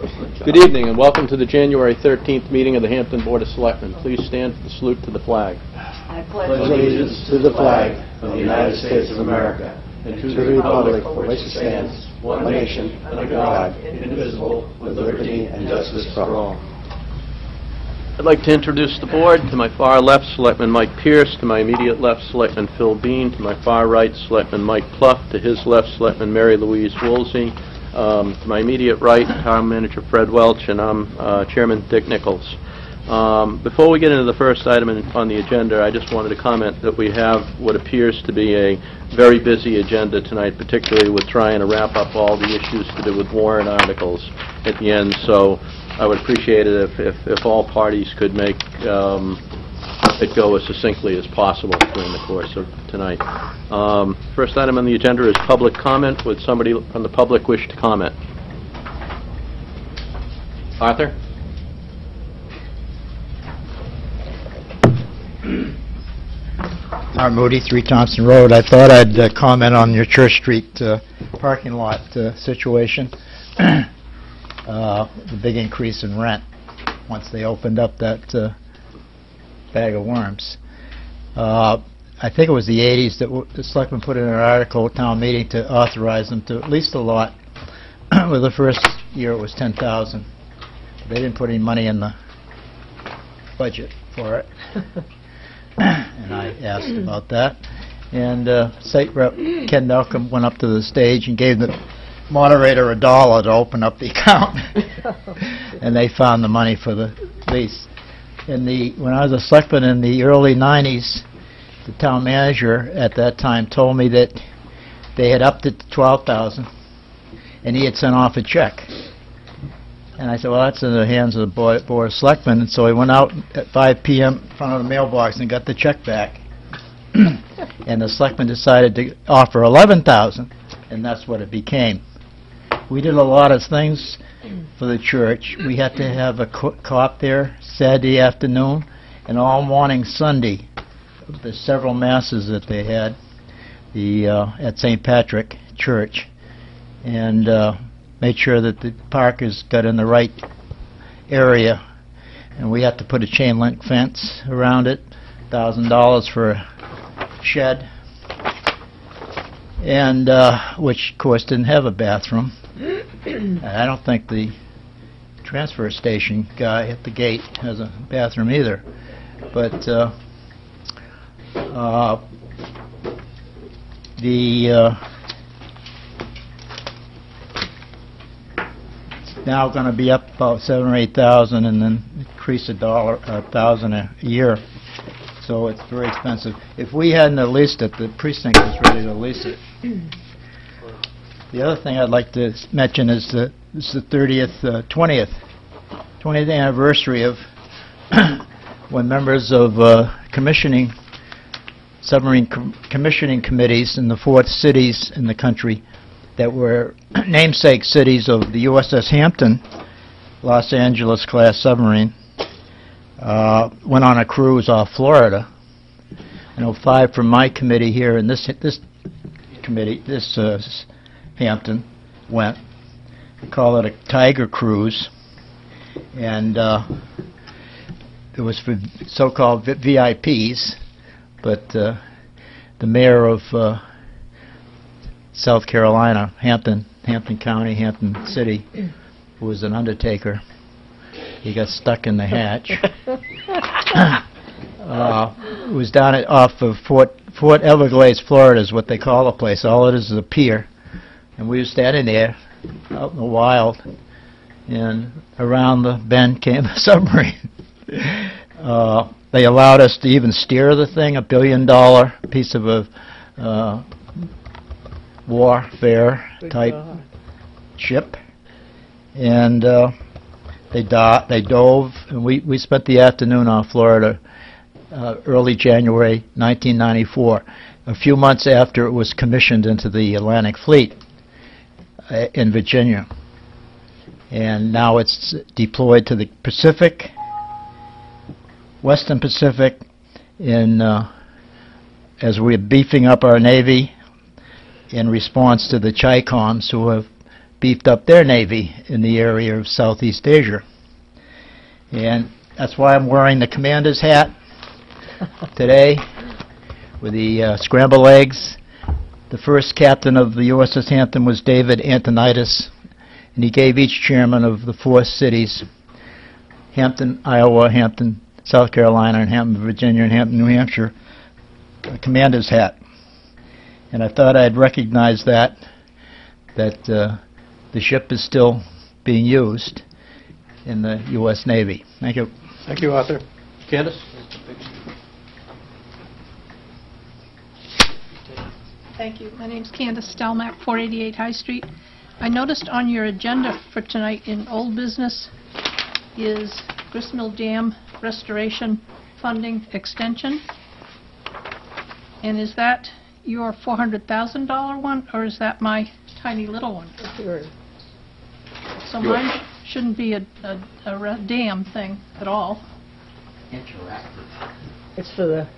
Good evening, and welcome to the January 13th meeting of the Hampton Board of Selectmen. Please stand for the salute to the flag. I pledge allegiance to the flag of the United States of America and to the republic for which it stands, one nation, under God, indivisible, with liberty and justice for all. I'd like to introduce the board. To my far left, Selectman Mike Pierce. To my immediate left, Selectman Phil Bean. To my far right, Selectman Mike Plouffe. To his left, Selectman Mary Louise Woolsey. Um, To my immediate right, Town Manager Fred Welch, and I'm uh, Chairman Dick Nichols. Um, Before we get into the first item in- on the agenda, I just wanted to comment that we have what appears to be a very busy agenda tonight, particularly with trying to wrap up all the issues to do with warrant articles at the end. So I would appreciate it if- if if all parties could make um, it go as succinctly as possible during the course of tonight. Um, First item on the agenda is public comment. Would somebody from the public wish to comment? Arthur? Art Moody, 3 Thompson Road. I thought I'd uh, comment on your Church Street uh, parking lot uh, situation. Uh, The big increase in rent once they opened up that uh, bag of worms. Uh, I think it was the 80s that the selectmen put in an article at town meeting to authorize them to at least a lot. Well, the first year it was 10,000. They didn't put any money in the budget for it and I asked about that. And uh, State Rep Ken Malcolm went up to the stage and gave the moderator a dollar to open up the account. And they found the money for the lease. In the, when I was a selectman in the early 90s, the town manager at that time told me that they had upped it to 12,000, and he had sent off a check. And I said, well, that's in the hands of the Board Board of Selectmen, and so he went out at 5 PM in front of the mailbox and got the check back. And the selectmen decided to offer 11,000, and that's what it became. We did a lot of things for the church. We had to have a co- cop there Saturday afternoon and all morning Sunday. The several masses that they had, the, uh, at St. Patrick Church. And, uh, made sure that the parkers got in the right area. And we had to put a chain link fence around it, thousand dollars for a shed. And, uh, which of course didn't have a bathroom. And I don't think the transfer station guy at the gate has a bathroom either. But, uh, uh, the, uh, now going to be up about seven or eight thousand, and then increase a dollar, a thousand a year. So it's very expensive. If we hadn't leased it, the precinct was ready to lease it. The other thing I'd like to mention is the, is the thirtieth, uh, twentieth, twentieth anniversary of when members of uh, commissioning, submarine com- commissioning committees in the fourth cities in the country that were namesake cities of the USS Hampton, Los Angeles class submarine, uh, went on a cruise off Florida. I know five from my committee here in this this committee, this uh, Hampton went. We call it a Tiger Cruise, and uh, it was for so-called VIPs, but uh, the mayor of uh, South Carolina, Hampton, Hampton County, Hampton City, was an undertaker. He got stuck in the hatch. uh, it was down at, off of Fort Port Everglades, Florida, is what they call the place. All it is is a pier, and we were standing there out in the wild, and around the bend came a submarine. uh, they allowed us to even steer the thing, a billion-dollar piece of a uh, warfare type ship, and uh, they do- they dove, and we we spent the afternoon off Florida, uh, early January 1994, a few months after it was commissioned into the Atlantic Fleet in Virginia, and now it's deployed to the Pacific, Western Pacific, in uh, as we're beefing up our navy in response to the Chicoms who have beefed up their navy in the area of Southeast Asia. And that's why I'm wearing the commander's hat today with the uh, scrambled eggs. The first captain of the USS Hampton was David Antonitis, and he gave each chairman of the four cities, Hampton, Iowa, Hampton, South Carolina, and Hampton, Virginia, and Hampton, New Hampshire, a commander's hat. And I thought I'd recognize that, that uh, the ship is still being used in the U.S. Navy. Thank you. Thank you, Arthur. Candace? Thank you. My name is Candace Stelmack, 488 High Street. I noticed on your agenda for tonight in old business is Gristmill Dam Restoration Funding Extension. And is that your $400,000 one, or is that my tiny little one? So mine shouldn't be a, a, a re- dam thing at all. Interactive. It's for the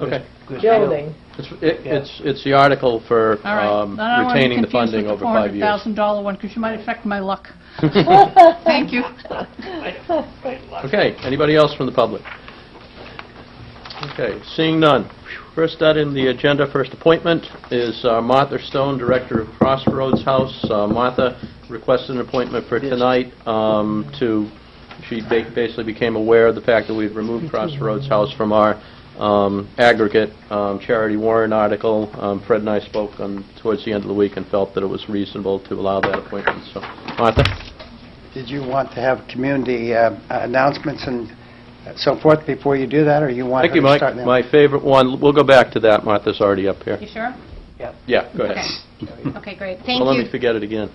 Okay. building. It's, it- it's, it's the article for All right. um, Then I don't wanna be retaining the confused funding with over five years. $400,000 one, because you might affect my luck. Thank you. Okay, anybody else from the public? Okay, seeing none. First out in the agenda, first appointment is uh, Martha Stone, Director of Crossroads House. Uh, Martha requested an appointment for tonight um, to, she ba- basically became aware of the fact that we'd removed Crossroads House from our um, aggregate um, charity warrant article. Um, Fred and I spoke on, towards the end of the week and felt that it was reasonable to allow that appointment. So, Martha? Did you want to have community uh, announcements and so forth before you do that, or you want Thank her you, to Mike. start now? My favorite one, we'll go back to that. Martha's already up here. You sure? Yeah, Yeah, go ahead. Okay, great. Don't Thank let me forget it again.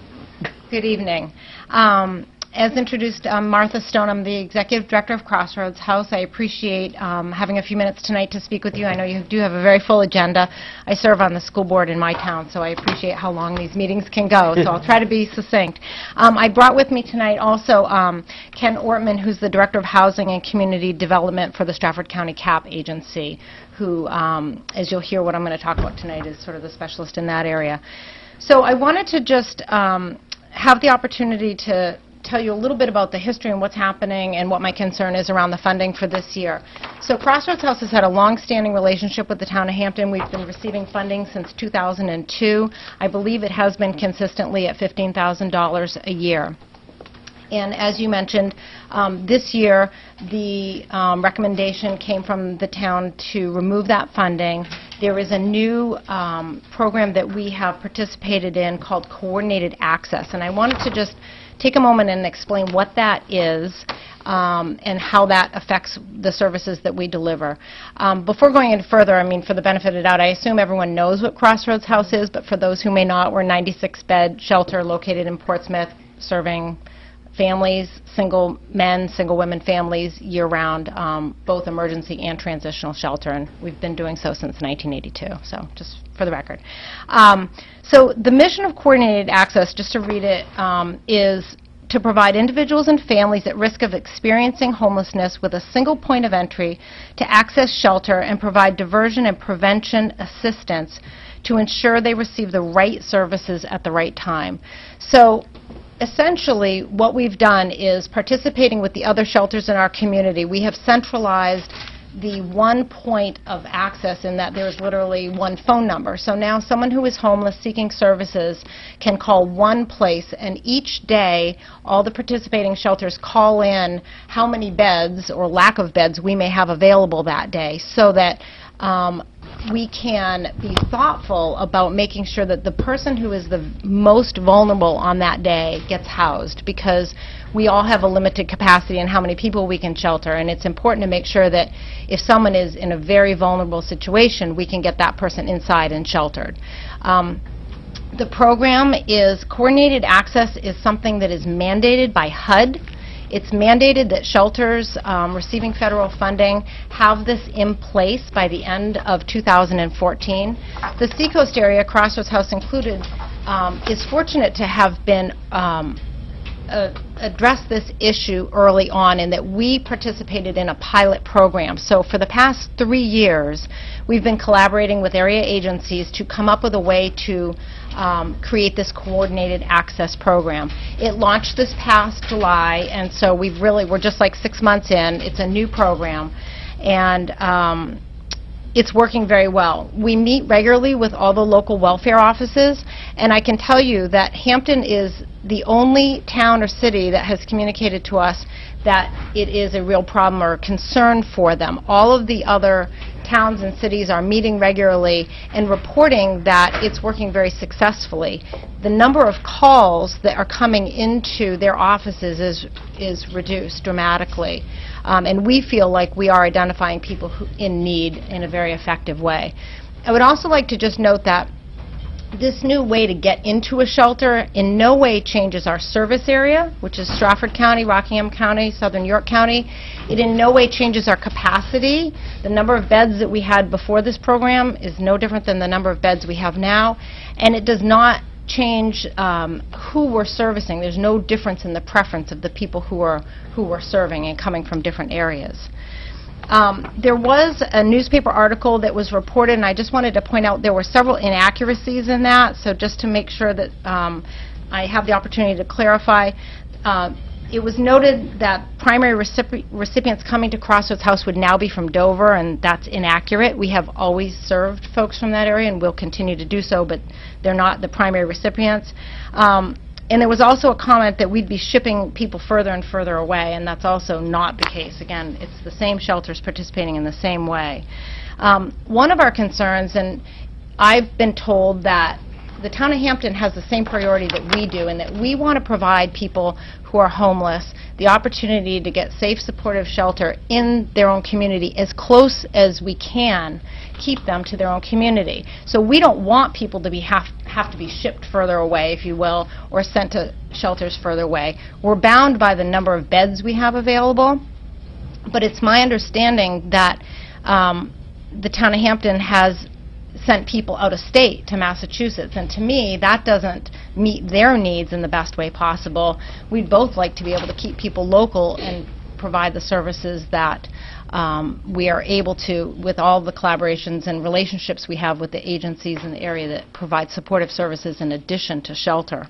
Good evening. Um, As introduced, I'm Martha Stone. I'm the Executive Director of Crossroads House. I appreciate um, having a few minutes tonight to speak with you. I know you do have a very full agenda. I serve on the school board in my town, so I appreciate how long these meetings can go, so I'll try to be succinct. Um, I brought with me tonight also um, Ken Ortman, who's the Director of Housing and Community Development for the Strafford County CAP Agency, who, um, as you'll hear what I'm going to talk about tonight, is sort of the specialist in that area. So I wanted to just um, have the opportunity to tell you a little bit about the history and what's happening and what my concern is around the funding for this year. So Crossroads House has had a long-standing relationship with the town of Hampton. We've been receiving funding since 2002. I believe it has been consistently at $15,000 a year. And as you mentioned, um, this year, the um, recommendation came from the town to remove that funding. There is a new um, program that we have participated in called Coordinated Access, and I wanted to just take a moment and explain what that is um, and how that affects the services that we deliver. Um, Before going any further, I mean, for the benefit of the doubt, I assume everyone knows what Crossroads House is, but for those who may not, we're a 96-bed shelter located in Portsmouth, serving families, single men, single women families, year-round, um, both emergency and transitional shelter, and we've been doing so since 1982, so just for the record. Um, So the mission of Coordinated Access, just to read it, um, is to provide individuals and families at risk of experiencing homelessness with a single point of entry to access shelter and provide diversion and prevention assistance to ensure they receive the right services at the right time. So essentially, what we've done is participating with the other shelters in our community, we have centralized the one point of access in that there's literally one phone number. So now someone who is homeless seeking services can call one place, and each day, all the participating shelters call in how many beds or lack of beds we may have available that day, so that um, we can be thoughtful about making sure that the person who is the most vulnerable on that day gets housed because we all have a limited capacity in how many people we can shelter and it's important to make sure that if someone is in a very vulnerable situation we can get that person inside and sheltered. Um, the program is coordinated access is something that is mandated by HUD. It's mandated that shelters um, receiving federal funding have this in place by the end of 2014. The Seacoast area, Crossroads House included, um, is fortunate to have been um, address this issue early on in that we participated in a pilot program. So for the past three years, we've been collaborating with area agencies to come up with a way to um, create this coordinated access program. It launched this past July, and so we've really, we're just like six months in. It's a new program. And um, it's working very well. We meet regularly with all the local welfare offices, and I can tell you that Hampton is the only town or city that has communicated to us that it is a real problem or a concern for them. All of the other towns and cities are meeting regularly and reporting that it's working very successfully. The number of calls that are coming into their offices is, is reduced dramatically. Um, and we feel like we are identifying people who, in need in a very effective way. I would also like to just note that this new way to get into a shelter in no way changes our service area, which is Strafford County, Rockingham County, Southern York County. It in no way changes our capacity. The number of beds that we had before this program is no different than the number of beds we have now. And it does not change um, who we're servicing. There's no difference in the preference of the people who are who we're serving and coming from different areas. Um, there was a newspaper article that was reported, and I just wanted to point out there were several inaccuracies in that. So just to make sure that um, I have the opportunity to clarify, uh, it was noted that primary recipi- recipients coming to Crossroads House would now be from Dover, and that's inaccurate. We have always served folks from that area, and will continue to do so, but they're not the primary recipients. Um, and there was also a comment that we'd be shipping people further and further away, and that's also not the case. Again, it's the same shelters participating in the same way. Um, one of our concerns, and I've been told that the town of Hampton has the same priority that we do, and that we want to provide people who are homeless the opportunity to get safe, supportive shelter in their own community as close as we can keep them to their own community. So we don't want people to be have, have to be shipped further away, if you will, or sent to shelters further away. We're bound by the number of beds we have available, but it's my understanding that um, the town of Hampton has sent people out of state to Massachusetts. And to me, that doesn't meet their needs in the best way possible. We'd both like to be able to keep people local and provide the services that um, we are able to with all the collaborations and relationships we have with the agencies in the area that provide supportive services in addition to shelter.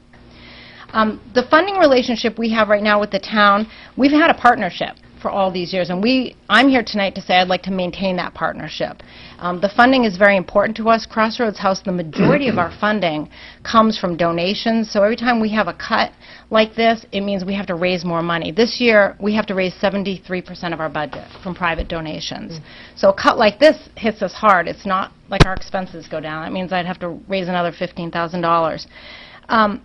Um, the funding relationship we have right now with the town, we've had a partnership for all these years, and we, I'm here tonight to say I'd like to maintain that partnership. Um, the funding is very important to us. Crossroads House, the majority of our funding comes from donations, so every time we have a cut like this, it means we have to raise more money. This year, we have to raise 73% of our budget from private donations. So a cut like this hits us hard. It's not like our expenses go down. That means I'd have to raise another $15,000. Um,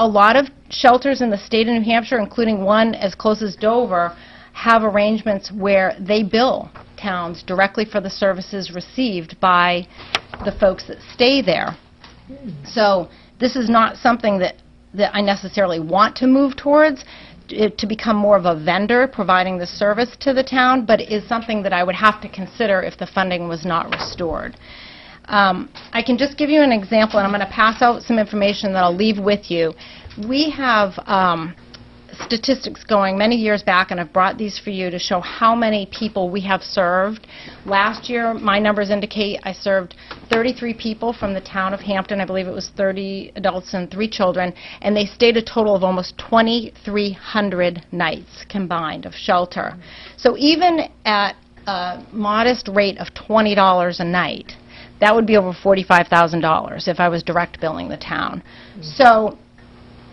a lot of shelters in the state of New Hampshire, including one as close as Dover, have arrangements where they bill towns directly for the services received by the folks that stay there. So this is not something that, that I necessarily want to move towards, it, to become more of a vendor providing the service to the town, but it is something that I would have to consider if the funding was not restored. Um, I can just give you an example, and I'm going to pass out some information that I'll leave with you. We have um, statistics going many years back, and I've brought these for you to show how many people we have served. Last year, my numbers indicate I served 33 people from the town of Hampton. I believe it was 30 adults and three children, and they stayed a total of almost 2,300 nights combined of shelter. So even at a modest rate of $20 a night, that would be over $45,000 if I was direct billing the town. So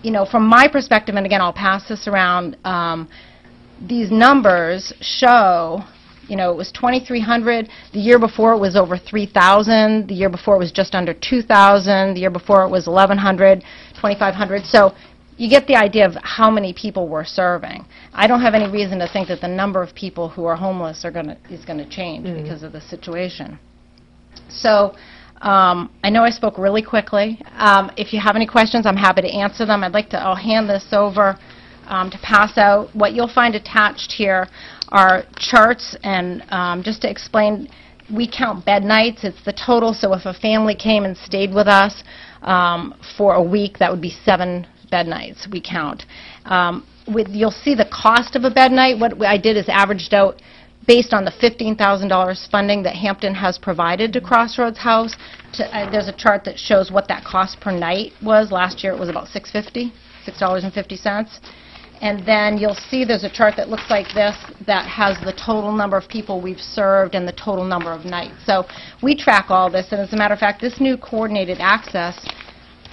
you know, from my perspective, and again, I'll pass this around, um, these numbers show, you know, it was 2,300. The year before it was over 3,000. The year before it was just under 2,000. The year before it was 1,100, 2,500. So you get the idea of how many people we're serving. I don't have any reason to think that the number of people who are homeless are going to is going to change because of the situation. So um, I know I spoke really quickly. Um, if you have any questions, I'm happy to answer them. I'd like to, I'll hand this over um, to pass out. What you'll find attached here are charts, and um, just to explain, we count bed nights. It's the total, so if a family came and stayed with us um, for a week, that would be seven bed nights we count. Um, with, you'll see the cost of a bed night. What I did is averaged out based on the $15,000 funding that Hampton has provided to Crossroads House. To- uh, There's a chart that shows what that cost per night was. Last year, it was about $6.50, $6.50. And then you'll see there's a chart that looks like this that has the total number of people we've served and the total number of nights. So we track all this, and as a matter of fact, this new coordinated access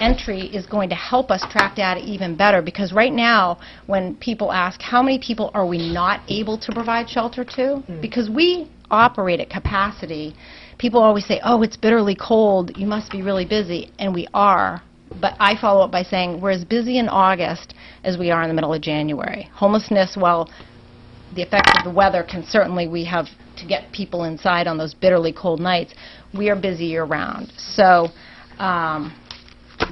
entry is going to help us track data even better, because right now, when people ask, how many people are we not able to provide shelter to? Because we operate at capacity, people always say, oh, it's bitterly cold, you must be really busy, and we are. But I follow up by saying, we're as busy in August as we are in the middle of January. Homelessness, well the effects of the weather can certainly, we have to get people inside on those bitterly cold nights, we are busy year-round. So, um,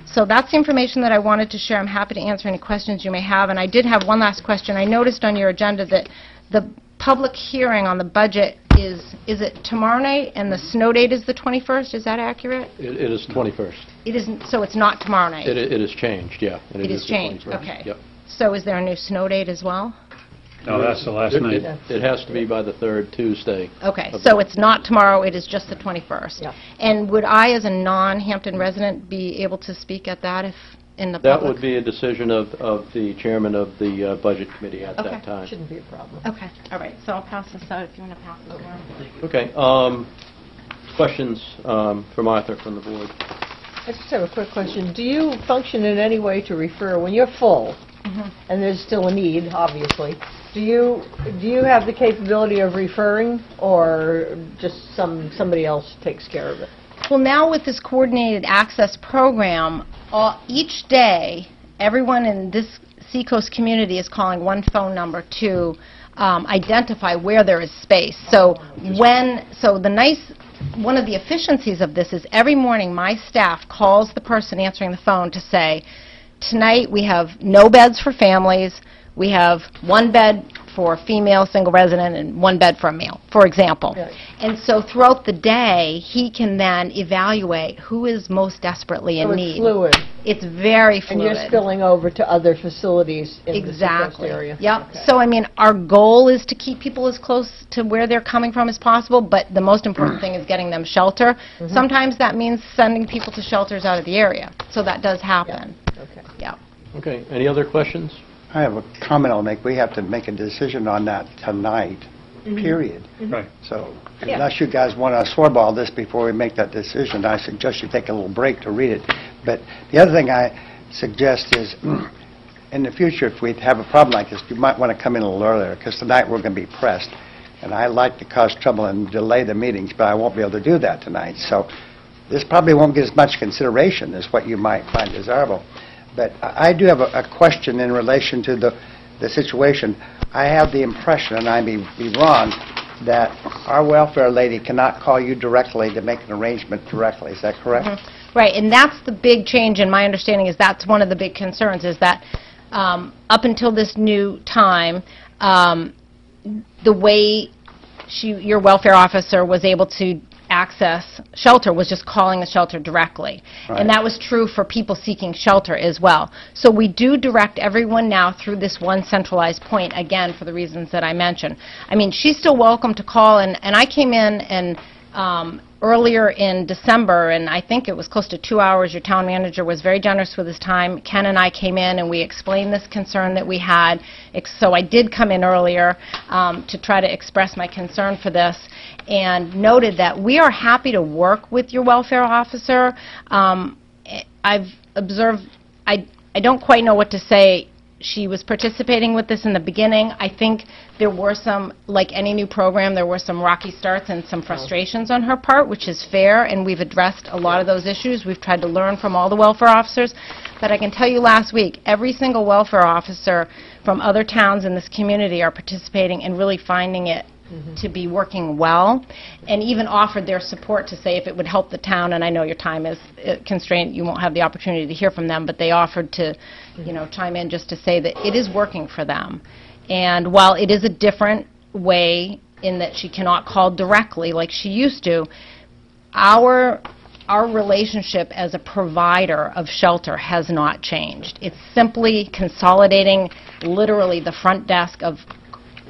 so that's the information that I wanted to share. I'm happy to answer any questions you may have. And I did have one last question. I noticed on your agenda that the public hearing on the budget is, is it tomorrow night, and the snow date is the 21st? Is that accurate? It it is 21st. It isn't, so it's not tomorrow night? It it has changed, yeah. and It is the changed, 21st. okay. Yep. So is there a new snow date as well? No, that's the last It- night. It it has to be by the third Tuesday. Okay, so the- it's not tomorrow, it is just the 21st? Yeah. And would I, as a non-Hampton resident, be able to speak at that if, in the public? That would be a decision of of the chairman of the uh, Budget Committee at Okay. that time. Shouldn't be a problem. Okay, all right, so I'll pass this out if you want to pass it around. Okay, um, questions um, for Martha from the board? I just have a quick question. Do you function in any way to refer, when you're full, and there's still a need, obviously, do you, do you have the capability of referring, or just some, somebody else takes care of it? Well, now with this coordinated access program, all- each day, everyone in this Seacoast community is calling one phone number to um, identify where there is space. So when, so the nice, one of the efficiencies of this is every morning, my staff calls the person answering the phone to say, tonight, we have no beds for families, we have one bed for a female single resident and one bed for a male, for example. Right. And so throughout the day, he can then evaluate who is most desperately in So need. it's fluid, It's very fluid. and you're spilling over to other facilities in the Seacoast Exactly. area? Yep. Okay. So, I mean, our goal is to keep people as close to where they're coming from as possible, but the most important thing is getting them shelter. Mm-hmm. Sometimes that means sending people to shelters out of the area. So that does happen. Okay. Yeah. Okay, any other questions? I have a comment I'll make. We have to make a decision on that tonight, mm-hmm. period. Mm-hmm. Right. So Yeah. unless you guys want to swordball this before we make that decision, I suggest you take a little break to read it. But the other thing I suggest is, in the future, if we have a problem like this, you might want to come in a little earlier, because tonight we're going to be pressed. And I like to cause trouble and delay the meetings, but I won't be able to do that tonight. So this probably won't get as much consideration as what you might find desirable. But I do have a a question in relation to the the situation. I have the impression, and I may be wrong, that our welfare lady cannot call you directly to make an arrangement directly. Is that correct? Right, and that's the big change, in my understanding, is that's one of the big concerns, is that um, up until this new time, um, the way she, your welfare officer was able to access shelter was just calling the shelter directly. Right. And that was true for people seeking shelter as well. So we do direct everyone now through this one centralized point, again, for the reasons that I mentioned. I mean, she's still welcome to call, and, and I came in and um, earlier in December, and I think it was close to two hours, your town manager was very generous with his time. Ken and I came in and we explained this concern that we had. So I did come in earlier um, to try to express my concern for this and noted that we are happy to work with your welfare officer. Um, eh, I've observed, I, I don't quite know what to say she was participating with this in the beginning. I think there were some, like any new program, there were some rocky starts and some frustrations on her part, which is fair, and we've addressed a lot of those issues. We've tried to learn from all the welfare officers. But I can tell you last week, every single welfare officer from other towns in this community are participating and really finding it to be working well, and even offered their support to say if it would help the town, and I know your time is uh, constrained, you won't have the opportunity to hear from them, but they offered to, you know, chime in just to say that it is working for them. And while it is a different way in that she cannot call directly like she used to, our our relationship as a provider of shelter has not changed. It's simply consolidating literally the front desk of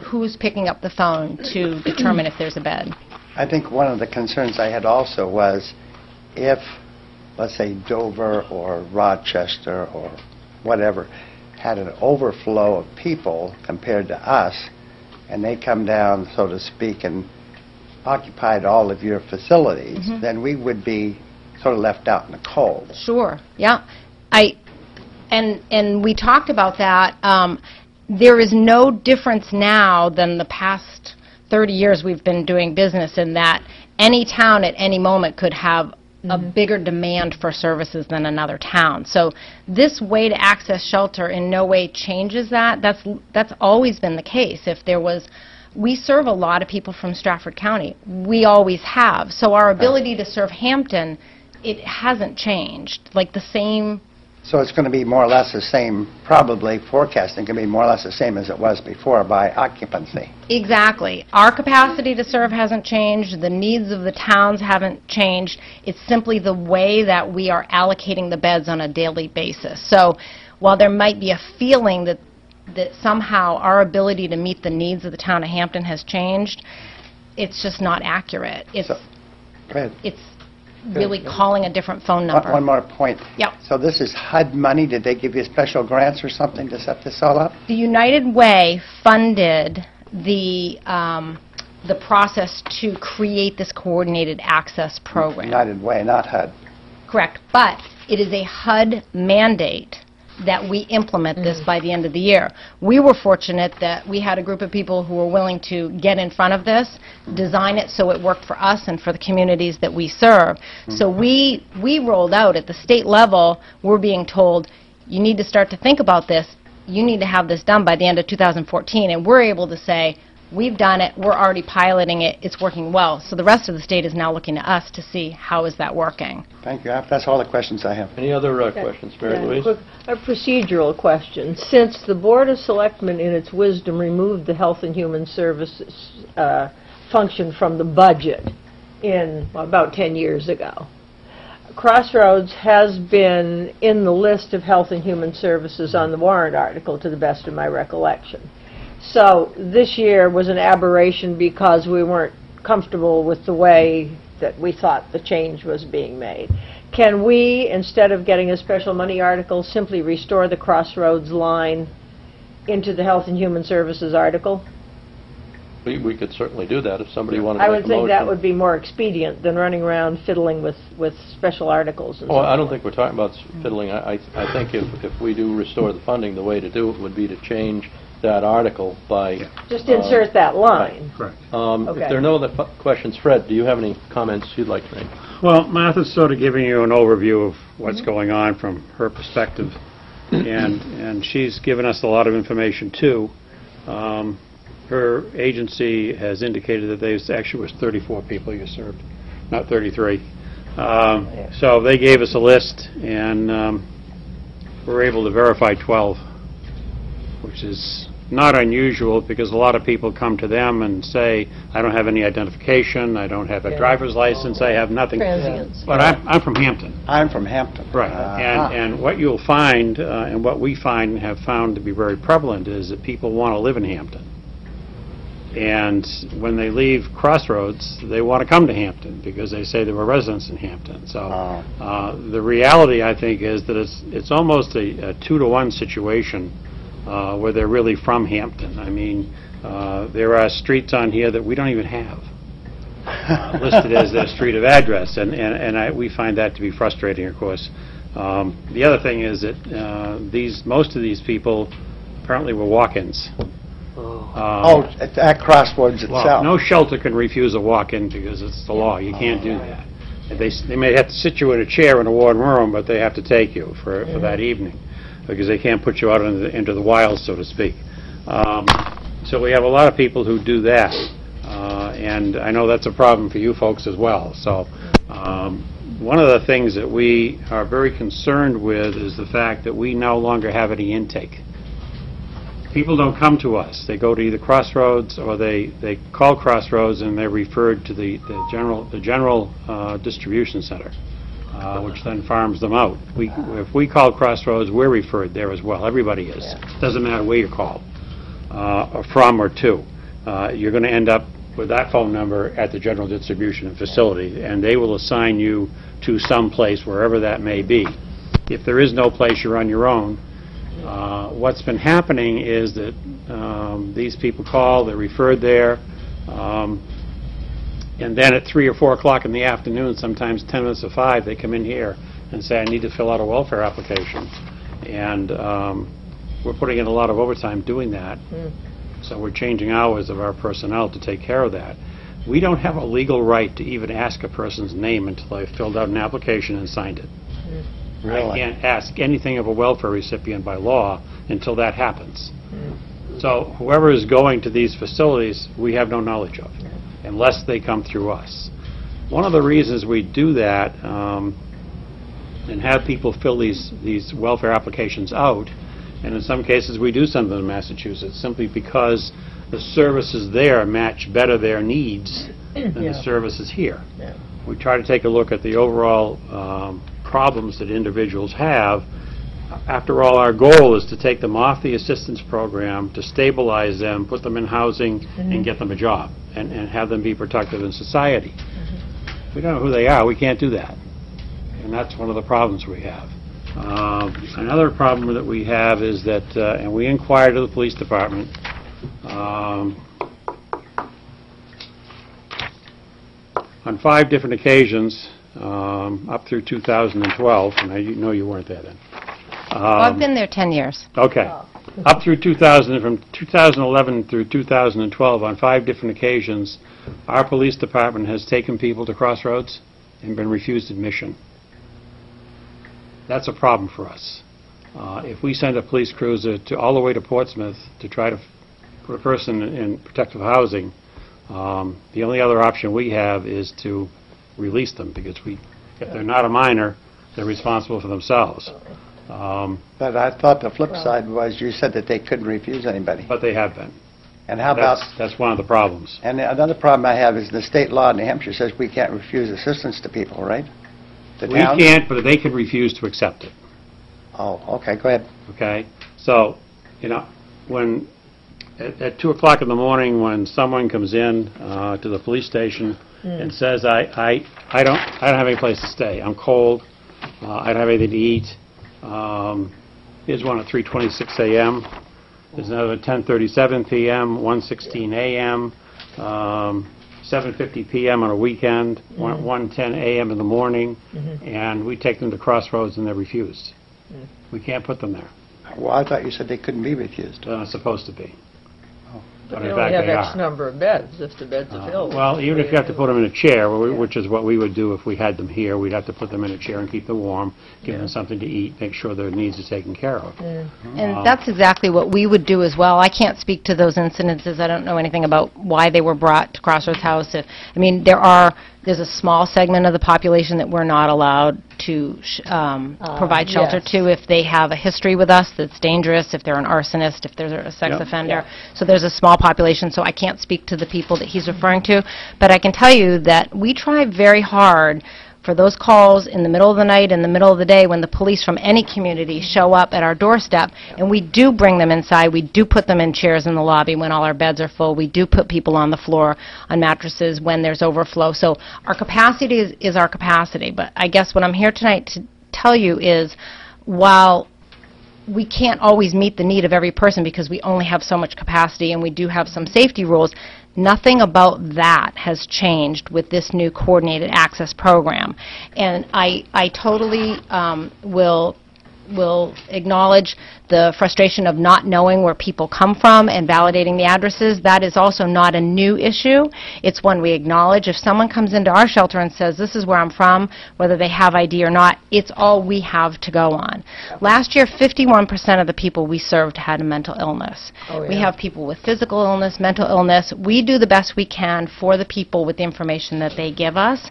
who's picking up the phone to determine if there's a bed. I think one of the concerns I had also was if, let's say, Dover or Rochester or whatever had an overflow of people compared to us, and they come down, so to speak, and occupied all of your facilities, then we would be sort of left out in the cold. Sure, yeah. I, and, and we talked about that. Um, There is no difference now than the past 30 years we've been doing business in that any town at any moment could have a mm-hmm. bigger demand for services than another town. So this way to access shelter in no way changes that. That's, that's always been the case. If there was, we serve a lot of people from Strafford County. We always have. So our ability to serve Hampton, it hasn't changed. Like the same So it's going to be more or less the same, probably forecasting can be more or less the same as it was before by occupancy. Exactly. Our capacity to serve hasn't changed, the needs of the towns haven't changed. It's simply the way that we are allocating the beds on a daily basis. So while there might be a feeling that, that somehow our ability to meet the needs of the town of Hampton has changed, it's just not accurate. It's, So- Go ahead. it's really calling a different phone number. one more point. Yep. So this is HUD money? Did they give you special grants or something to set this all up? The United Way funded the, um, the process to create this coordinated access program. United Way, not HUD. Correct, but it is a HUD mandate that we implement this mm. by the end of the year. We were fortunate that we had a group of people who were willing to get in front of this, design it so it worked for us and for the communities that we serve. So mm. we, we rolled out at the state level, we're being told, you need to start to think about this, you need to have this done by the end of 2014, and we're able to say, we've done it, we're already piloting it, it's working well. So the rest of the state is now looking to us to see how is that working. Thank you. That's all the questions I have. Any other uh, questions, Mary Yeah, Louise? quick- A procedural question. Since the Board of Selectmen, in its wisdom, removed the Health and Human Services uh, function from the budget in, well, about 10 years ago, Crossroads has been in the list of Health and Human Services on the warrant article, to the best of my recollection. So this year was an aberration because we weren't comfortable with the way that we thought the change was being made. Can we, instead of getting a special money article, simply restore the Crossroads line into the Health and Human Services article? We we could certainly do that if somebody wanted to I make a would think that would be more expedient than running around fiddling with, with special articles and so Oh, I forth. don't think we're talking about fiddling. I I I think if if we do restore the funding, the way to do it would be to change that article by... Just insert that line. Correct. Um, If Okay. there are no other fu- questions, Fred, do you have any comments you'd like to make? Well, Martha's sort of giving you an overview of what's going on from her perspective, and, and she's given us a lot of information, too. Um, Her agency has indicated that there's, actually was 34 people you served, not 33. Um, So they gave us a list, and um, we're able to verify 12, which is not unusual, because a lot of people come to them and say, I don't have any identification, I don't have a driver's license, I have nothing. Transients. But I'm, I'm from Hampton. I'm from Hampton. Right. Uh-huh. And, and what you'll find, uh, and what we find, have found to be very prevalent, is that people want to live in Hampton. And when they leave Crossroads, they want to come to Hampton, because they say they were residents in Hampton. So, uh, the reality, I think, is that it's, it's almost a a two-to-one situation uh, where they're really from Hampton. I mean, uh, there are streets on here that we don't even have uh, listed as their street of address, and, and and I, we find that to be frustrating, of course. Um, The other thing is that uh, these, most of these people apparently were walk-ins. Oh, at at Crossroads Well, itself. no shelter can refuse a walk-in because it's the law, you can't do that. They, they may have to sit you in a chair in a warden room, but they have to take you for, for that evening, because they can't put you out into the, into the wild, so to speak. Um, So we have a lot of people who do that, uh, and I know that's a problem for you folks as well. So, um, one of the things that we are very concerned with is the fact that we no longer have any intake people don't come to us. They go to either Crossroads, or they, they call Crossroads, and they're referred to the, the general, the general uh, distribution center. Uh, which then farms them out. We, if we call Crossroads, we're referred there as well. Everybody is. Doesn't matter where you're called, uh, or from or to. Uh, You're going to end up with that phone number at the general distribution facility, and they will assign you to some place, wherever that may be. If there is no place, you're on your own. Uh, What's been happening is that um, these people call, they're referred there, um, and then at 3 or 4 o'clock in the afternoon, sometimes 10 minutes to 5, they come in here and say, I need to fill out a welfare application. And um, we're putting in a lot of overtime doing that. Hmm. So we're changing hours of our personnel to take care of that. We don't have a legal right to even ask a person's name until they've filled out an application and signed it. Hmm. I Really? can't ask anything of a welfare recipient by law until that happens. Hmm. So whoever is going to these facilities, we have no knowledge of, unless they come through us. One of the reasons we do that, um, and have people fill these, these welfare applications out, and in some cases, we do send them to Massachusetts, simply because the services there match better their needs than the services here. Yeah. We try to take a look at the overall um, problems that individuals have. After all, our goal is to take them off the assistance program, to stabilize them, put them in housing, and get them a job, and and have them be productive in society. We don't know who they are, we can't do that. And that's one of the problems we have. Um, Another problem that we have is that, uh, and we inquired of the police department, um, on five different occasions, um, up through 2012, and I you know you weren't there then. Well, I've Um, been there 10 years. Okay. Up through 2000, from 2011 through 2012, on five different occasions, our police department has taken people to Crossroads and been refused admission. That's a problem for us. Uh, If we send a police cruiser to, all the way to Portsmouth to try to put a person in protective housing, um, the only other option we have is to release them, because we, if they're not a minor, they're responsible for themselves. Um, But I thought the flip side was you said that they couldn't refuse anybody. But they have been. And how about, That's, that's one of the problems. and another problem I have is the state law in New Hampshire says we can't refuse assistance to people, right? The We town? can't, but they can refuse to accept it, Oh, okay, go ahead. okay? So, you know, when, at, at 2 o'clock in the morning, when someone comes in uh, to the police station and says, I, I, I don't, I don't have any place to stay, I'm cold, uh, I don't have anything to eat, um, here's one at 3:26 a.m., there's another at 10:37 p.m., 1:16 a.m., um, 7:50 p.m. on a weekend, one 1:10 a.m. in the morning, and we take them to Crossroads and they're refused. We can't put them there. Well, I thought you said they couldn't be refused. They're not supposed to be. But But they in only fact, have they X are. number of beds, if the beds are Uh, filled. Well, even if you have to put them in a chair, wh- which is what we would do if we had them here, we'd have to put them in a chair and keep them warm, give them something to eat, make sure their needs are taken care of. And that's exactly what we would do as well. I can't speak to those incidences. I don't know anything about why they were brought to Crossroads House. If, I mean, there are, there's a small segment of the population that we're not allowed to sh- um, Uh, provide shelter yes. to if they have a history with us that's dangerous, if they're an arsonist, if they're a sex Yep. offender. So there's a small population, so I can't speak to the people that he's referring to. But I can tell you that we try very hard for those calls in the middle of the night, in the middle of the day, when the police from any community show up at our doorstep, and we do bring them inside, we do put them in chairs in the lobby when all our beds are full, we do put people on the floor on mattresses when there's overflow. So our capacity is, is our capacity, but I guess what I'm here tonight to tell you is, while we can't always meet the need of every person because we only have so much capacity and we do have some safety rules. Nothing about that has changed with this new coordinated access program. And I, I totally um, will will acknowledge the frustration of not knowing where people come from and validating the addresses. That is also not a new issue. It's one we acknowledge. If someone comes into our shelter and says, this is where I'm from, whether they have ID or not, it's all we have to go on. Last year, 51% of the people we served had a mental illness. Oh, We have people with physical illness, mental illness. We do the best we can for the people with the information that they give us.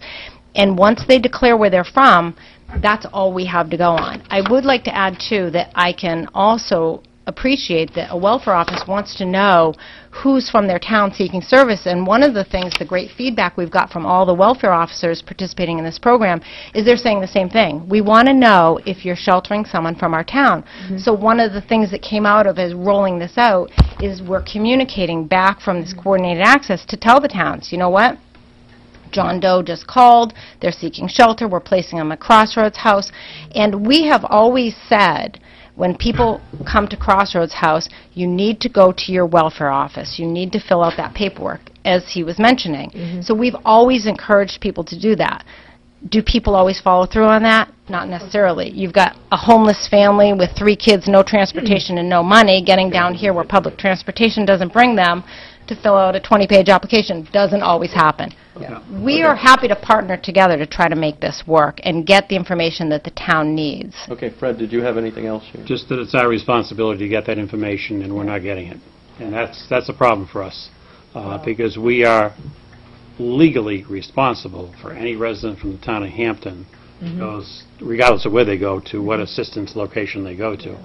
And once they declare where they're from, that's all we have to go on. I would like to add, too, that I can also appreciate that a welfare office wants to know who's from their town seeking service. And one of the things, the great feedback we've got from all the welfare officers participating in this program is they're saying the same thing. We want to know if you're sheltering someone from our town. Mm-hmm. So one of the things that came out of as rolling this out is we're communicating back from this coordinated access to tell the towns, you know what? John Doe just called, they're seeking shelter, we're placing them at Crossroads House. And we have always said, when people come to Crossroads House, you need to go to your welfare office, you need to fill out that paperwork, as he was mentioning. Mm-hmm. So we've always encouraged people to do that. Do people always follow through on that? Not necessarily. You've got a homeless family with three kids, no transportation and no money, getting down here where public transportation doesn't bring them to fill out a 20-page application. Doesn't always happen. We are happy to partner together to try to make this work and get the information that the town needs. Okay, Fred, did you have anything else here? Just that it's our responsibility to get that information, and we're not getting it. And that's, that's a problem for us, uh, because we are legally responsible for any resident from the town of Hampton, goes, regardless of where they go to, what assistance location they go to.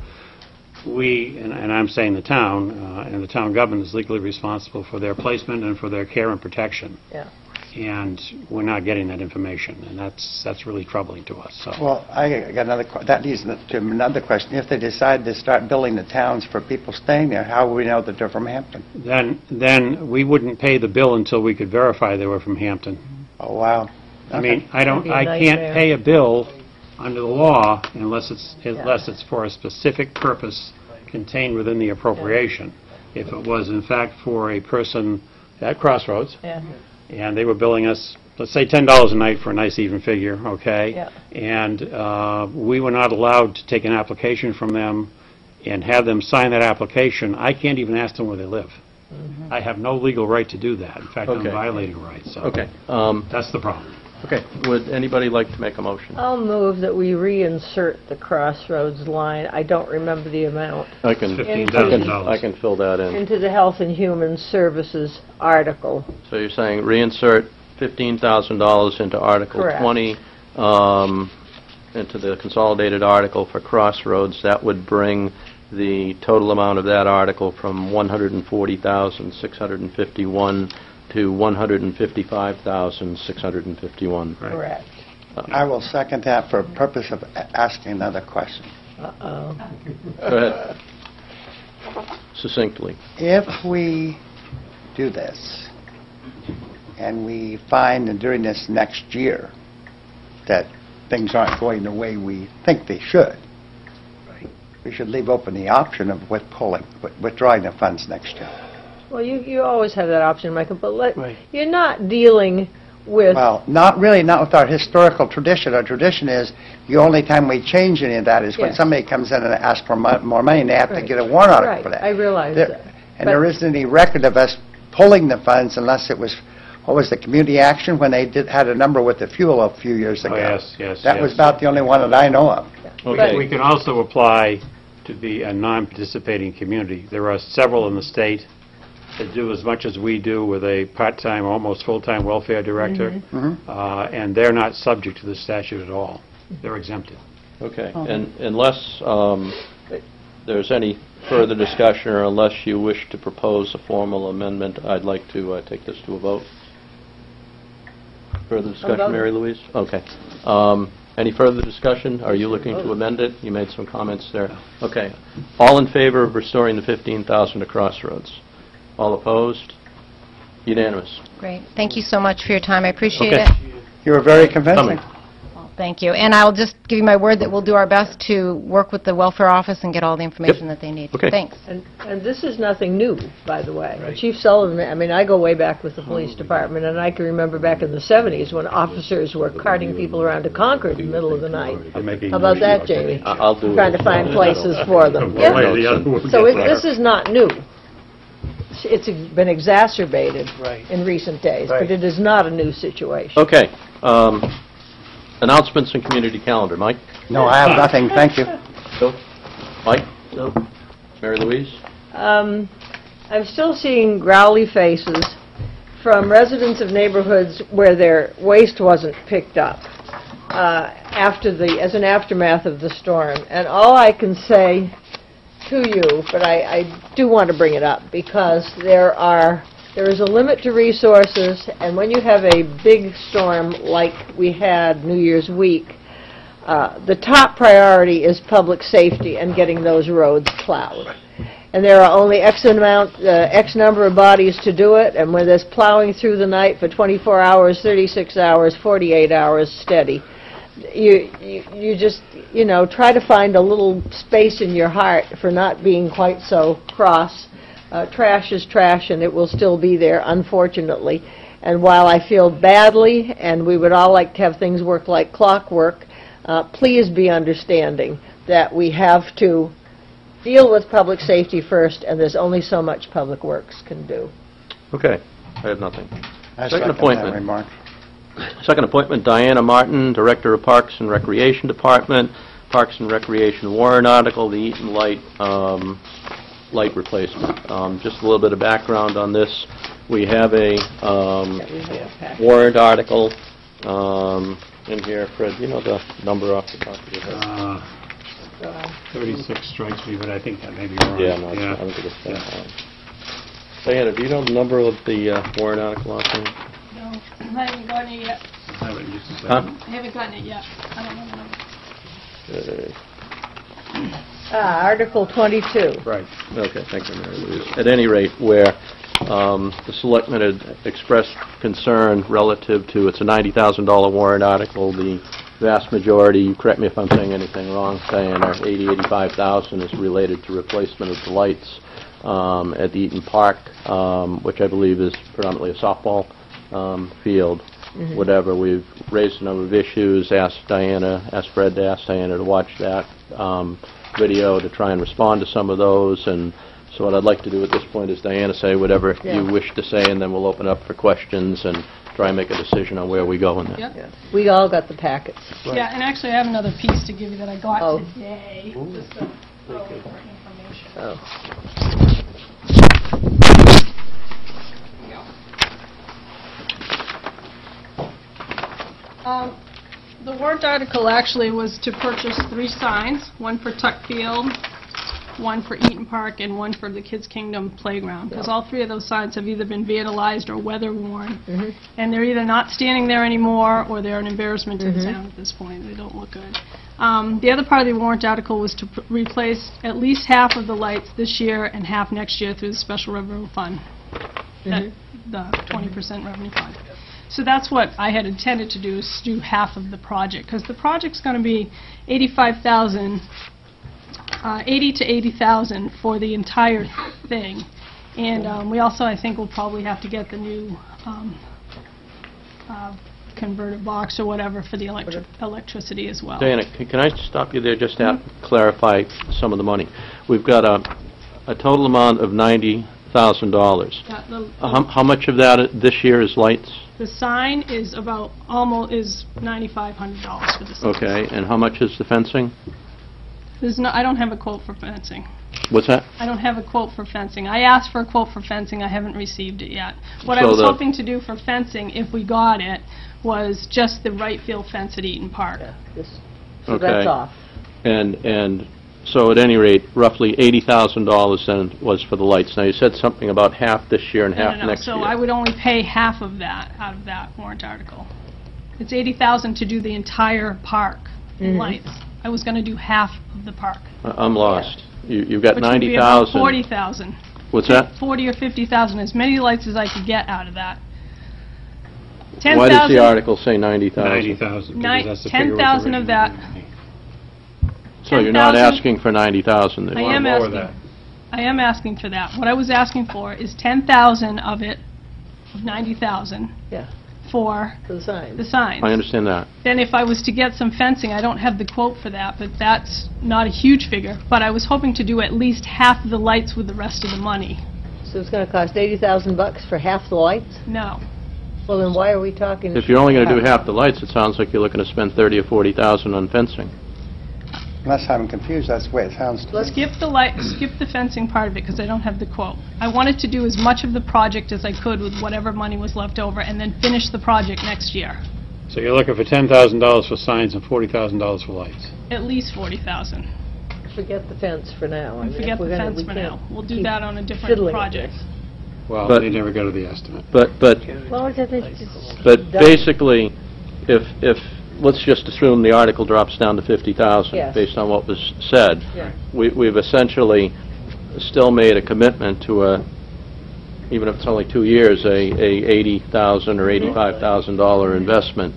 We, and and I'm saying the town, uh, and the town government is legally responsible for their placement and for their care and protection. Yeah. And we're not getting that information, and that's, that's really troubling to us, so. Well, I got another, que- that leads to another question. If they decide to start building the towns for people staying there, how will we know that they're from Hampton? Then, then we wouldn't pay the bill until we could verify they were from Hampton. Oh, wow. I mean, I don't, That'd be a I can't pay a bill under the law unless it's, unless it's for a specific purpose contained within the appropriation. If it was in fact for a person at Crossroads, Yeah. and they were billing us, let's say $10 a night for a nice even figure, okay? Yeah. And uh, we were not allowed to take an application from them and have them sign that application. I can't even ask them where they live. I have no legal right to do that. In fact, I'm Okay. violating rights, so. Okay, um, That's the problem. Okay, would anybody like to make a motion? I'll move that we reinsert the Crossroads line, I don't remember the amount, I can, Fifteen I can, thousand I can fill that in. into the Health and Human Services article. So you're saying reinsert $15,000 into Article Correct. 20, 20, um, into the consolidated article for Crossroads, that would bring the total amount of that article from 140,651 to 155,651. Correct. I will second that for purpose of asking another question. Uh-oh. Go ahead. Succinctly. If we do this, and we find that during this next year that things aren't going the way we think they should, we should leave open the option of with withdrawing the funds next year. Well, you, you always have that option, Michael, but let, Right. you're not dealing with, Well, not really, not with our historical tradition. Our tradition is, the only time we change any of that is when Yes. somebody comes in and asks for mo- more money, and they have to get a warrant article right, for that. I realize There- that. And there But- isn't any record of us pulling the funds unless it was, what was the community action when they did, had a number with the fuel a few years Oh, ago? yes, yes, That was yes. about the only one that I know of. Okay. We can also apply to be a uh, non-participating community. There are several in the state that do as much as we do with a part-time, almost full-time welfare director, uh, and they're not subject to the statute at all. They're exempted. Okay, and unless um, there's any further discussion, or unless you wish to propose a formal amendment, I'd like to uh, take this to a vote. Further discussion, voting. Mary Louise? Okay. Um, Any further discussion? Are you looking to amend it? You made some comments there. Okay. All in favor of restoring the 15,000 to Crossroads? All opposed? Unanimous. Great. Thank you so much for your time. I appreciate Okay. it. You were very convincing. Coming. Well, Thank you. And I'll just give you my word that we'll do our best to work with the welfare office and get all the information that they need. Okay. Thanks. And, and this is nothing new, by the way. Chief Sullivan, I mean, I go way back with the hmm. police department, and I can remember back in the 70s when officers were carting people around to Concord in the middle of the night. I'm making How about that. Jamie? I- I'll do... Trying to find places for them. One Yeah. way the other, we'll So get it- this is not new. It's been exacerbated in recent days, but it is not a new situation. Okay. um, Announcements and community calendar. Mike? No, I have nothing, thank you. Bill? Mike? No. Mary Louise? Um, I'm still seeing growly faces from residents of neighborhoods where their waste wasn't picked up uh, after the, as an aftermath of the storm. And all I can say to you, but I, I do want to bring it up because there are, there is a limit to resources, and when you have a big storm like we had New Year's week, uh, the top priority is public safety and getting those roads plowed. And there are only X amount, uh, X number of bodies to do it, and when there's plowing through the night for 24 hours, 36 hours, 48 hours steady, you, you you just, you know, try to find a little space in your heart for not being quite so cross. Uh, Trash is trash, and it will still be there, unfortunately. And while I feel badly, and we would all like to have things work like clockwork, uh, please be understanding that we have to deal with public safety first, and there's only so much Public Works can do. Okay, I have nothing. I Second second that appointment. remark. Second appointment, Diana Martin, Director of Parks and Recreation Department, Parks and Recreation warrant article, the Eaton Light, um, light replacement. Um, Just a little bit of background on this. We have a um, warrant article um, in here. Fred, you know the number off the top of your head? Uh, 36 strikes me, but I think that may be wrong. Yeah, no, it's- I don't think it's that high. Diana, do you know the number of the uh, warrant article offhand? No, I haven't gotten it yet. I have it in just a second. Huh? I haven't gotten it yet. I don't know the number. Uh, Ah, Article 22. Right. Okay, thank you, Mary Louise. At any rate, where um, the selectmen had expressed concern relative to, it's a $90,000 warrant article, the vast majority, you correct me if I'm saying anything wrong, Diana, 80, 85,000 is related to replacement of the lights um, at the Eaton Park, um, which I believe is predominantly a softball um, field, whatever. We've raised a number of issues, asked Diana, asked Fred to ask Diana to watch that um, video to try and respond to some of those, and so what I'd like to do at this point is Diana say whatever you wish to say, and then we'll open up for questions and try and make a decision on where we go in that. Yep. We all got the packets. Yeah, and actually, I have another piece to give you that I got Oh. today. Just a- oh, for information. Oh. Um, The warrant article actually was to purchase three signs, one for Tuck Field, one for Eaton Park, and one for the Kids Kingdom Playground, because all three of those signs have either been vandalized or weather-worn, and they're either not standing there anymore, or they're an embarrassment to the town at this point. They don't look good. Um, The other part of the warrant article was to p- replace at least half of the lights this year and half next year through the special revenue fund, that- the 20% revenue fund. So that's what I had intended to do, is do half of the project, because the project's going to be 85,000, uh, 80 to 80,000 for the entire thing. And um, we also, I think, will probably have to get the new um, uh, converter box or whatever for the electric electricity as well. Diana, can I stop you there just to clarify some of the money? We've got a a total amount of $90,000. Uh, How how much of that uh, this year is lights? The sign is about, almost, is $9,500 for the sign. Okay, and how much is the fencing? There's no, I don't have a quote for fencing. What's that? I don't have a quote for fencing. I asked for a quote for fencing, I haven't received it yet. What I So was the- hoping to do for fencing, if we got it, was just the right field fence at Eaton Park. This- So that's off. And, and, so at any rate, roughly $80,000 then was for the lights. Now, you said something about half this year and No, half no, no. next So I would only pay half of that out of that warrant article. It's 80,000 to do the entire park in Mhm. lights. I was going to do half of the park. I- I'm lost. You- You've got Which would be about 90,000. 40,000. What's that? 40 or 50,000, as many lights as I could get out of that. Why does the 10,000 article say 90,000? 90,000, Nine- because that's the figure. it was 10,000 of that. originally. So you're not 10,000 asking for 90,000 this I am lower asking, that. I am asking for that. What I was asking for is 10,000 of it, of 90,000, Yeah, for for the signs. the signs. I understand that. Then if I was to get some fencing, I don't have the quote for that, but that's not a huge figure. But I was hoping to do at least half of the lights with the rest of the money. So it's going to cost 80,000 bucks for half the lights? No. Well, then why are we talking? If you're only going to do half the lights, it sounds like you're looking to spend 30 or 40,000 on fencing. Unless I'm confused, that's the way it sounds to me. Skip the light, skip the fencing part of it, because I don't have the quote. I wanted to do as much of the project as I could with whatever money was left over, and then finish the project next year. So you're looking for $10,000 for signs and $40,000 for lights. At least 40,000. forget the fence for now. I mean, if Forget we're the gonna- fence we for can't now. We'll do keep that on a different fiddling with project. this. Well, But- they never go to the estimate. But, but, Well, it's- it's- it's but basically, if, if, let's just assume the article drops down to 50,000, Yes. based on what was said. Yeah. We, we've essentially still made a commitment to a, even if it's only two years, a, a 80,000 or $85,000 investment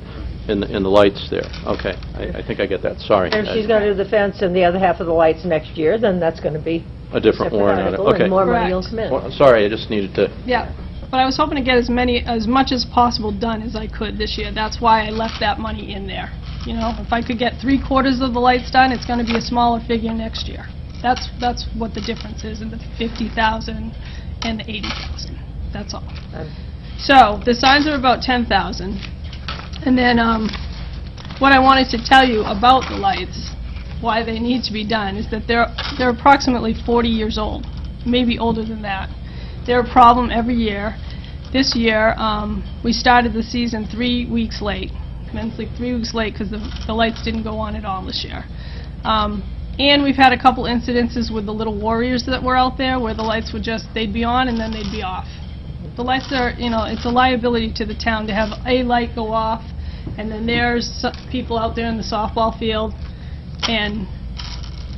in, the in the lights there. Okay, I, I think I get that, sorry. And if she's going to do the fence and the other half of the lights next year, then that's going to be A different separate warrant article, okay. and more money will Correct. come in. Well, Sorry, I just needed to, Yeah, but I was hoping to get as many, as much as possible done as I could this year. That's why I left that money in there. You know, if I could get three quarters of the lights done, it's gonna be a smaller figure next year. That's, that's what the difference is in the 50,000 and the 80,000. That's all. So, the signs are about 10,000. And then, um, what I wanted to tell you about the lights, why they need to be done, is that they're, they're approximately 40 years old, maybe older than that. They're a problem every year. This year, um, we started the season three weeks late, men's three weeks late because the, the lights didn't go on at all this year. Um, and we've had a couple incidences with the little warriors that were out there where the lights would just, they'd be on and then they'd be off. The lights are, you know, it's a liability to the town to have a light go off and then there's people out there in the softball field and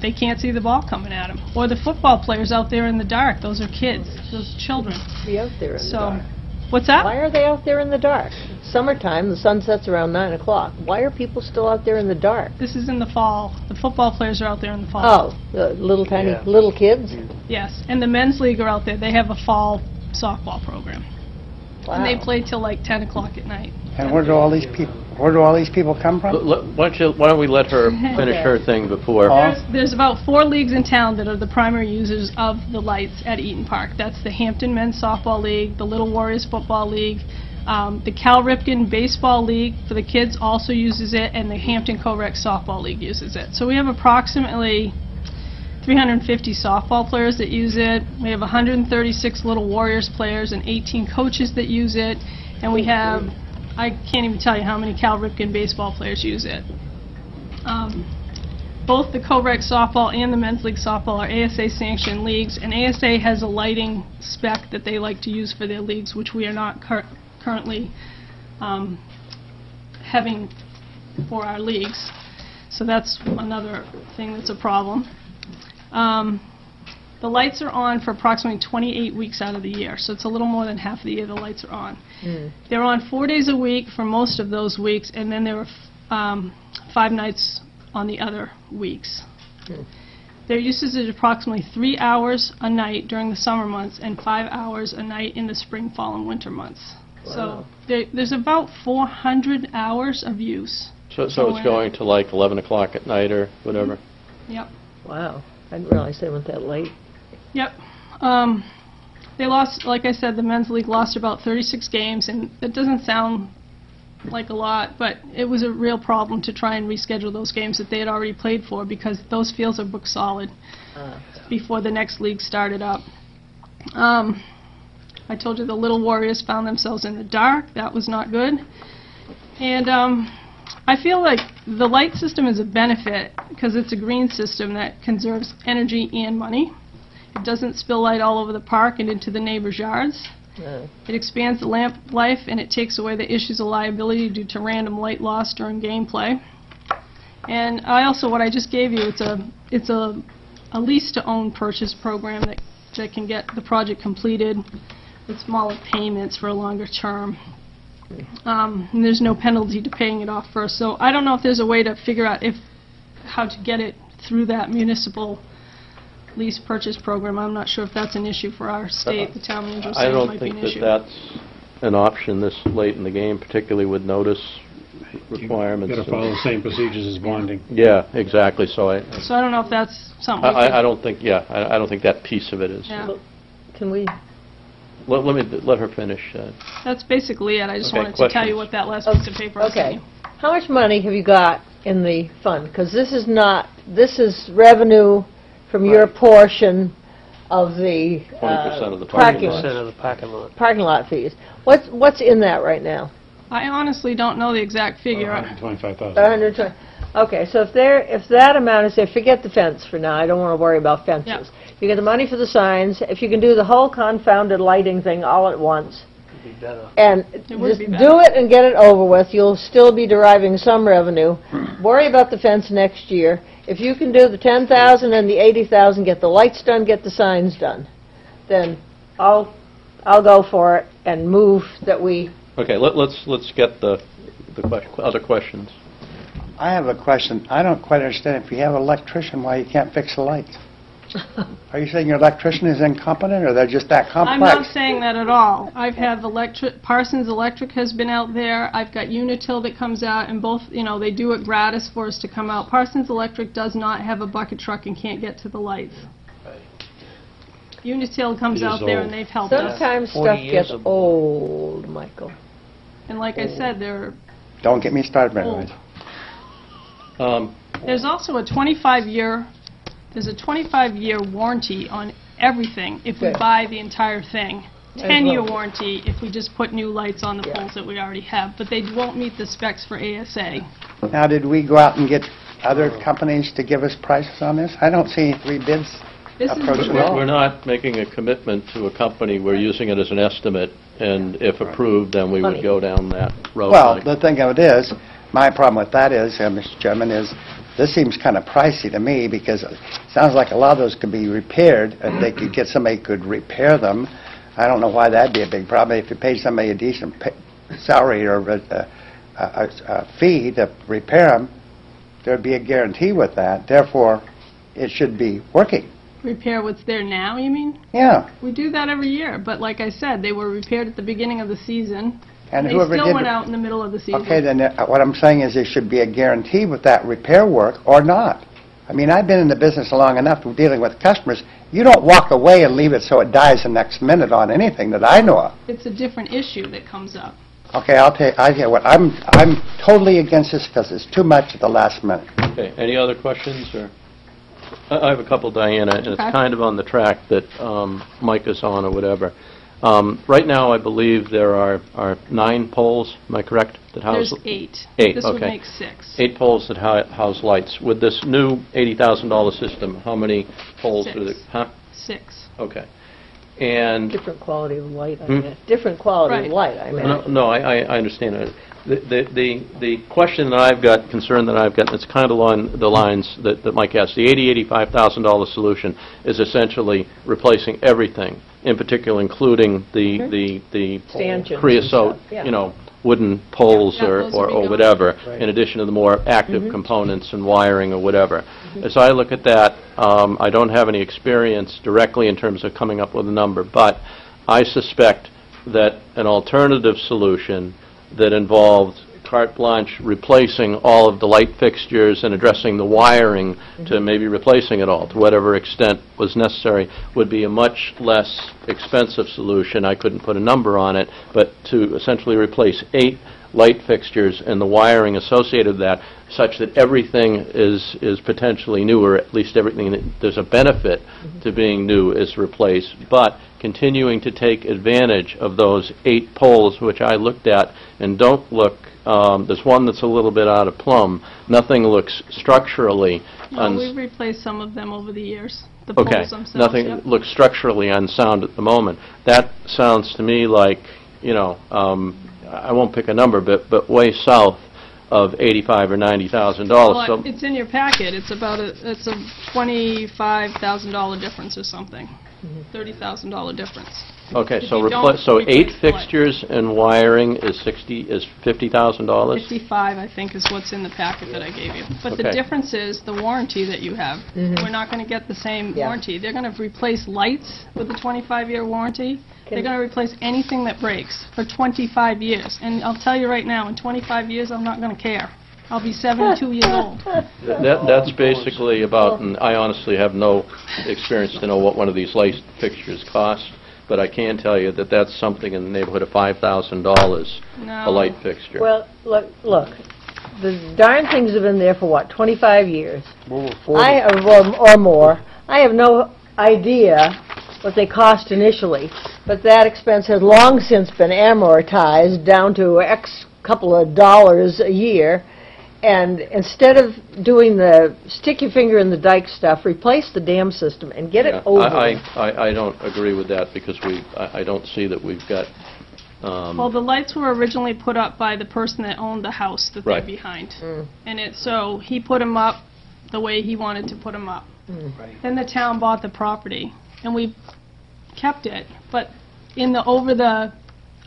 they can't see the ball coming at them. Or the football players out there in the dark, those are kids, those children. Be out there in the So, dark. what's that? Why are they out there in the dark? Summertime, the sun sets around 9 o'clock. Why are people still out there in the dark? This is in the fall. The football players are out there in the fall. Oh, the little tiny, little kids? Yes, and the men's league are out there. They have a fall softball program. And they play till like 10 o'clock at night. And where do all these people, where do all these people come from? l- why don't you, why don't we let her finish her thing before? There's, there's about four leagues in town that are the primary users of the lights at Eaton Park. That's the Hampton Men's Softball League, the Little Warriors Football League, um, the Cal Ripken Baseball League for the kids also uses it, and the Hampton Co-Rec Softball League uses it. So we have approximately 350 softball players that use it. We have 136 Little Warriors players and 18 coaches that use it. And we have, I can't even tell you how many Cal Ripken baseball players use it. Um, both the co-rec softball and the men's league softball are ASA sanctioned leagues, and ASA has a lighting spec that they like to use for their leagues, which we are not cur- currently um, having for our leagues. So that's another thing that's a problem. Um, the lights are on for approximately 28 weeks out of the year, so it's a little more than half of the year the lights are on. Hmm. They're on four days a week for most of those weeks, and then there are f- um, five nights on the other weeks. Hmm. Their usage is approximately three hours a night during the summer months and five hours a night in the spring, fall, and winter months. So there, there's about 400 hours of use. So, so it's going to like 11 o'clock at night or whatever? Mm-hmm. Yep. Wow. I didn't realize they went that late. Yep. Um, they lost, like I said, the men's league lost about 36 games, and that doesn't sound like a lot, but it was a real problem to try and reschedule those games that they had already played for because those fields are booked solid before the next league started up. Um, I told you the Little Warriors found themselves in the dark. That was not good. And um, I feel like the light system is a benefit because it's a green system that conserves energy and money. Doesn't spill light all over the park and into the neighbors' yards. It expands the lamp life and it takes away the issues of liability due to random light loss during gameplay. And I also, what I just gave you, it's a it's a, a lease-to-own purchase program that, that can get the project completed with smaller payments for a longer term. Um, and there's no penalty to paying it off first. So I don't know if there's a way to figure out if how to get it through that municipal lease purchase program. I'm not sure if that's an issue for our state. The town manager I said it don't might be think an that issue. that's an option this late in the game, particularly with notice requirements. Got to follow the same procedures as bonding. Yeah, exactly, so I, So I don't know if that's something. I- we could- I I don't think, yeah, I I don't think that piece of it is. Yeah, Can we, Let let me, let her finish. uh, that's basically it. I just Okay, wanted to tell you questions? what that last piece of paper I sent okay. you. How much money have you got in the fund? Because this is not, this is revenue from your portion of the 20% of the uh, parking parking, lot. of the parking lot. parking lot fees. What's, what's in that right now? I honestly don't know the exact figure. I- 125,000. About 120. Okay, so if there, if that amount is there, forget the fence for now, I don't want to worry about Yeah. fences. You get the money for the signs, if you can do the whole confounded lighting thing all at once, and It would just be do better. it and get it over with, you'll still be deriving some revenue. Worry about the fence next year. If you can do the 10,000 and the 80,000, get the lights done, get the signs done, then I'll, I'll go for it and move that we Okay, let- let's, let's get the, the que- other questions. I have a question. I don't quite understand. If you have an electrician, why you can't fix the lights? Are you saying your electrician is incompetent, or they're just that complex? I'm not saying that at all. I've had electric, Parsons Electric has been out there, I've got Unitil that comes out, and both, you know, they do it gratis for us to come out. Parsons Electric does not have a bucket truck and can't get to the lights. Unitil comes It is out there and they've helped us. Sometimes stuff gets old, Michael. And like I said, there, Don't get me started, Mary Louise. Um, there's also a 25-year, there's a 25-year warranty on everything if we Good. buy the entire thing. As 10-year well. warranty if we just put new lights on the Yeah. poles that we already have, but they won't meet the specs for ASA. Now, did we go out and get other companies to give us prices on this? I don't see any three bids This is approach the at all. We're not making a commitment to a company, we're using it as an estimate, and if approved, then we Money. would go down that road. Well, Mike. the thing of it is, my problem with that is, uh, Mr. Chairman, is this seems kind of pricey to me because it sounds like a lot of those could be repaired. If they could get somebody who could repair them, I don't know why that'd be a big problem. If you paid somebody a decent pa- salary or a, a- a a fee to repair them, there'd be a guarantee with that. Therefore, it should be working. Repair what's there now, you mean? Yeah. We do that every year, but like I said, they were repaired at the beginning of the season. And They whoever still did went out in the middle of the season. Okay, then uh, what I'm saying is there should be a guarantee with that repair work or not. I mean, I've been in the business long enough of dealing with customers. You don't walk away and leave it so it dies the next minute on anything that I know of. It's a different issue that comes up. Okay, I'll tell, I hear what, I'm, I'm totally against this because it's too much at the last minute. Okay, any other questions, or? I I have a couple, Diana, and it's Okay. kind of on the track that um, Mike is on or whatever. Um, Right now, I believe there are are nine poles, am I correct? that house There's eight. Eight, This would okay. make six. Eight poles that hou- house lights. With this new $80,000 system, how many poles do they... Six. Huh? Six. Okay. And Different quality of light, I Hmm? meant. Different quality of light, I mean. No, no, I, I I understand. The, the, the the question that I've got, concern that I've got, and it's kind of along the lines that, that Mike asked, the eighty, eighty-five thousand dollar solution is essentially replacing everything, in particular including the, the, the Stanchions and creosote, stuff, yeah. you know, wooden poles Yeah, or, those or would be or gone. whatever, in addition to the more active components and wiring or whatever. As I look at that, um, I don't have any experience directly in terms of coming up with a number, but I suspect that an alternative solution that involved carte blanche replacing all of the light fixtures and addressing the wiring to mm-hmm. maybe replacing it all. To whatever extent was necessary would be a much less expensive solution. I couldn't put a number on it, but to essentially replace eight light fixtures and the wiring associated with that, such that everything is, is potentially new, or at least everything that, there's a benefit mm-hmm. to being new is replaced, but continuing to take advantage of those eight poles, which I looked at, and don't look, um, there's one that's a little bit out of plumb. Nothing looks structurally uns- we've replaced some of them over the years. The Okay, poles themselves, nothing yep. looks structurally unsound at the moment. That sounds to me like, you know, um, I won't pick a number, but, but way south of eighty-five or ninety thousand dollars. Well, it's in your packet, it's about a, it's a twenty-five thousand dollar difference or something. Thirty thousand dollar difference. Okay, if so you don't so eight the light. fixtures and wiring is sixty, is fifty thousand dollars? Fifty-five, I think, is what's in the packet that I gave you. But the Okay. difference is the warranty that you have. Mm-hmm. We're not gonna get the same Yeah. warranty. They're gonna replace lights with a twenty-five year warranty. They're gonna replace anything that breaks for twenty-five years. And I'll tell you right now, in twenty-five years, I'm not gonna care. I'll be seventy-two years old. That, that's basically about, and I honestly have no experience to know what one of these light fixtures cost, but I can tell you that that's something in the neighborhood of five thousand dollars, a No. light fixture. Well, look, look, the darn things have been there for what, 25 years? I, or or more. I have no idea what they cost initially, but that expense has long since been amortized down to X couple of dollars a year, And instead of doing the stick your finger in the dike stuff, replace the dam system and get Yeah, it over I, with. I, I- I don't agree with that because we, I, I don't see that we've got, um, Well, the lights were originally put up by the person that owned the house that they're Right. behind. And it, so he put them up the way he wanted to put them up. Then the town bought the property, and we kept it. But in the, over the,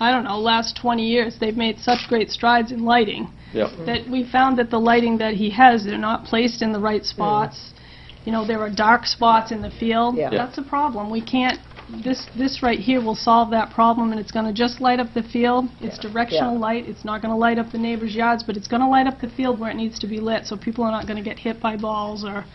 I don't know, last 20 years, they've made such great strides in lighting yeah. that we found that the lighting that he has, they're not placed in the right spots. You know, there are dark spots in the field. Yeah. Yeah. That's a problem. We can't, this, this right here will solve that problem, and it's going to just light up the field. It's directional Yeah. light. It's not going to light up the neighbors' yards, but it's going to light up the field where it needs to be lit, so people are not going to get hit by balls or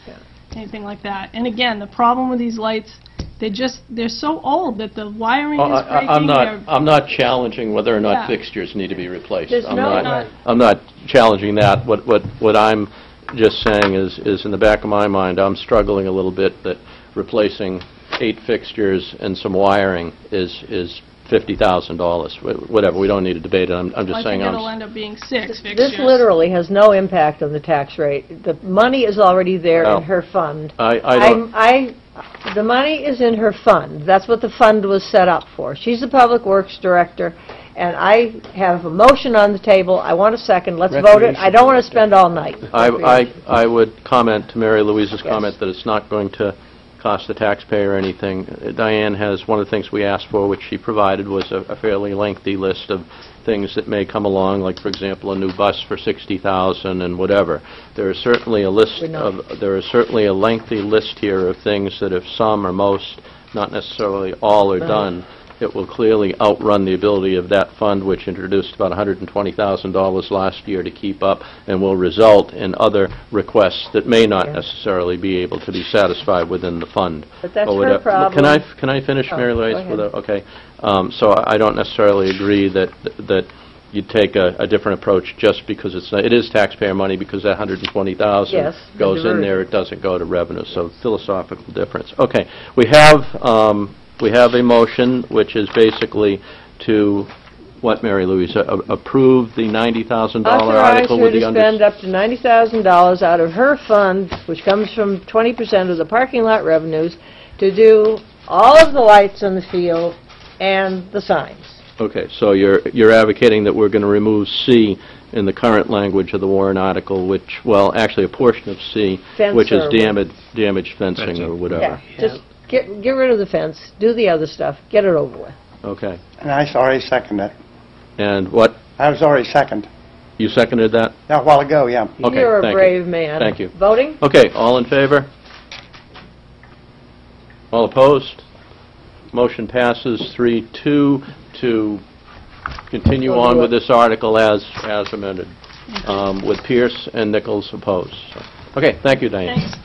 anything like that. And again, the problem with these lights, they just, they're so old that the wiring is I- breaking. I- I'm not, they're- I'm not challenging whether or not Yeah. fixtures need to be replaced. There's I'm no- not- I'm not challenging that. What, what, what I'm just saying is, is in the back of my mind, I'm struggling a little bit that replacing eight fixtures and some wiring is, is $50,000, Wh- whatever, we don't need to debate it, I'm, I'm I just saying think I'm... it'll end up being six fixtures. This literally has no impact on the tax rate. The money is already there No. in her fund. I, I don't, I'm- I, the money is in her fund. That's what the fund was set up for. She's the Public Works Director, and I have a motion on the table. I want a second. Let's vote it. I don't want to spend all night. I, I, I would comment to Mary Louise's comment that it's not going to cost the taxpayer anything. Diane has, one of the things we asked for, which she provided, was a a fairly lengthy list of things that may come along, like, for example, a new bus for 60000 and whatever. There is certainly a list of, there is certainly a lengthy list here of things that if some or most, not necessarily all are done, it will clearly outrun the ability of that fund, which introduced about $120,000 last year to keep up, and will result in other requests that may not necessarily be able to be satisfied within the fund. But that's or her whatever. problem. Can I, can I finish, Oh, Mary go Louise? ahead. with a- Okay. Um, So I I don't necessarily agree that, that you take a, a different approach just because it's, not- it is taxpayer money, because that 120,000 Yes, goes in there, it doesn't go to revenue, so philosophical difference. Okay, we have, um, we have a motion, which is basically to, what, Mary Louise, a- a- approve the $90,000 Authorize article her with the to under... spend up to $90,000 out of her fund, which comes from 20% of the parking lot revenues, to do all of the lights on the field and the signs. Okay, so you're, you're advocating that we're going to remove C in the current language of the warrant article, which, well, actually, a portion of C, Fence which is or- damaged, damaged fencing or Fencing. whatever. Yeah, just get, get rid of the fence, do the other stuff, get it over with. Okay. And I already seconded it. And what, I was already second. you seconded that? Yeah, A while ago, yeah. Okay, You're a thank you. brave man. Thank you. Voting? Okay, all in favor? All opposed? Motion passes 3-2 to continue Go on with this article as, as amended, um, with Pierce and Nichols opposed. So- Okay, thank you, Diane. Thanks.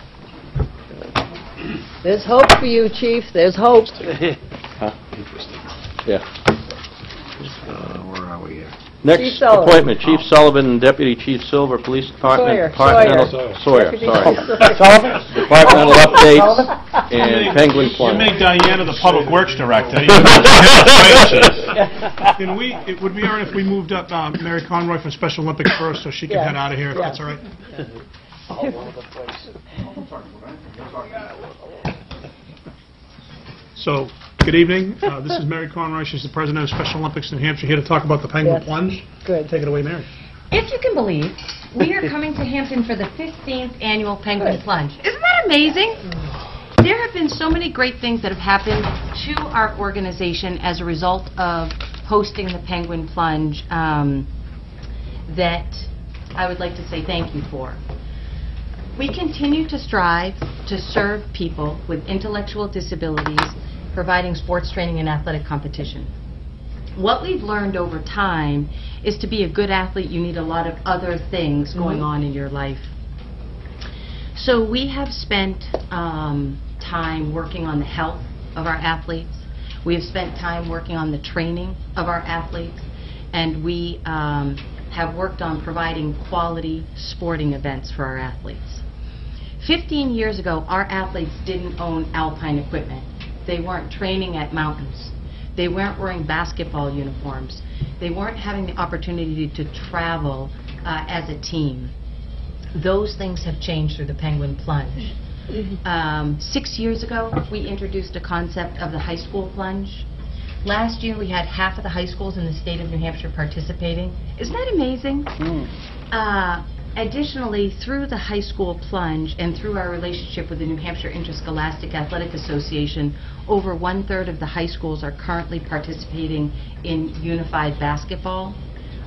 There's hope for you, chief, there's hope. Interesting. Yeah. Where are we here? Chief Next Sullivan. appointment, Chief Sullivan and Deputy Chief Silver, Police Department. Sawyer, Departmental- Sawyer. Sawyer, Deputy sorry. Sullivan? Departmental updates and Penguin You Plunge. make Diana the Public Works Director. You know, Can we, it would be all right if we moved up uh, Mary Conroy from Special Olympics first, so she can Yeah. head out of here, if that's all right? So, good evening. Uh, This is Mary Conroy. She's the president of Special Olympics New Hampshire, here to talk about the Penguin Yes. Plunge. Good. Take it away, Mary. If you can believe, we are coming to Hampton for the 15th annual Penguin Plunge. Isn't that amazing? There have been so many great things that have happened to our organization as a result of hosting the Penguin Plunge um, that I would like to say thank you for. We continue to strive to serve people with intellectual disabilities, providing sports training and athletic competition. What we've learned over time is to be a good athlete, you need a lot of other things going on in your life. So we have spent um, time working on the health of our athletes. We have spent time working on the training of our athletes. And we um, have worked on providing quality sporting events for our athletes. 15 years ago, our athletes didn't own alpine equipment. They weren't training at mountains. They weren't wearing basketball uniforms. They weren't having the opportunity to travel uh, as a team. Those things have changed through the Penguin Plunge. Um, Six years ago, we introduced a concept of the high school plunge. Last year, we had half of the high schools in the state of New Hampshire participating. Isn't that amazing? Uh, Additionally, through the high school plunge and through our relationship with the New Hampshire Interscholastic Athletic Association, over one-third of the high schools are currently participating in unified basketball.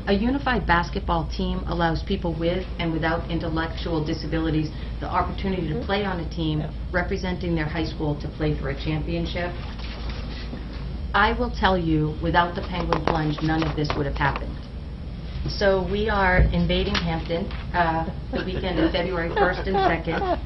A unified basketball team allows people with and without intellectual disabilities the opportunity to play on a team representing their high school to play for a championship. I will tell you, without the Penguin Plunge, none of this would have happened. So we are invading Hampton uh, the weekend of February 1st and 2nd.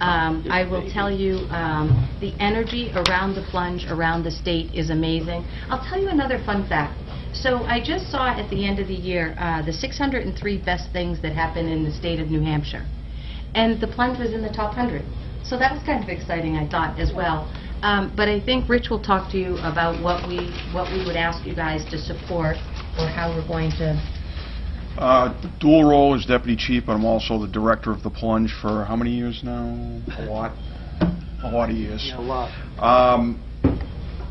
Um, I will tell you, um, the energy around the plunge, around the state is amazing. I'll tell you another fun fact. So I just saw at the end of the year uh, the 603 best things that happen in the state of New Hampshire. And the plunge was in the top 100. So that was kind of exciting, I thought, as well. Um, But I think Rich will talk to you about what we, what we would ask you guys to support or how we're going to Uh, Dual role as deputy chief, but I'm also the director of the plunge for how many years now? A lot. A lot of years. A lot. Um,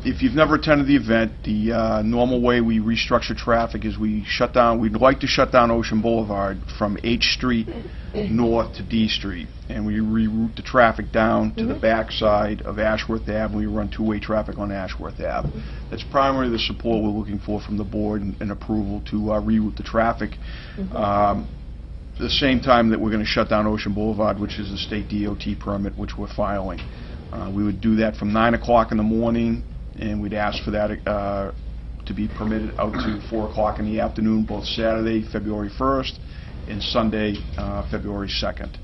If you've never attended the event, the uh, normal way we restructure traffic is we shut down, we'd like to shut down Ocean Boulevard from H Street north to D Street, and we reroute the traffic down to the backside of Ashworth Ave, and we run two-way traffic on Ashworth Ave. That's primarily the support we're looking for from the board and and approval to uh, reroute the traffic. Um, the same time that we're going to shut down Ocean Boulevard, which is a state DOT permit, which we're filing. Uh, We would do that from 9 o'clock in the morning, and we'd ask for that uh, to be permitted out to 4 o'clock in the afternoon, both Saturday, February 1st, and Sunday, uh, February 2nd.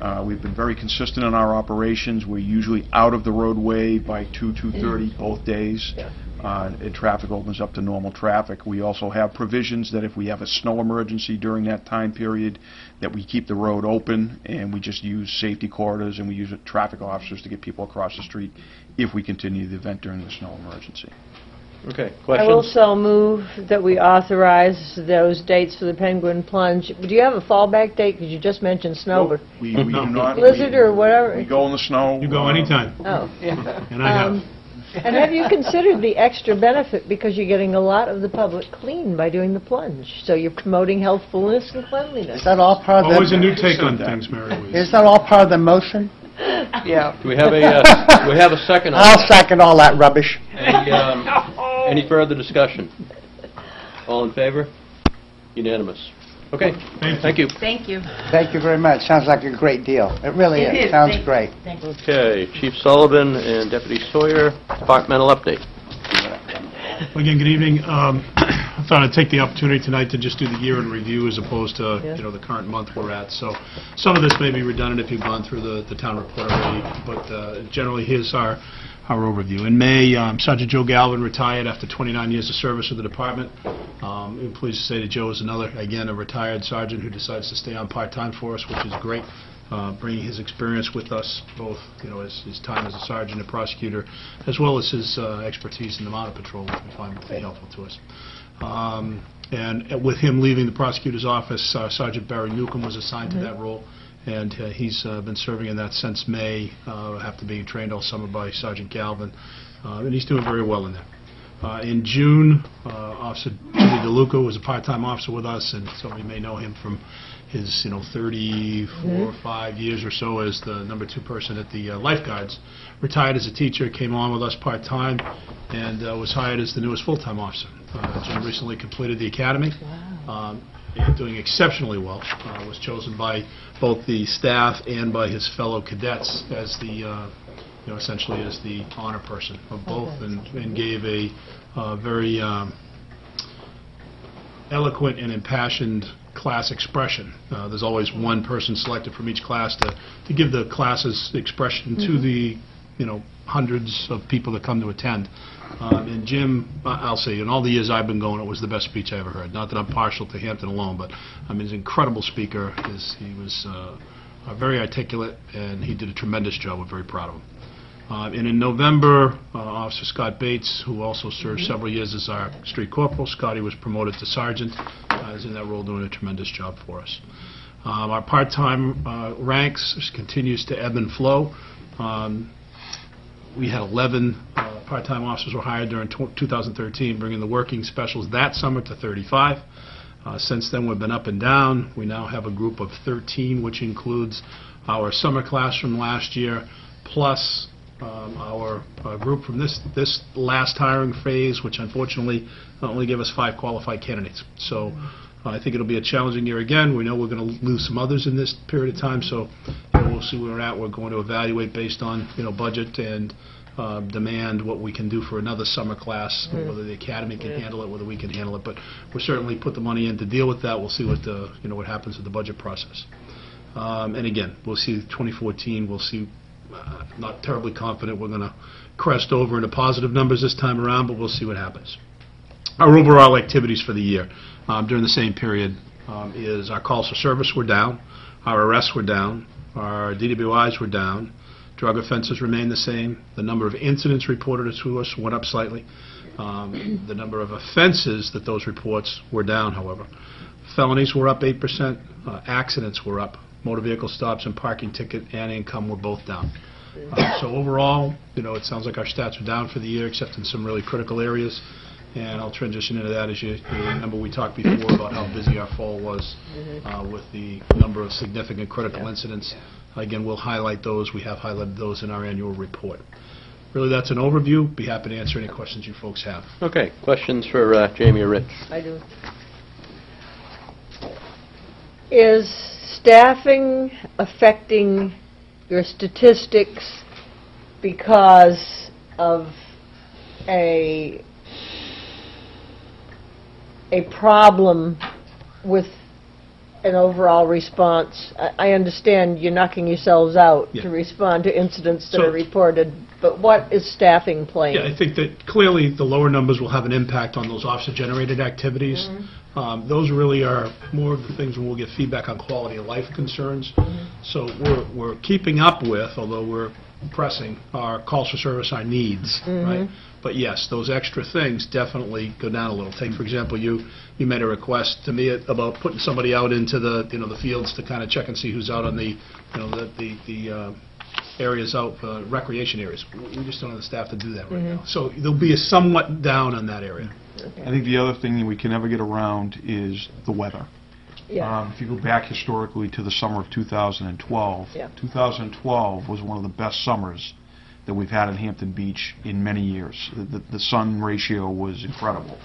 Uh, We've been very consistent in our operations. We're usually out of the roadway by 2, 2:30 both days, uh, and traffic opens up to normal traffic. We also have provisions that if we have a snow emergency during that time period, that we keep the road open, and we just use safety corridors, and we use traffic officers to get people across the street if we continue the event during the snow emergency. Okay, I questions? also move that we authorize those dates for the Penguin Plunge. Do you have a fallback date? Because you just mentioned snow, but We we do not... blizzard or whatever? We go in the snow. You go uh, anytime, Oh. yeah. and I have. Um, And have you considered the extra benefit, because you're getting a lot of the public clean by doing the plunge? So you're promoting healthfulness and cleanliness. Is that all part of the... Always a new take on things, Mary Louise. Is that all part of the motion? Yeah. Do we have a, uh, do we have a second on I'll second all that rubbish. Any, um, any further discussion? All in favor? Unanimous. Okay, thank you. Thank you. Thank you very much. Sounds like a great deal. It really It is. is. Sounds Thank- great. Thank you. Okay, Chief Sullivan and Deputy Sawyer, departmental update. Again, good evening. Um, I thought I'd take the opportunity tonight to just do the year in review as opposed to, Yeah. you know, the current month we're at. So some of this may be redundant if you've gone through the the town report already, but uh, generally, here's our our overview. In May, um, Sergeant Joe Galvin retired after 29 years of service with the department. Um, I'm pleased to say that Joe is another, again, a retired sergeant who decides to stay on part-time for us, which is great, uh, bringing his experience with us, both, you know, his his time as a sergeant and prosecutor, as well as his uh, expertise in the mounted patrol, which we find be helpful to us. Um, And with him leaving the prosecutor's office, uh, Sergeant Barry Newcomb was assigned to that role, and uh, he's uh, been serving in that since May, uh, after being trained all summer by Sergeant Galvin, Uh, and he's doing very well in there. Uh, In June, uh, Officer Jimmy DeLuca was a part-time officer with us, and some of you may know him from his, you know, 34 or 5 years or so as the number two person at the uh, lifeguards. Retired as a teacher, came on with us part-time, and uh, was hired as the newest full-time officer. Uh, Jim recently completed the academy, um, doing exceptionally well. Uh, Was chosen by both the staff and by his fellow cadets as the, uh, you know, essentially as the honor person of both, and and gave a uh, very um, eloquent and impassioned class expression. Uh, There's always one person selected from each class to, to give the class's expression to the, you know, hundreds of people that come to attend. Um, And Jim, I- I'll say, in all the years I've been going, it was the best speech I ever heard. Not that I'm partial to Hampton alone, but, I mean, he's an incredible speaker. His- He was uh, uh, very articulate, and he did a tremendous job. We're very proud of him. Uh, And in November, uh, Officer Scott Bates, who also served several years as our street corporal, Scotty was promoted to sergeant, uh, is in that role doing a tremendous job for us. Um, Our part-time uh, ranks continues to ebb and flow. Um, We had 11 uh, part-time officers were hired during 2013, bringing the working specials that summer to 35. Uh, Since then, we've been up and down. We now have a group of 13, which includes our summer class from last year, plus um, our uh, group from this, this last hiring phase, which unfortunately only gave us five qualified candidates. So I think it'll be a challenging year again. We know we're going to lose some others in this period of time, so you know, we'll see where we're at. We're going to evaluate based on, you know, budget and uh, demand, what we can do for another summer class, whether the academy can handle it, whether we can handle it. But we'll certainly put the money in to deal with that. We'll see what, the you know, what happens with the budget process. Um, And again, we'll see 2014, we'll see, uh, not terribly confident we're going to crest over into positive numbers this time around, but we'll see what happens. Our overall activities for the year um, during the same period um, is our calls for service were down, our arrests were down, our DWIs were down, drug offenses remained the same, the number of incidents reported to us went up slightly, Um, the number of offenses that those reports were down, however. Felonies were up 8%, uh, accidents were up, motor vehicle stops and parking ticket and income were both down. Uh, So overall, you know, it sounds like our stats are down for the year, except in some really critical areas. And I'll transition into that. As you you remember, we talked before about how busy our fall was uh, with the number of significant critical incidents. Again, we'll highlight those. We have highlighted those in our annual report. Really, that's an overview. Be happy to answer any questions you folks have. Okay, questions for uh, Jamie or Rich? I do. Is staffing affecting your statistics because of a, a problem with an overall response? I I understand you're knocking yourselves out Yeah. to respond to incidents that So- are reported, but what is staffing playing? Yeah, I think that clearly the lower numbers will have an impact on those officer-generated activities. Um, Those really are more of the things when we'll get feedback on quality of life concerns. So we're, we're keeping up with, although we're pressing, our calls for service, our needs, right? But yes, those extra things definitely go down a little. Take, for example, you, you made a request to me about putting somebody out into the, you know, the fields to kind of check and see who's out on the, you know, the, the, the uh, areas out, uh, recreation areas. We we just don't have the staff to do that right now. So there'll be a somewhat down on that area. I think the other thing that we can never get around is the weather. Yeah. Um, If you go back historically to the summer of 2012, Yeah. 2012 was one of the best summers that we've had in Hampton Beach in many years. The- The the sun ratio was incredible.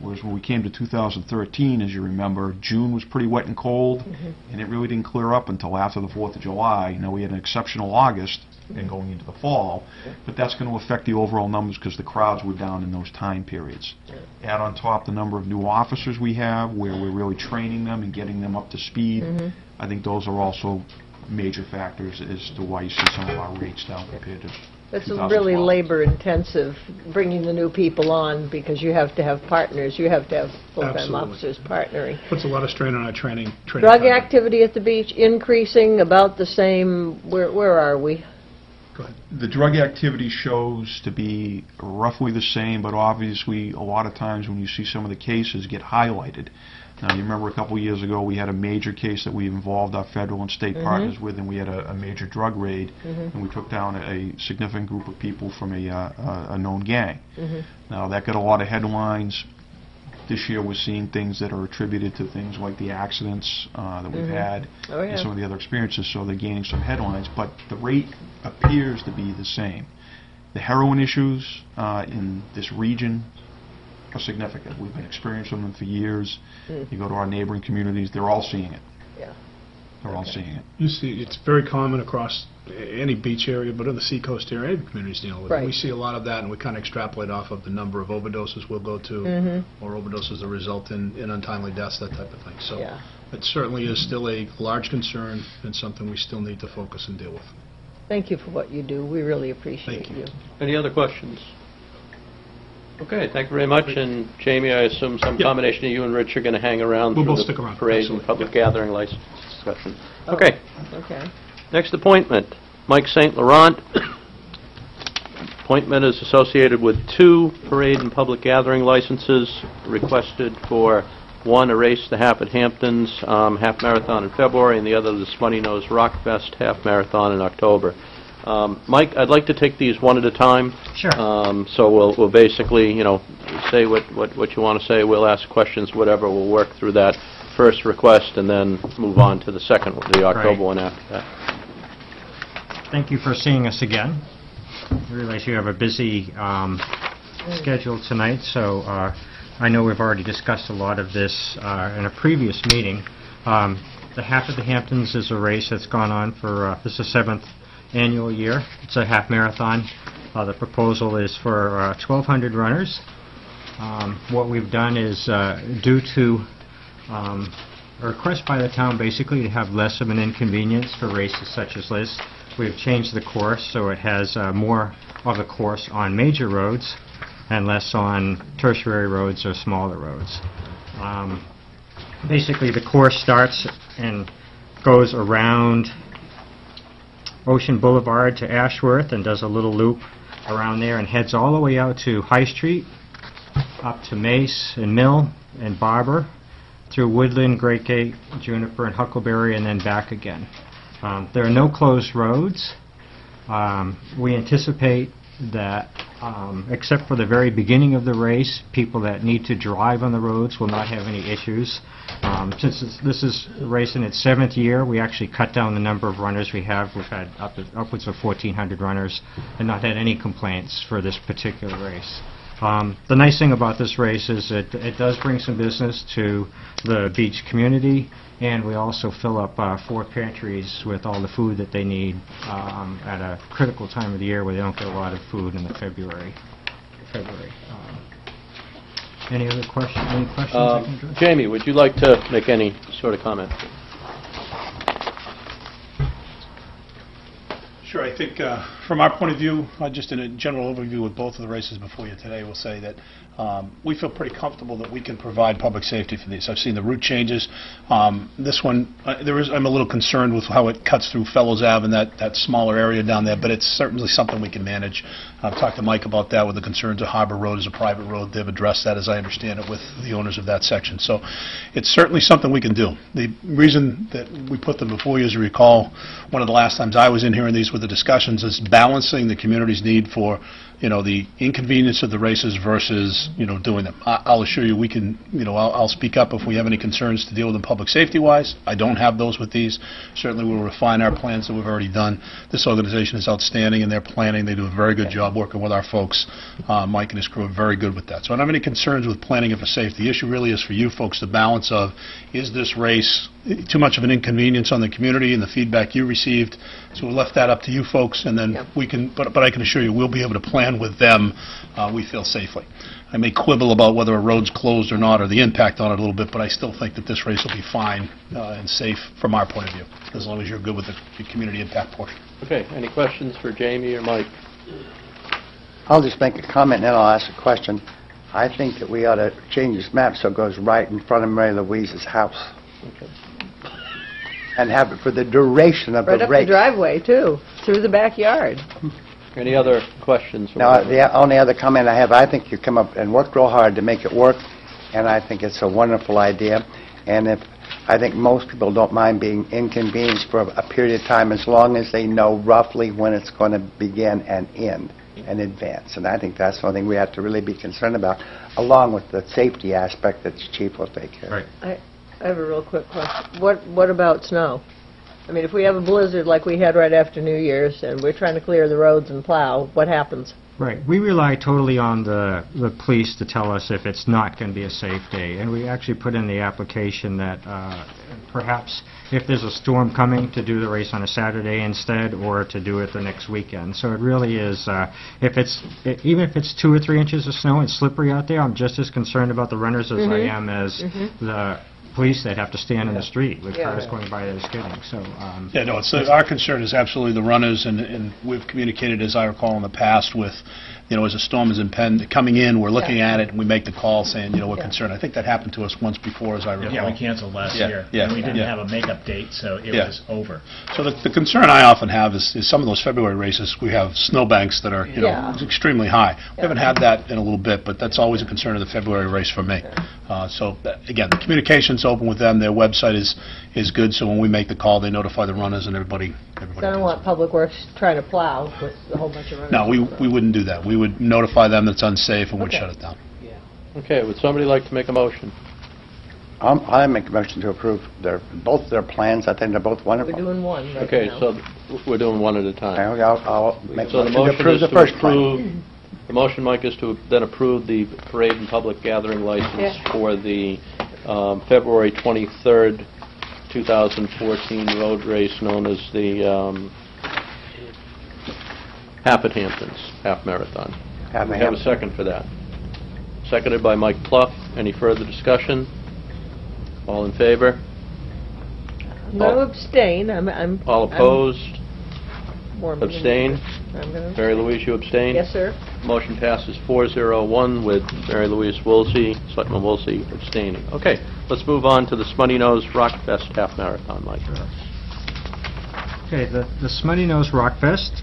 Whereas when we came to 2013, as you remember, June was pretty wet and cold, and it really didn't clear up until after the 4th of July. You know, we had an exceptional August and going into the fall, but that's going to affect the overall numbers because the crowds were down in those time periods. Add on top the number of new officers we have, where we're really training them and getting them up to speed. Mm-hmm. I think those are also major factors as to why you see some of our rates down compared to It's really labor-intensive, bringing the new people on, because you have to have partners, you have to have full-time officers partnering. Puts a lot of strain on our training. training Drug content. activity at the beach increasing, about the same, where where are we? Go ahead. The drug activity shows to be roughly the same, but obviously, a lot of times when you see some of the cases get highlighted. Now, you remember a couple of years ago, we had a major case that we involved our federal and state mm-hmm. partners with, and we had a, a major drug raid, mm-hmm. and we took down a significant group of people from a, uh, a- a known gang. Mm-hmm. Now, that got a lot of headlines. This year, we're seeing things that are attributed to things like the accidents uh, that we've had Oh, and some of the other experiences, so they're gaining some headlines, but the rate appears to be the same. The heroin issues uh, in this region are significant. We've been experiencing them for years. You go to our neighboring communities, they're all seeing it. Yeah. They're all seeing it. You see, it's very common across a- any beach area, but in the seacoast area, every community's dealing with it. Right. We see a lot of that, and we kind of extrapolate off of the number of overdoses we'll go to, Mm-hmm. or overdoses that result in in untimely deaths, that type of thing. So Yeah. it certainly is still a large concern and something we still need to focus and deal with. Thank you for what you do, we really appreciate Thank you. you. Any other questions? Okay, thank you very much, and Jamie, I assume some Yeah. combination of you and Rich are going to hang around We'll through both the stick around, parade and absolutely. public Yeah. gathering license discussion. Oh. Okay, Okay. Next appointment, Mike St. Laurent. Appointment is associated with two parade and public gathering licenses requested for One, a race, the Half at Hamptons um, Half Marathon in February, and the other, the Smuttynose Rockfest Half Marathon in October. Um, Mike, I'd like to take these one at a time. Sure. Um, So we'll we'll basically, you know, say what what what you want to say, we'll ask questions, whatever, we'll work through that first request, and then move on to the second the October Right. one after that. Thank you for seeing us again. I realize you have a busy um, schedule tonight, so uh, I know we've already discussed a lot of this uh, in a previous meeting. Um, The Half of the Hamptons is a race that's gone on for, uh, this is the seventh annual year. It's a half marathon. Uh, The proposal is for uh, 1,200 runners. Um, What we've done is, uh, due to um, a request by the town basically to have less of an inconvenience for races such as this. We've changed the course so it has uh, more of the course on major roads and less on tertiary roads or smaller roads. Um, Basically, the course starts and goes around Ocean Boulevard to Ashworth and does a little loop around there and heads all the way out to High Street, up to Mace and Mill and Barber, through Woodland, Great Gate, Juniper, and Huckleberry, and then back again. Um, There are no closed roads. Um, We anticipate that, um, except for the very beginning of the race, people that need to drive on the roads will not have any issues. Um, Since this- is a race in its seventh year, we actually cut down the number of runners we have. We've had up upwards of 1,400 runners and not had any complaints for this particular race. Um, The nice thing about this race is it it does bring some business to the beach community, and we also fill up uh, four pantries with all the food that they need um, at a critical time of the year where they don't get a lot of food in the February. February. Um, Any other questions, any questions I Um, can address? Jamie, would you like to make any sort of comment? Sure, I think, uh, from our point of view, uh, just in a general overview with both of the races before you today, we'll say that um, we feel pretty comfortable that we can provide public safety for these. I've seen the route changes. Um, This one, uh, there is, I'm a little concerned with how it cuts through Fellows Ave and that, that smaller area down there, but it's certainly something we can manage. I've talked to Mike about that with the concerns of Harbor Road as a private road. They've addressed that, as I understand it, with the owners of that section. So it's certainly something we can do. The reason that we put them before you, as you recall, one of the last times I was in here and these were the discussions, is balancing the community's need for, you know, the inconvenience of the races versus, you know, doing them. I- I'll assure you, we can, you know, I'll I'll speak up if we have any concerns to deal with them public safety-wise. I don't have those with these. Certainly, we'll refine our plans that we've already done. This organization is outstanding in their planning. They do a very good job working with our folks. Uh, Mike and his crew are very good with that. So I don't have any concerns with planning it for safety. The issue really is for you folks, the balance of, is this race too much of an inconvenience on the community and the feedback you received? So we left that up to you folks, and then we can, but but I can assure you, we'll be able to plan with them, uh, we feel safely. I may quibble about whether a road's closed or not, or the impact on it a little bit, but I still think that this race will be fine uh, and safe from our point of view, as long as you're good with the the community impact portion. Okay, any questions for Jamie or Mike? I'll just make a comment, and then I'll ask a question. I think that we ought to change this map so it goes right in front of Mary Louise's house. And have it for the duration of Right the up race. the driveway, too, through the backyard. Any other questions? or Now, whatever? the only other comment I have, I think you come up and worked real hard to make it work, and I think it's a wonderful idea. And if, I think most people don't mind being inconvenienced for a period of time as long as they know roughly when it's going to begin and end in advance. And I think that's one thing we have to really be concerned about, along with the safety aspect that the chief will take care of. Right. I I have a real quick question. What What about snow? I mean, if we have a blizzard like we had right after New Year's, and we're trying to clear the roads and plow, what happens? Right. We rely totally on the, the police to tell us if it's not going to be a safe day. And we actually put in the application that uh, perhaps if there's a storm coming, to do the race on a Saturday instead, or to do it the next weekend. So it really is, uh, if it's, e- even if it's two or three inches of snow and slippery out there, I'm just as concerned about the runners as I Mhm. am as Mhm. the police that have to stand in the street with Yeah. cars going by that are skidding. So, um, Yeah, no, it's, our concern is absolutely the runners, and, and we've communicated, as I recall in the past, with, you know, as a storm is impend, coming in, we're looking at it, and we make the call saying, you know, we're concerned. I think that happened to us once before, as I recall. Yeah, we canceled last Yeah, year. yeah, And we didn't yeah. have a makeup date, so it Yeah. was over. So the, the concern I often have is, is some of those February races, we have snowbanks that are, you know, Yeah. extremely high. We haven't had that in a little bit, but that's always a concern of the February race for me. Uh, So, uh, again, the communication's open with them, their website is, is good, so when we make the call, they notify the runners and everybody, So everybody I don't does. want Public Works trying to plow with a whole bunch of runners. No, we, we wouldn't do that. We would notify them that it's unsafe and would Okay. shut it down. Okay, would somebody like to make a motion? Um, I make a motion to approve their, both their plans. I think they're both We're wonderful. doing one right Okay, now. so we're doing one at a time. Okay, I'll, I'll make a So the motion to motion approve is the to first plan. approve, the motion, Mike, is to then approve the parade and public gathering license Yeah. for the um, February 23rd, 2014 road race known as the um, Happy Hamptons Half Marathon. Have We a have a hand. second for that. Seconded by Mike Plouffe. Any further discussion? All in favor? I'm going to abstain, I'm, I'm... All I'm opposed? more meaning- Abstain? I'm going to... Mary Louise, you abstain? Yes, sir. Motion passes 401 with Mary Louise Woolsey, Selectman Woolsey abstaining. Okay, let's move on to the Smutty Nose Rock Fest Half Marathon, Mike. Okay, the the Smuttynose Rockfest,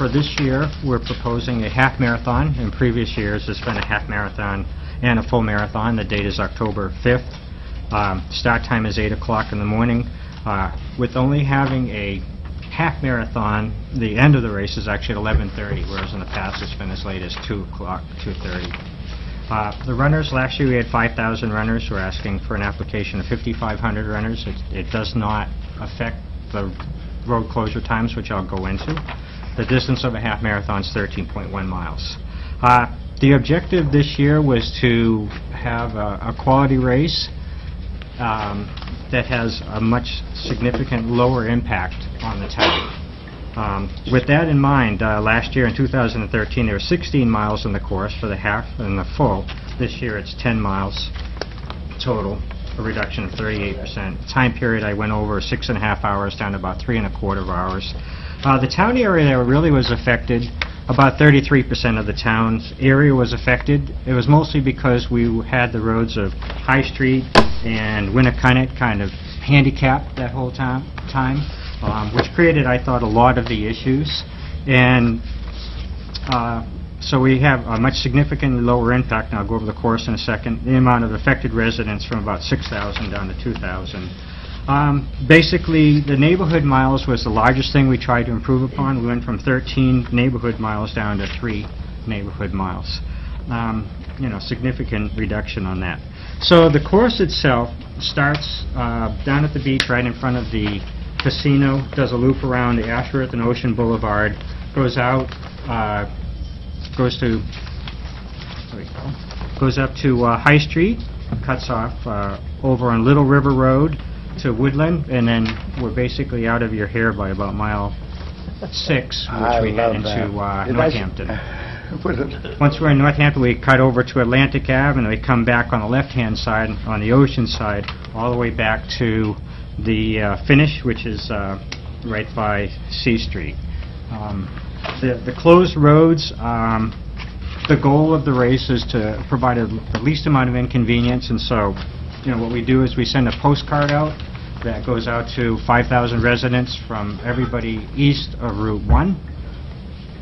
for this year, we're proposing a half marathon. In previous years, it's been a half marathon and a full marathon. The date is October 5th. Um, Start time is 8 o'clock in the morning. Uh, With only having a half marathon, the end of the race is actually at 11:30, whereas in the past, it's been as late as 2 o'clock, 2:30. Uh, The runners, last year we had 5,000 runners. We're asking for an application of 5,500 runners. It it does not affect the road closure times, which I'll go into. The distance of a half marathon is 13.1 miles. Uh, The objective this year was to have a a quality race um, that has a much significant lower impact on the town. Um, With that in mind, uh, last year in 2013, there were 16 miles in the course for the half and the full. This year, it's 10 miles total, a reduction of 38%. Time period, I went over six and a half hours down to about three and a quarter hours. Uh, The town area that really was affected, about 33% of the town's area was affected. It was mostly because we had the roads of High Street and Winnacunnet kind of handicapped that whole time, time, um, which created, I thought, a lot of the issues. And uh, so we have a much significantly lower impact, and I'll go over the course in a second, the amount of affected residents from about 6,000 down to 2,000. Um, Basically, the neighborhood miles was the largest thing we tried to improve upon. We went from 13 neighborhood miles down to three neighborhood miles. Um, You know, significant reduction on that. So the course itself starts uh, down at the beach right in front of the casino, does a loop around the Ashworth and Ocean Boulevard, goes out, uh, goes to, there we go, goes up to uh, High Street, cuts off uh, over on Little River Road to Woodland, and then we're basically out of your hair by about mile six, I which we head love that. into uh, Did I s- North Hampton. Once we're in North Hampton, we cut over to Atlantic Ave, and we come back on the left-hand side, on the ocean side, all the way back to the uh, finish, which is uh, right by C Street. Um, The the closed roads, um, the goal of the race is to provide a- the least amount of inconvenience, and so, you know, what we do is we send a postcard out that goes out to 5,000 residents from everybody east of Route 1,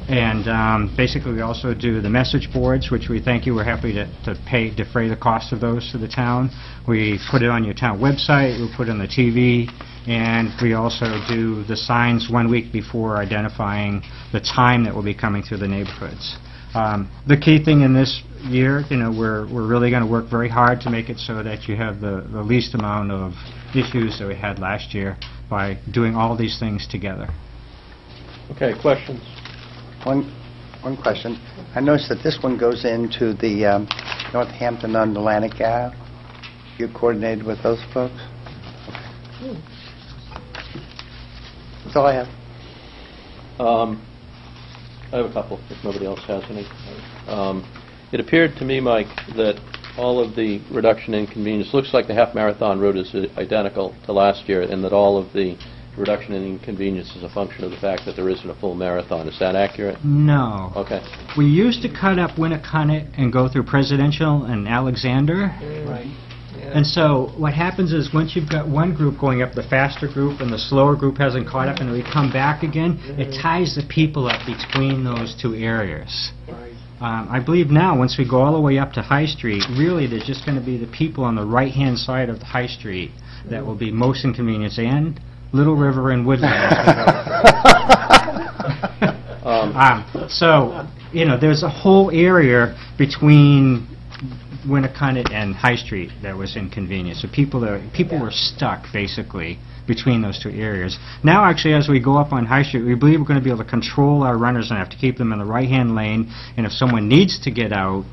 and um, basically, we also do the message boards, which we thank you, we're happy to to pay, defray the cost of those to the town. We put it on your town website, we put it on the TV, and we also do the signs one week before identifying the time that we'll be coming through the neighborhoods. Um, The key thing in this year, you know, we're we're really going to work very hard to make it so that you have the the least amount of issues that we had last year by doing all these things together. Okay, questions? One, one question. I noticed that this one goes into the um, North Hampton on Atlantic Ave. You coordinated with those folks? Okay. That's all I have. Um, I have a couple, if nobody else has any. Um, It appeared to me, Mike, that all of the reduction in inconvenience, looks like the half-marathon route is identical to last year, and that all of the reduction in inconvenience is a function of the fact that there isn't a full marathon. Is that accurate? No. Okay. We used to cut up Winnacunnet and go through Presidential and Alexander. Mm-hmm. Right. And so what happens is once you've got one group going up, the faster group and the slower group hasn't caught up and we come back again, it mm-hmm. ties the people up between those two areas. Um, I believe now, once we go all the way up to High Street, really, there's just going to be the people on the right-hand side of the High Street that will be most inconvenienced, and Little River and Woodland. Um, Um, So, you know, there's a whole area between Winnacunnet and High Street that was inconvenient. So people are, people were stuck, basically, between those two areas. Now, actually, as we go up on High Street, we believe we're going to be able to control our runners enough to keep them in the right-hand lane, and if someone needs to get out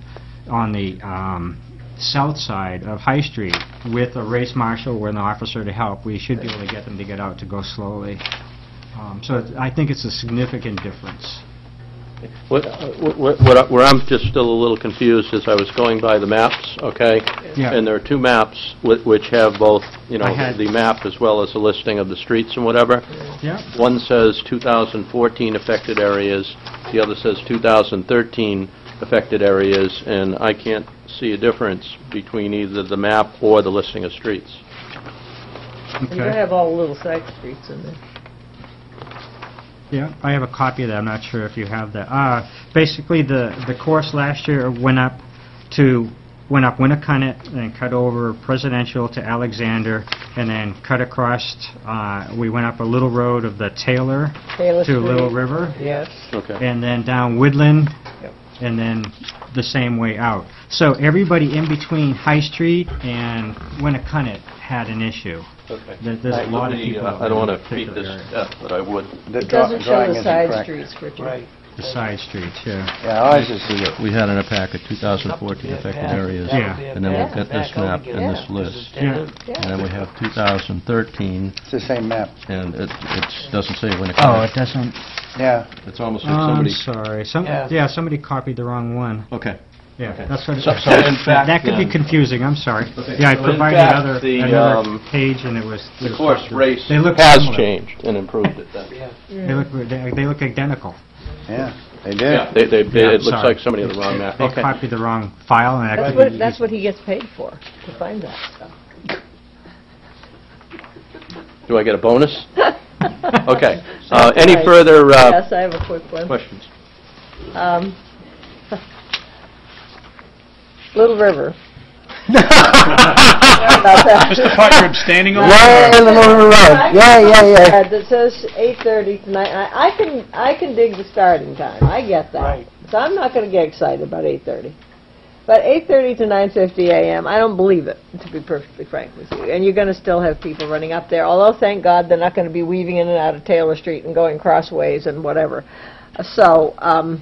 on the um, south side of High Street with a race marshal or an officer to help, we should be able to get them to get out to go slowly. Um, So I think it's a significant difference. What, what, what I- where I'm just still a little confused is I was going by the maps, okay? Yeah. And there are two maps whi- which have both, you know, I had- the map as well as a listing of the streets and whatever. Yeah. One says 2014 affected areas, the other says 2013 affected areas, and I can't see a difference between either the map or the listing of streets. And you have all the little side streets in there. Yeah, I have a copy of that. I'm not sure if you have that. Uh, basically, the, the course last year went up to, went up Winnacunnet and cut over Presidential to Alexander, and then cut across, uh, we went up a little road of the Taylor Taylor to Little River, Yes. Okay. and then down Woodland, Yep. and then the same way out. So everybody in between High Street and Winnacunnet had an issue. Okay. There- There's a lot of Let me, people. uh, I don't want to that beat this area. to death, but I would. The It draw- doesn't show drawing the isn't side correct. streets, Richard. The side streets, yeah. Yeah, ours is, We had in a packet 2014 affected areas. Yeah. And then we've got this map and this list. Yeah. And then we have 2013, it's the same map. and it it doesn't say when it Oh, it comes. doesn't, Yeah, It's almost oh, like I'm somebody... sorry. Some, Yeah. yeah, somebody copied the wrong one. Okay. Yeah, Okay. that's what it So- so in fact, That could be then- confusing, I'm sorry. Okay. Yeah, I So in provided fact, another, the, another um, page, and it was... The course race They look has similar. changed and improved it then. They look, they they look identical. yeah, they Yeah, did. they, they, they- Yeah, it looks sorry. like somebody had the wrong map. They Okay. copied the wrong file, and that That's could what, be... that's what he gets paid for, to find that stuff. Do I get a bonus? Okay. Uh, Any Right. further uh, Yes, I have a quick one. questions? Um, Little River. Just the part you're abstaining on? Yeah, in the middle of the road. Yeah, yeah, yeah. Uh, That says 8:30 tonight. I I can, I can dig the starting time, I get that. Right. So I'm not gonna get excited about 8:30. But 8:30 to 9:50 a.m., I don't believe it, to be perfectly frank with you. And you're gonna still have people running up there, although thank God they're not gonna be weaving in and out of Taylor Street and going crossways and whatever. So, um,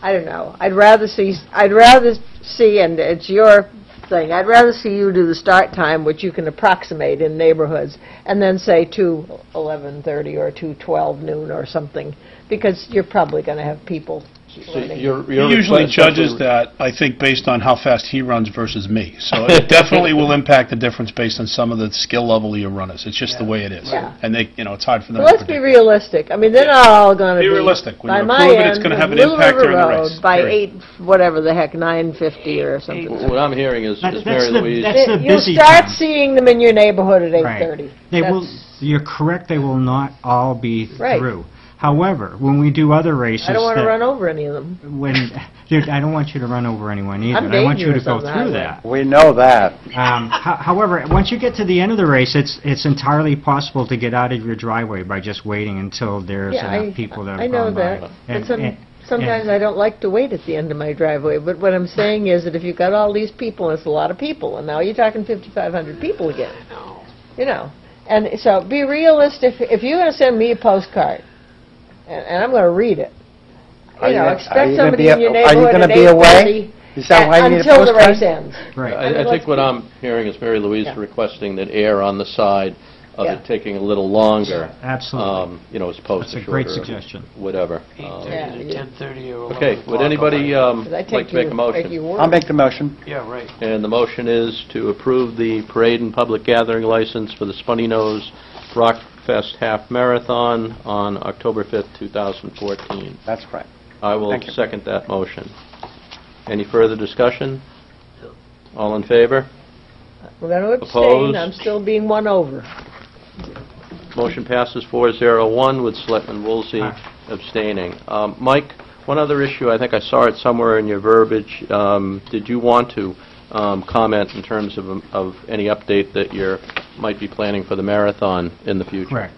I don't know. I'd rather see, I'd rather see, and it's your thing, I'd rather see you do the start time, which you can approximate in neighborhoods, and then say to 11:30 or to 12 noon or something, because you're probably going to have people So running. your- He your usually request judges simply- that, I think, based on how fast he runs versus me. So it definitely will impact the difference based on some of the skill level of your runners. It's just the way it is. Yeah. And they, you know, it's hard for them So to let's be realistic. I mean, they're not all going to Be be... realistic. When by you my approve it, it's end, gonna have an Little impact River during the Road race. By Great. 8, whatever the heck, 9:50 or something. What I'm hearing is That- is that's Mary the- Louise... that's the You'll busy start time. seeing them in your neighborhood at 8:30. They will, That's- you're correct, they will not all be Right. through. However, when we do other races... I don't want to run over any of them. When, dude, I don't want you to run over anyone either. I'm I want you to go on through that. We know that. Um, ho- However, once you get to the end of the race, it's it's entirely possible to get out of your driveway by just waiting until there's Yeah, enough I- people that I have know gone by. that. But And- some- and- Sometimes and- I don't like to wait at the end of my driveway, but what I'm saying is that if you've got all these people, and it's a lot of people, and now you're talking 5,500 people again. You know, and so be realistic. If you're going to send me a postcard, and, and I'm going to read it, Are you you know, gonna- are expect you gonna somebody be- in your are you neighborhood gonna at be away? 8:30 Is that why you need a until the postcard? race ends. Right. I I think what I'm hearing is Mary Louise Yeah. requesting that air on the side of Yeah. it taking a little longer. Absolutely. um, You know, as opposed That's to a great suggestion. Whatever. Um, Yeah, 8:30 to 10:30 or 11 Okay, would o'clock anybody on um, 'Cause I like take to make you a at motion? your word. I'll make the motion. Yeah, right. And the motion is to approve the parade and public gathering license for the Smuttynose Rock Fest Half Marathon on October 5th, 2014. That's correct. I will Thank you. second that motion. Any further discussion? All in favor? We're going to abstain. Opposed? I'm still being won over. Motion passes 401 with Selectman Woolsey Aye. abstaining. Um, Mike, One other issue, I think I saw it somewhere in your verbiage. Um, Did you want to um, comment in terms of of any update that you're, might be planning for the marathon in the future? Correct.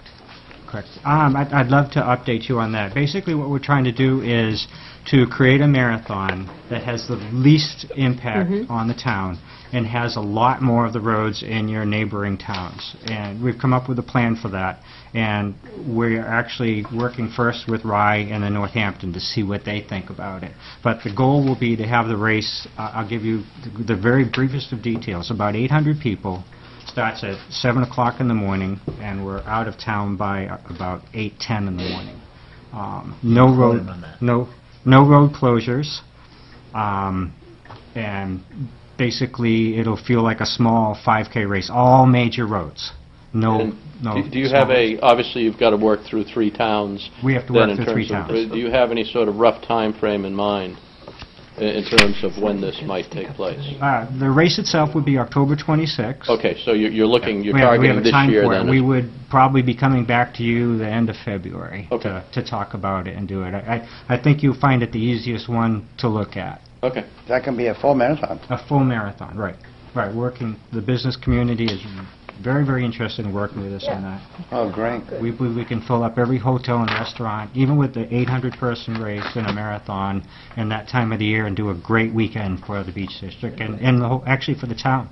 Correct. Um, I'd, I'd love to update you on that. Basically, what we're trying to do is to create a marathon that has the least impact on the town and has a lot more of the roads in your neighboring towns. And we've come up with a plan for that. And we're actually working first with Rye and then North Hampton to see what they think about it. But the goal will be to have the race, uh, I'll give you the, the very briefest of details, about 800 people, starts at 7 o'clock in the morning, and we're out of town by uh, about 8:10 in the morning. Um, No road, no, no road closures, um, and basically, it'll feel like a small 5K race, all major roads. No, And no... do- Do you have small- a, obviously, you've got to work through three towns. We have to then work in through three terms of- towns. Do you have any sort of rough time frame in mind i- in terms of when this might take place? Uh, The race itself would be October 26th. Okay, so you're you're looking, you're We have- we have targeting a this time year for it. then? We would probably be coming back to you the end of February Okay. to to talk about it and do it. I I I think you'll find it the easiest one to look at. Okay. That can be a full marathon. A full marathon, right. Right, working, the business community is very, very interested in working with us on that. Oh, great. We believe we can fill up every hotel and restaurant, even with the 800-person race in a marathon in that time of the year, and do a great weekend for the Beach District, and and the whole- actually for the town.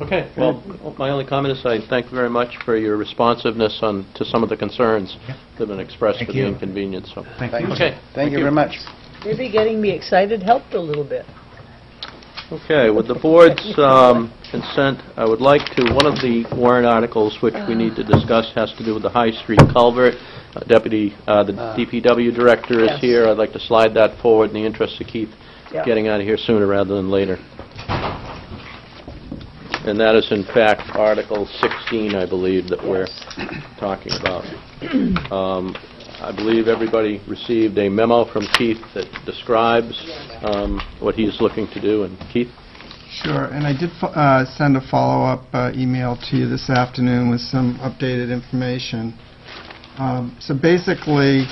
Okay, well, my only comment is I thank you very much for your responsiveness on, to some of the concerns that have been expressed Thank for the you. inconvenience, so. Thank Thank you. you. Okay. Thank you very much. Maybe getting me excited helped a little bit. Okay, with the board's um, consent, I would like to, one of the warrant articles which we need to discuss has to do with the High Street culvert. Uh, Deputy, uh, the DPW Director is Yes. here. I'd like to slide that forward in the interest of Keith getting out of here sooner rather than later. And that is in fact Article 16, I believe, that we're talking about. Um, I believe everybody received a memo from Keith that describes um, what he's looking to do. And Keith? Sure, and I did uh, send a follow-up uh, email to you this afternoon with some updated information. Um, So basically,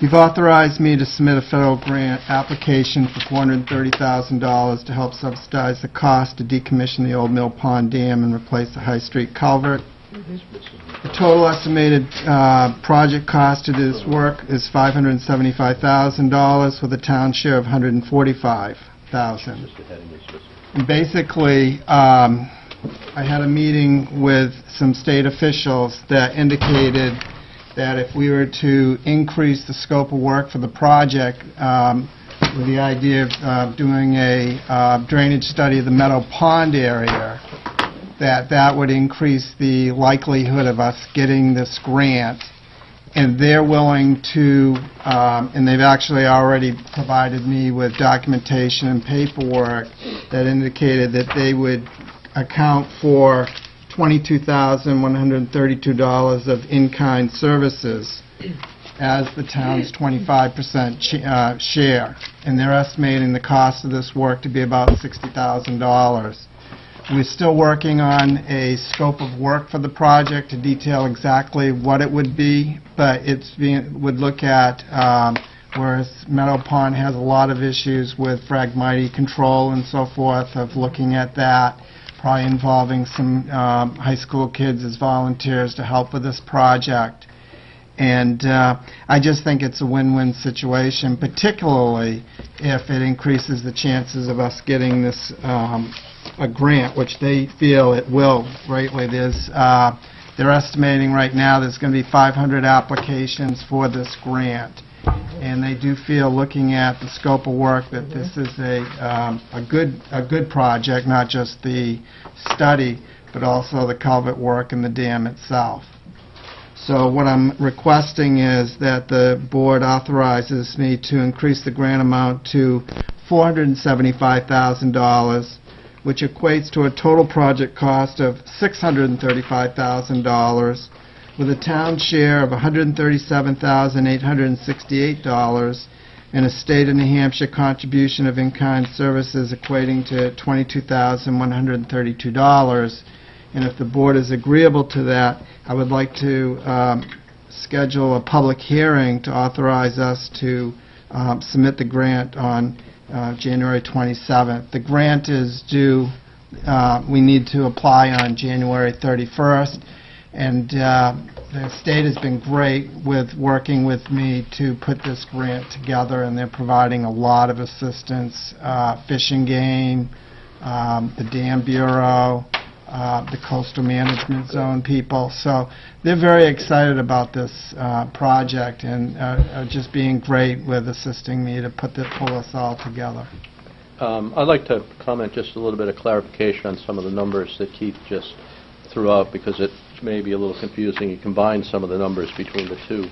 you've authorized me to submit a federal grant application for $430,000 to help subsidize the cost to decommission the old Mill Pond Dam and replace the High Street culvert. The total estimated uh, project cost to this work is $575,000 with a town share of $145,000. Basically, um, I had a meeting with some state officials that indicated that if we were to increase the scope of work for the project, um, with the idea of uh, doing a uh, drainage study of the Meadow Pond area, that that would increase the likelihood of us getting this grant. And they're willing to, um, and they've actually already provided me with documentation and paperwork that indicated that they would account for $22,132 of in-kind services as the town's 25% ch- uh, share. And they're estimating the cost of this work to be about $60,000. We're still working on a scope of work for the project to detail exactly what it would be, but it's being, would look at, um, whereas Meadow Pond has a lot of issues with Phragmite control and so forth, of looking at that, probably involving some um, high school kids as volunteers to help with this project. And uh, I just think it's a win-win situation, particularly if it increases the chances of us getting this, um, a grant, which they feel it will greatly. There's, uh, they're estimating right now there's going to be 500 applications for this grant. And they do feel, looking at the scope of work, that this is a, um, a good, a good project, not just the study, but also the culvert work and the dam itself. So what I'm requesting is that the board authorizes me to increase the grant amount to $475,000, which equates to a total project cost of $635,000, with a town share of $137,868, and a state of New Hampshire contribution of in-kind services equating to $22,132. And if the board is agreeable to that, I would like to um, schedule a public hearing to authorize us to um, submit the grant on uh, January 27th. The grant is due, uh, we need to apply on January 31st, and uh, the state has been great with working with me to put this grant together, and they're providing a lot of assistance, uh, Fish and Game, um, the Dam Bureau, uh, the Coastal Management Zone people. So they're very excited about this uh, project and uh, are just being great with assisting me to put the, pull us all together. Um, I'd like to comment just a little bit of clarification on some of the numbers that Keith just threw out, because it may be a little confusing. You combine some of the numbers between the two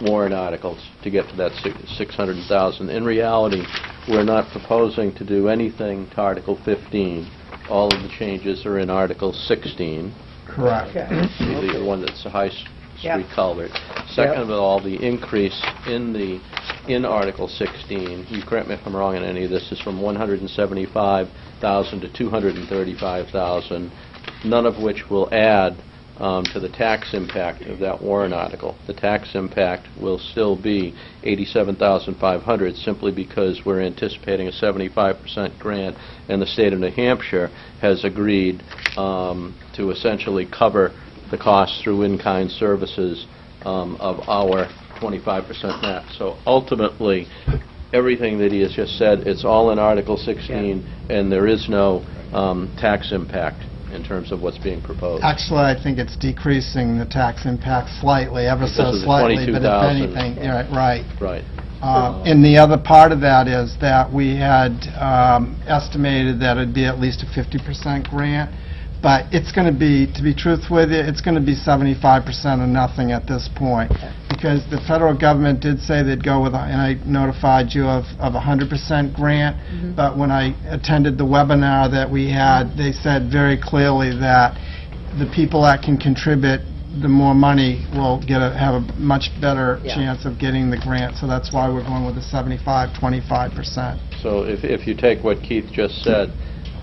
warrant articles to get to that 600,000. In reality, we're not proposing to do anything to Article 15. All of the changes are in Article 16, Correct. the the one that's the High S- Yep. Street culvert. Second of all, the increase in the, in Article 16, you correct me if I'm wrong on any of this, is from 175,000 to 235,000, none of which will add um, to the tax impact of that warrant article. The tax impact will still be 87,500, simply because we're anticipating a 75% grant, and the state of New Hampshire has agreed um, to essentially cover the costs through in-kind services um, of our 25% match. So ultimately, everything that he has just said, it's all in Article 16, and there is no um, tax impact in terms of what's being proposed. Actually, I think it's decreasing the tax impact slightly, ever so Because of the slightly, but if 22,000. anything, yeah, right. Right. Uh, And the other part of that is that we had um, estimated that it'd be at least a 50% grant, but it's going to be, to be truthful with you, it's going to be 75% or nothing at this point, because the federal government did say they'd go with, a- and I notified you of of a 100% grant, mm-hmm. but when I attended the webinar that we had, they said very clearly that the people that can contribute the more money will get a, have a much better Yeah. chance of getting the grant, so that's why we're going with the 75, 25%. So if, if you take what Keith just said,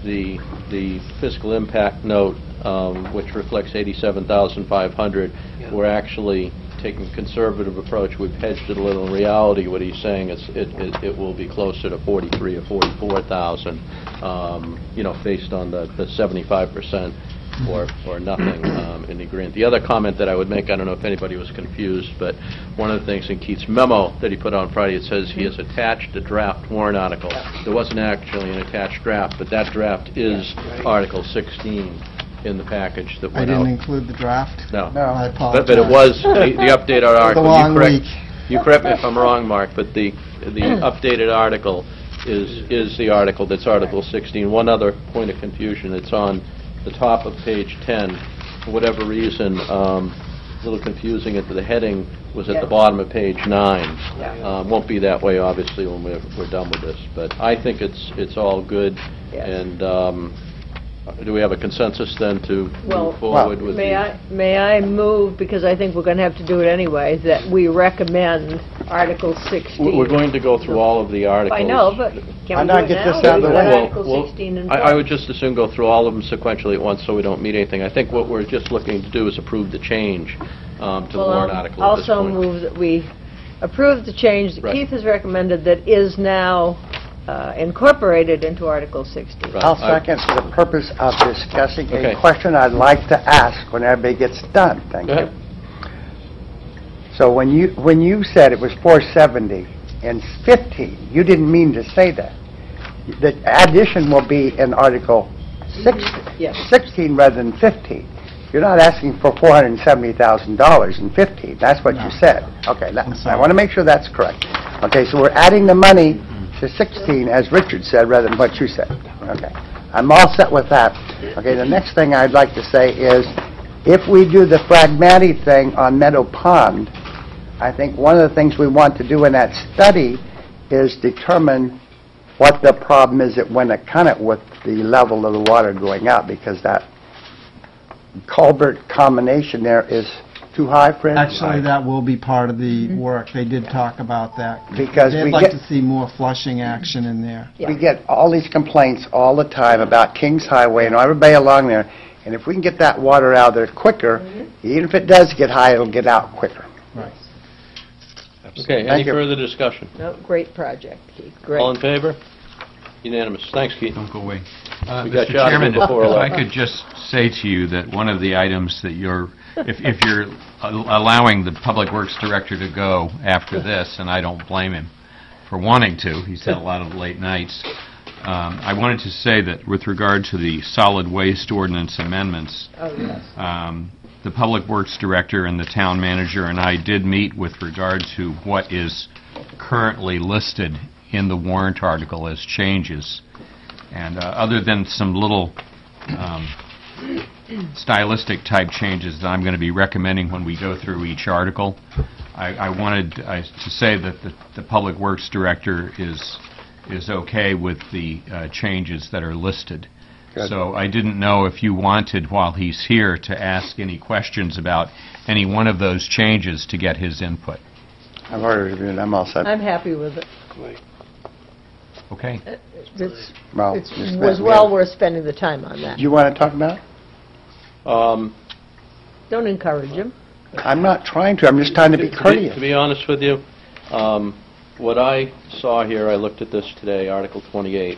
the, the fiscal impact note, um, which reflects 87,500, we're actually taking a conservative approach. We've hedged it a little. In reality, what he's saying is it, it, it will be closer to 43 or 44,000, um, you know, based on the, the 75% or, or nothing um, in the grant. The other comment that I would make, I don't know if anybody was confused, but one of the things in Keith's memo that he put on Friday, it says he has attached a draft warrant article. There wasn't actually an attached draft, but that draft is Article 16 in the package that I went out. didn't include the draft. No. No, I But apologize. but it was, the the updated article. The you long correct- week. You correct me if I'm wrong, Mark, but the, the updated article is, is the article that's Article 16. One other point of confusion, it's on the top of page 10. For whatever reason, um, a little confusing, at the heading was at the bottom of page 9. Yeah. Um, Won't be that way, obviously, when we're, we're done with this. But I think it's, it's all good. Yes. And um, do we have a consensus then to Well, move forward with the... May I, may I move, because I think we're going to have to do it anyway, that we recommend Article 16? We're we're going to go through all of the articles. I know, but can Why we not do it get now? this out of the We've got way? Article Well, 16 in I I would just as soon go through all of them sequentially at once, so we don't meet anything. I think what we're just looking to do is approve the change um, to the Well, warrant I'll article at this Also point. move that we approve the change that Right. Keith has recommended that is now uh, incorporated into Article 16. Right. I'll I- second for the purpose of discussing Okay. a question I'd like to ask when everybody gets done. Thank Go you. ahead. So when you, when you said it was 470 and 15, you didn't mean to say that. The addition will be in Article 16, Yes. 16 rather than 15. You're not asking for $470,000 in 15, that's what you said. Okay, that- I want to make sure that's correct. Okay, so we're adding the money to 16, as Richard said, rather than what you said. Okay, I'm all set with that. Okay, the next thing I'd like to say is, if we do the Phragmite thing on Meadow Pond, I think one of the things we want to do in that study is determine what the problem is at Winnacunnet with the level of the water going up, because that culvert combination there is too high, Fred? Actually, that will be part of the work. They did talk about that. Because we They'd like get- to see more flushing action in there. We get all these complaints all the time about Kings Highway and everybody along there, and if we can get that water out of there quicker, even if it does get high, it'll get out quicker. Right. steps. Okay, any Thank you. further discussion? No, great project, Keith, great. All in favor? Unanimous. Thanks, Keith. Don't go away. We Uh, got Mr. you out of Chairman, here before if I 11. could just say to you that one of the items that you're, if if you're al- allowing the Public Works Director to go after this, and I don't blame him for wanting to, he's had a lot of late nights, um, I wanted to say that with regard to the solid waste ordinance amendments, Oh, yes. um, the Public Works Director and the Town Manager and I did meet with regard to what is currently listed in the warrant article as changes. And uh, other than some little um, stylistic type changes that I'm going to be recommending when we go through each article, I I wanted uh, to say that the the Public Works Director is is okay with the uh, changes that are listed. Good. So I didn't know if you wanted, while he's here, to ask any questions about any one of those changes to get his input. I've already reviewed, it. I'm all set. I'm happy with it. Okay? It's, Well, it we was we well had- worth spending the time on that. Do you want to talk about it? Um, Don't encourage him. I'm not trying to, I'm just trying to be To courteous. To be honest with you, um, what I saw here, I looked at this today, Article 28,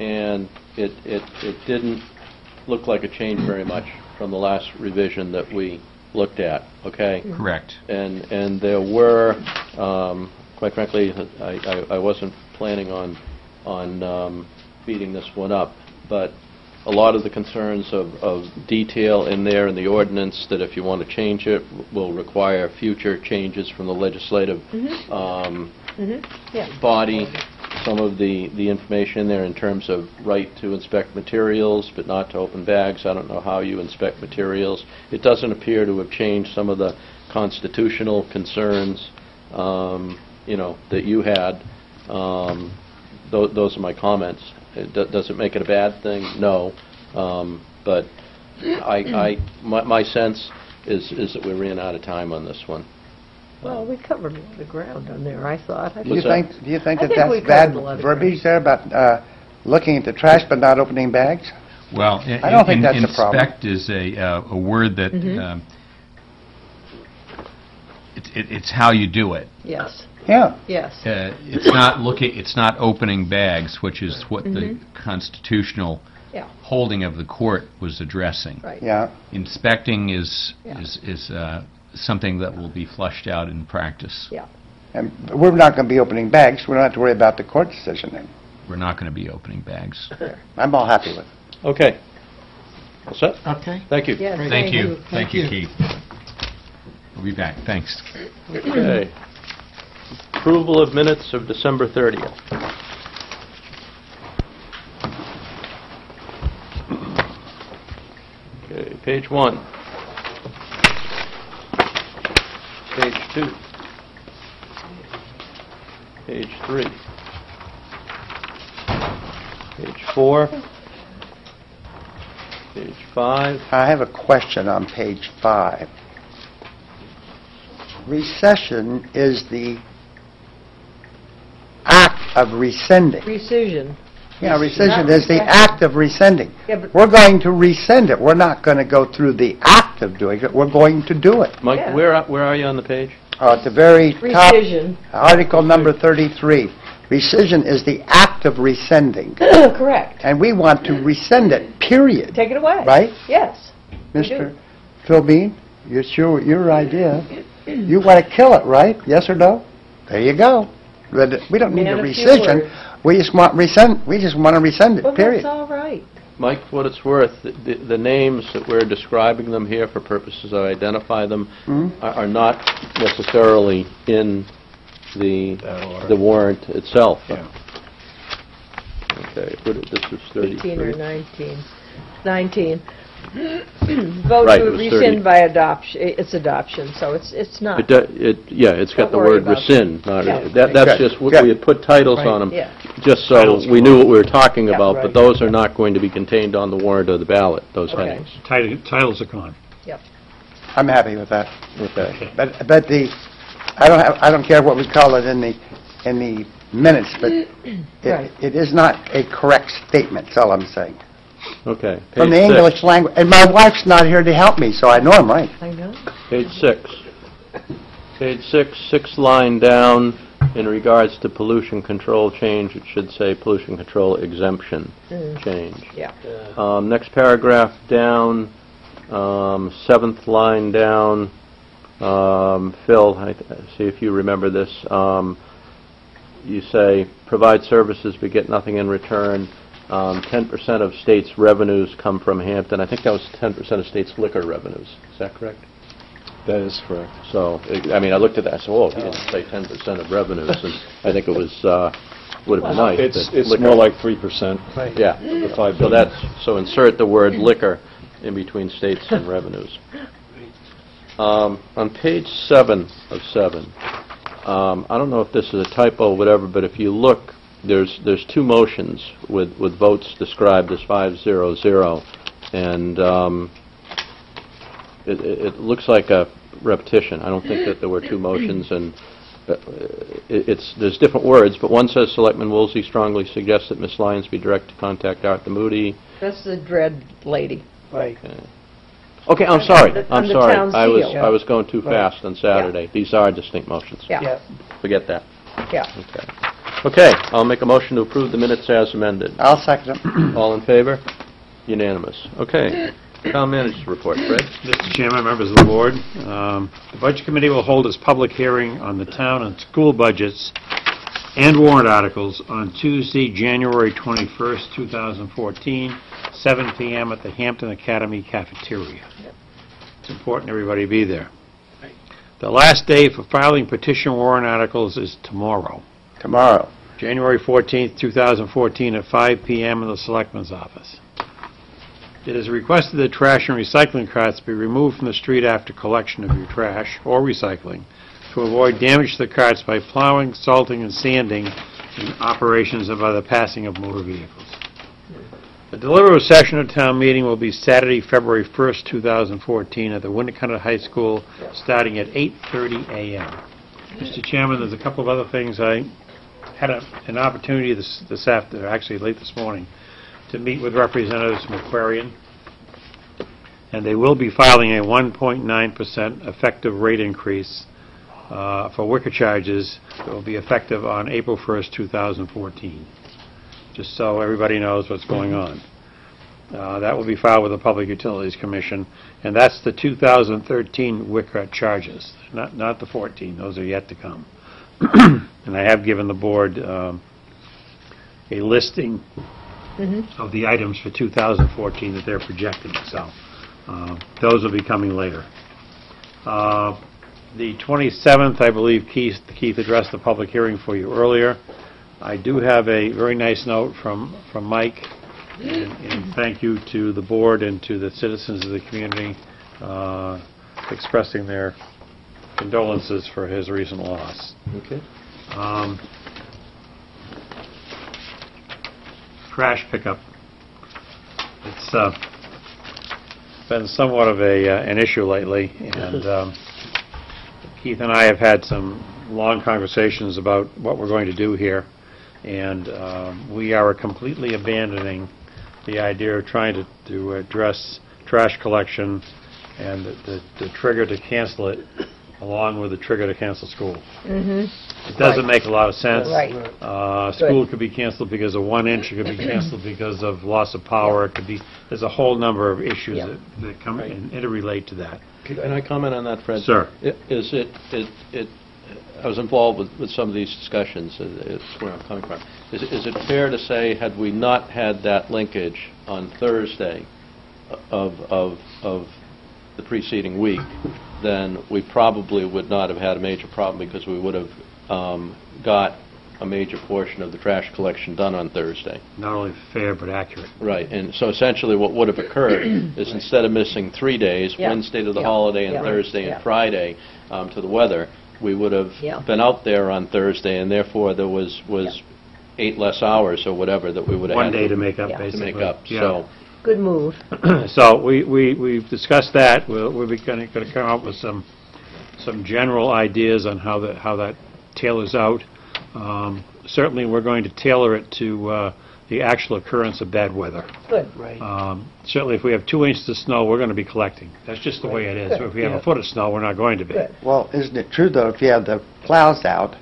and it, it, it didn't look like a change very much from the last revision that we looked at, okay? Correct. And, and there were, um, quite frankly, I, I- I wasn't planning on, on um, beating this one up, but a lot of the concerns of, of detail in there in the ordinance, that if you want to change it, will require future changes from the legislative Mhm. um, Mhm. Yeah. body, some of the, the information in there in terms of right to inspect materials, but not to open bags. I don't know how you inspect materials. It doesn't appear to have changed some of the constitutional concerns, um, you know, that you had. Um, tho- Those are my comments. It do- Does it make it a bad thing? No. Um, But I, I, my my sense is, is that we ran out of time on this one. Well, we covered a lot of ground on there, I thought. I Do you think- think, do you think I that think we that's bad covered a lot of verbiage there about uh, looking at the trash but not opening bags? Well, i- I don't think in- that's a problem. Inspect is a, uh, a word that, Mhm. um, it- it- it's how you do it. Yes, Yeah. yes. Uh, It's not looking, it's not opening bags, which is what the Mhm. constitutional Yeah. holding of the court was addressing. Right. Yeah. Inspecting is, Yeah. is, is uh, something that will be flushed out in practice. Yeah. And we're not going to be opening bags, we don't have to worry about the court decision then. We're not going to be opening bags. I'm all happy with it. Okay. All set? Okay. Thank you. Yes, Thank you. Thank Thank you, you. Keith. We'll be back. Thanks. Okay. Approval of minutes of December 30th. Okay, page one. Page two. Page three. Page four. Page five. I have a question on page five. Recession is the of rescinding. Rescission. Yeah, rescission is the act of rescinding. Yeah, but- We're going to rescind it. We're not going to go through the act of doing it. We're going to do it. Mike, Yeah. where, where are you on the page? Uh, At the very top, Rescission. Article number 33. Rescission is the act of rescinding, Correct. and we want to rescind it, period. Take it away. Right? Yes. we do. Mr. Phil Bean, it's your, your idea. You want to kill it, right? Yes or no? There you go. But We don't need a Man rescission. We just want rescind, we just want to rescind Well, it, that's period. all right. Mike, for what it's worth, the- the the names that we're describing them here for purposes of identify them Hmm? are are not necessarily in the the warrant itself. Okay, what is- this is 18 or 33. 19. 19. Vote Right, to it was 30. rescind by adoption, it's adoption, so it's, it's not. It, do- it, yeah, it's got Don't the worry word about rescind, not, Yeah. that that's Good, just, we good. we had put titles on them, Yeah. just so Titles we knew what we were talking Yeah, about, right. but those are not going to be contained on the warrant or the ballot, those Okay. headings. Title- Titles are gone. Yep. I'm happy with that. Okay. But, but the, I don't have, I don't care what we call it in the, in the minutes, but Right. it, it is not a correct statement, that's all I'm saying. Okay. From the six. English language, and my wife's not here to help me, so I know I'm right. I know. Page six. Page six, sixth line down, in regards to pollution control change, it should say pollution control exemption Mm. change. Yeah. Um, Next paragraph down, um, seventh line down, um, Phil, I th- see if you remember this. Um, You say, "Provide services but get nothing in return." Um, 10% of state's revenues come from Hampton. I think that was 10% of state's liquor revenues. Is that correct? That is correct. So, I I mean, I looked at that, I said, "Oh, he didn't say 10% of revenues," and I think it was, uh, would have been nice. It's, it's liquor- more like 3%. Yeah. The 5 So billion. that's, so insert the word liquor in between states and revenues. Um, On page seven of seven, um, I don't know if this is a typo or whatever, but if you look, there's, there's two motions with, with votes described as 500, and um, it, it it looks like a repetition. I don't think that there were two motions, and uh, it- it's, there's different words, but one says, "Selectman Woolsey strongly suggests that Ms. Lyons be directed to contact Arthur Moody." That's the dread lady. Right. Okay, I'm sorry, the- I'm on the sorry. town I was, seal. I was going too Right. fast on Saturday. These are distinct motions. Yeah. Yeah. Forget that. Yeah. Okay. Okay, I'll make a motion to approve the minutes as amended. I'll second it. All in favor? Unanimous. Okay. Town manager's report, Fred? Mr. Chairman, members of the board, um, the Budget Committee will hold its public hearing on the town and school budgets and warrant articles on Tuesday, January 21st, 2014, 7 PM at the Hampton Academy Cafeteria. It's important everybody be there. The last day for filing petition warrant articles is tomorrow, Tomorrow. January 14th, 2014, at 5 PM in the Selectman's office. It is requested that trash and recycling carts be removed from the street after collection of your trash or recycling to avoid damage to the carts by plowing, salting, and sanding in operations and by the passing of motor vehicles. The deliberative session of town meeting will be Saturday, February 1st, 2014, at the Winnacunnet High School, starting at 8:30 a.m. Mr. Chairman, there's a couple of other things. I had a- an opportunity this this after, actually late this morning, to meet with representatives from Aquarion, and they will be filing a 1.9% effective rate increase uh, for WICA charges that will be effective on April 1st, 2014, just so everybody knows what's going on. Uh, That will be filed with the Public Utilities Commission, and that's the 2013 WICA charges, not not the 14, those are yet to come. And I have given the board um, a listing of the items for 2014 that they're projecting, so uh, those will be coming later. Uh, The 27th, I believe Keith Keith addressed the public hearing for you earlier. I do have a very nice note from from Mike, and and thank you to the board and to the citizens of the community uh, expressing their condolences for his recent loss. Okay. Um, Trash pickup. It's uh, been somewhat of a, uh, an issue lately, and um, Keith and I have had some long conversations about what we're going to do here, and um, we are completely abandoning the idea of trying to to address trash collection and the- the the trigger to cancel it, along with the trigger to cancel school. Mm-hmm. It doesn't make a lot of sense. Right. Uh, Good. School could be canceled because of one inch, it could be canceled because of loss of power, it could be, there's a whole number of issues Yeah. that that come and interrelate to that. Can I comment on that, Fred? Sir. I- Is it, it, it, I was involved with, with some of these discussions, uh, it's where I'm coming from. Is, it- is it fair to say, had we not had that linkage on Thursday of, of, of the preceding week, then we probably would not have had a major problem because we would have um, got a major portion of the trash collection done on Thursday. Not only fair, but accurate. Right, and so essentially what would have occurred is instead of missing three days, Yeah. Wednesday to the Yeah. holiday and Yeah. Thursday Yeah. and Friday um, to the weather, we would have Yeah. been out there on Thursday, and therefore there was, was eight less hours or whatever that we would have had. One day to make up, Yeah. To basically. make up, Yeah. so, Good move. So we, we, we've discussed that, we'll, we're going to come up with some, some general ideas on how that, how that tailors out. Um, Certainly, we're going to tailor it to uh, the actual occurrence of bad weather. Good. Right. Um, Certainly, if we have two inches of snow, we're going to be collecting. That's just the way it is. If we have a foot of snow, we're not going to be. Well, isn't it true, though, if you have the plows out,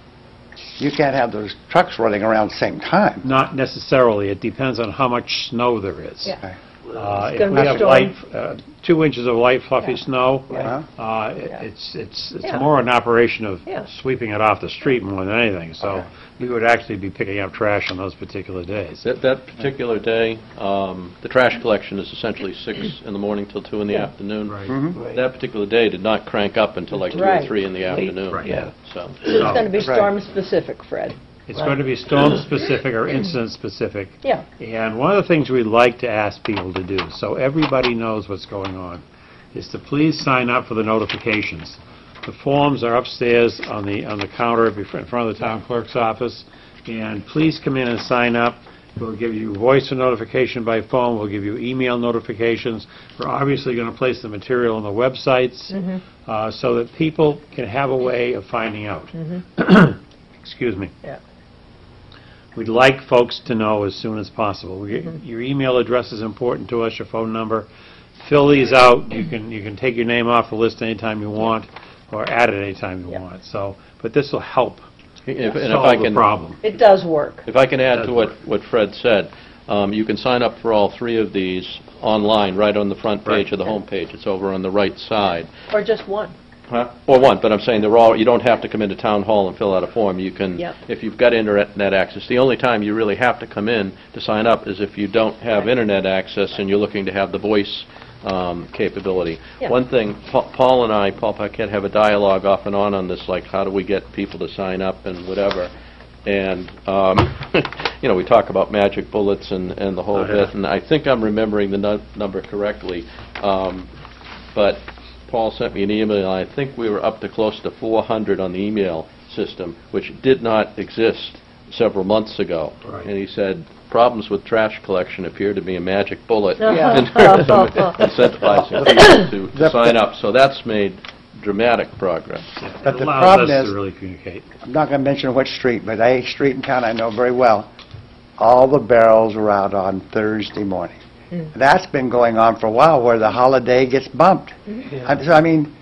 you can't have those trucks running around the same time? Not necessarily. It depends on how much snow there is. Yeah. Uh, It's If gonna we be have storm. light, uh, two inches of light fluffy snow, Yeah. uh, it- it's it's it's Yeah. more an operation of Yeah. sweeping it off the street more than anything. So Okay. we would actually be picking up trash on those particular days. That, that particular day, um, the trash collection is essentially six in the morning till two in the Yeah. afternoon. Mhm. That particular day did not crank up until like two or Right. three in the afternoon. Right. Yeah, so. So it's going to be Right. storm-specific, Fred. It's going to be storm-specific or incident-specific. Yeah. And one of the things we'd like to ask people to do, so everybody knows what's going on, is to please sign up for the notifications. The forms are upstairs on the, on the counter before- in front of the town clerk's office, and please come in and sign up. We'll give you voice notification by phone, we'll give you email notifications. We're obviously going to place the material on the websites, Mm-hmm. uh, so that people can have a way of finding out. Excuse me. Yeah. We'd like folks to know as soon as possible. We- Mm-hmm. Your email address is important to us, your phone number. Fill these out, you can, you can take your name off the list anytime you want, or add it anytime you Yeah. want, so, but this will help If- And if I solve the can, problem. It does work. if I can add to what, what Fred said, um, you can sign up for all three of these online, right on the front Right. page of the homepage. It's over on the right side. Or just one. Huh? Or one, but I'm saying they're all, you don't have to come into town hall and fill out a form. You can, Yep. if you've got internet access, the only time you really have to come in to sign up is if you don't have internet access and you're looking to have the voice um, capability. Yeah. One thing, Pa- Paul and I, Paul Paquette, have a dialogue off and on on this, like, how do we get people to sign up and whatever. And, um, you know, we talk about magic bullets and and the whole Oh, yeah. bit, and I think I'm remembering the nu- number correctly. Um, But Paul sent me an email, I think we were up to close to 400 on the email system, which did not exist several months ago. Right. And he said, problems with trash collection appear to be a magic bullet Yeah. in terms of incentivizing people to- to sign up. So that's made dramatic progress. But the problem us is- to really communicate. I'm not going to mention which street, but a street in town I know very well, all the barrels are out on Thursday morning. Mm-hmm. That's been going on for a while, where the holiday gets bumped. Mm-hmm. I so, I mean,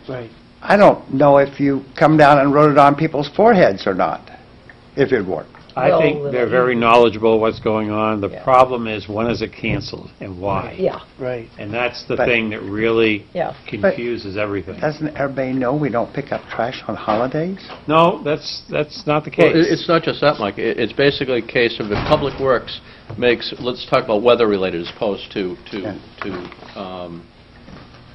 I don't know if you come down and wrote it on people's foreheads or not, if it worked. I think they're very knowledgeable what's going on. The Yeah. problem is, when is it canceled and why? Yeah, Right. And that's the But- thing that really yeah. confuses everything. Doesn't everybody know we don't pick up trash on holidays? No, that's, that's not the Well, case. it- it's not just that, Mike. It- It's basically a case of if Public Works makes, let's talk about weather-related as opposed to, Yeah. to, to um,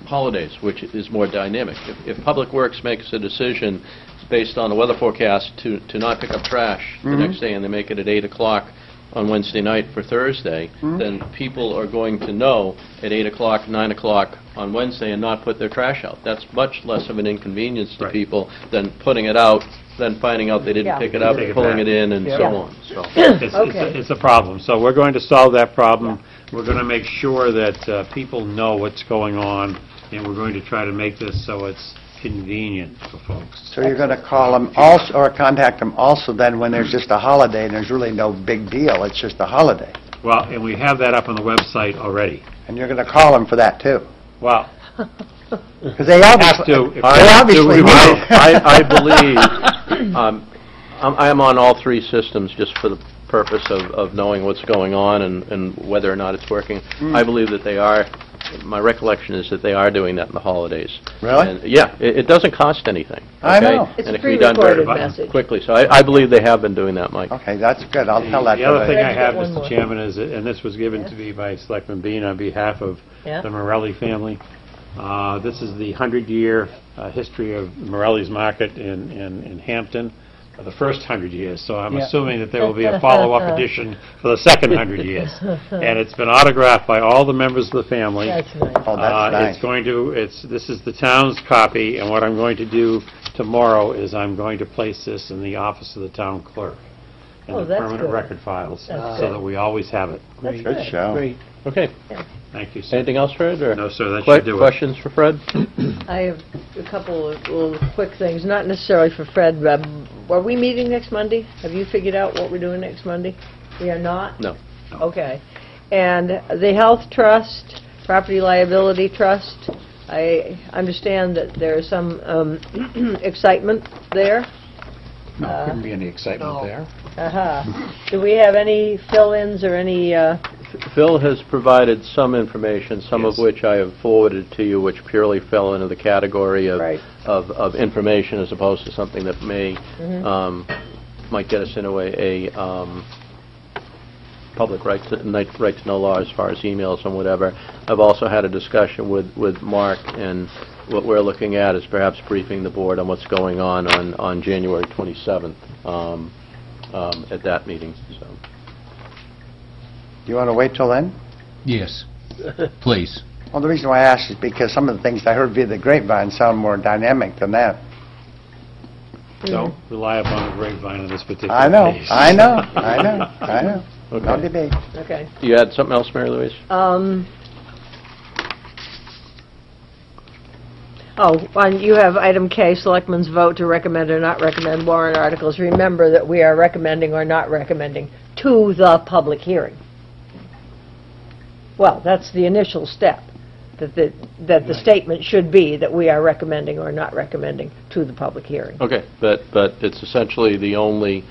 holidays, which is more dynamic. If- If Public Works makes a decision based on the weather forecast to, to not pick up trash the Mhm. next day, and they make it at 8 o'clock on Wednesday night for Thursday, Mhm. then people are going to know at 8 o'clock, 9 o'clock on Wednesday and not put their trash out. That's much less of an inconvenience to Right. people than putting it out, then finding out they didn't Yeah. pick it up, Take it pulling back. it in, and Yeah. so Yeah. on, so. It's- It's, Okay. a- it's a problem. So we're going to solve that problem. We're going to make sure that uh, people know what's going on, and we're going to try to make this so it's convenient for folks. So you're going to call them also, or contact them also then when there's just a holiday and there's really no big deal, it's just a holiday? Well, and we have that up on the website already. And you're going to call them for that, too? Well, Because they have obviously, to. If they we have to, obviously we will. I, I believe, um, I'm I am on all three systems just for the purpose of, of knowing what's going on and, and whether or not it's working. Hmm. I believe that they are, my recollection is that they are doing that in the holidays. Really? And, Yeah, it, it doesn't cost anything. I okay? know. It's And a it can be done very pre-recorded message. Quickly, so I, I believe they have been doing that, Mike. Okay, that's good, I'll tell that The other thing them. I have, got one Mr. more. Chairman, is, and this was given to me by Selectman Bean on behalf of Yeah. the Morelli family. Uh, This is the 100-year uh, history of Morelli's Market in in in Hampton, the first 100 years. So I'm Yeah. assuming that there will be a follow-up edition for the second 100 years. And it's been autographed by all the members of the family. That's nice. Oh, Uh, that's nice. It's going to, it's, this is the town's copy, and what I'm going to do tomorrow is I'm going to place this in the office of the town clerk, in Oh, the that's permanent good. record files, That's so good. that we always have it. That's Good good. show. Okay. Thank you, sir. Anything else, Fred, or? No, sir, that Que- should do it. Questions for Fred? I have a couple of little quick things, not necessarily for Fred. but, um, Are we meeting next Monday? Have you figured out what we're doing next Monday? We are not? No. Okay. And the Health Trust, Property Liability Trust, I understand that there's some um, excitement there. No, couldn't be any excitement there. Uh-huh. Do we have any fill-ins or any, uh, Phil has provided some information, some of Yes. which I have forwarded to you, which purely fell into the category of, Right. of, of information as opposed to something that may, Mhm. um, might get us into a, way a, um, public right to, right right to know law as far as emails and whatever. I've also had a discussion with, with Mark, and what we're looking at is perhaps briefing the board on what's going on on, on January 27th, um, um, at that meeting, so. Do you want to wait till then? Yes, please. Well, the reason why I asked is because some of the things I heard via the grapevine sound more dynamic than that. Don't rely upon the grapevine in this particular I know, case. I know, I know, I know. No Okay. debate. okay. You had something else, Mary Louise? Um, Oh, and you have item K, Selectmen's vote to recommend or not recommend warrant articles. Remember that we are recommending or not recommending to the public hearing. Well, that's the initial step, that the, that the statement should be that we are recommending or not recommending to the public hearing. Okay, but, but it's essentially the only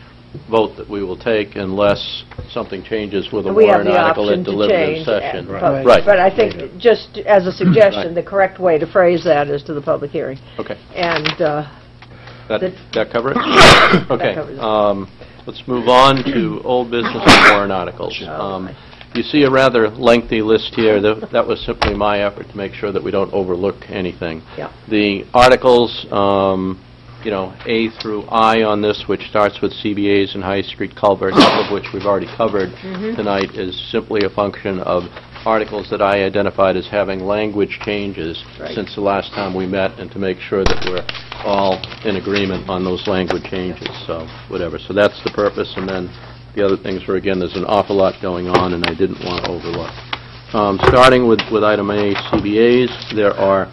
vote that we will take unless something changes with a And we have warrant the article option at to deliberative change. session. uh, but- Right, But I think, just as a suggestion, Right. the correct way to phrase that is to the public hearing. okay. And, uh, That, The- that cover it? Okay, covers it. um, let's move on to old business and warrant articles. Um, You see a rather lengthy list here. That that was simply my effort to make sure that we don't overlook anything. Yeah. The articles, um, you know, A through I on this, which starts with CBAs and High Street culverts, all of which we've already covered Mhm. tonight, is simply a function of articles that I identified as having language changes Right. since the last time we met, and to make sure that we're all in agreement on those language changes, so, whatever. So that's the purpose, and then the other things were, again, there's an awful lot going on, and I didn't want to overlook. Um, Starting with, with item A, CBAs, there are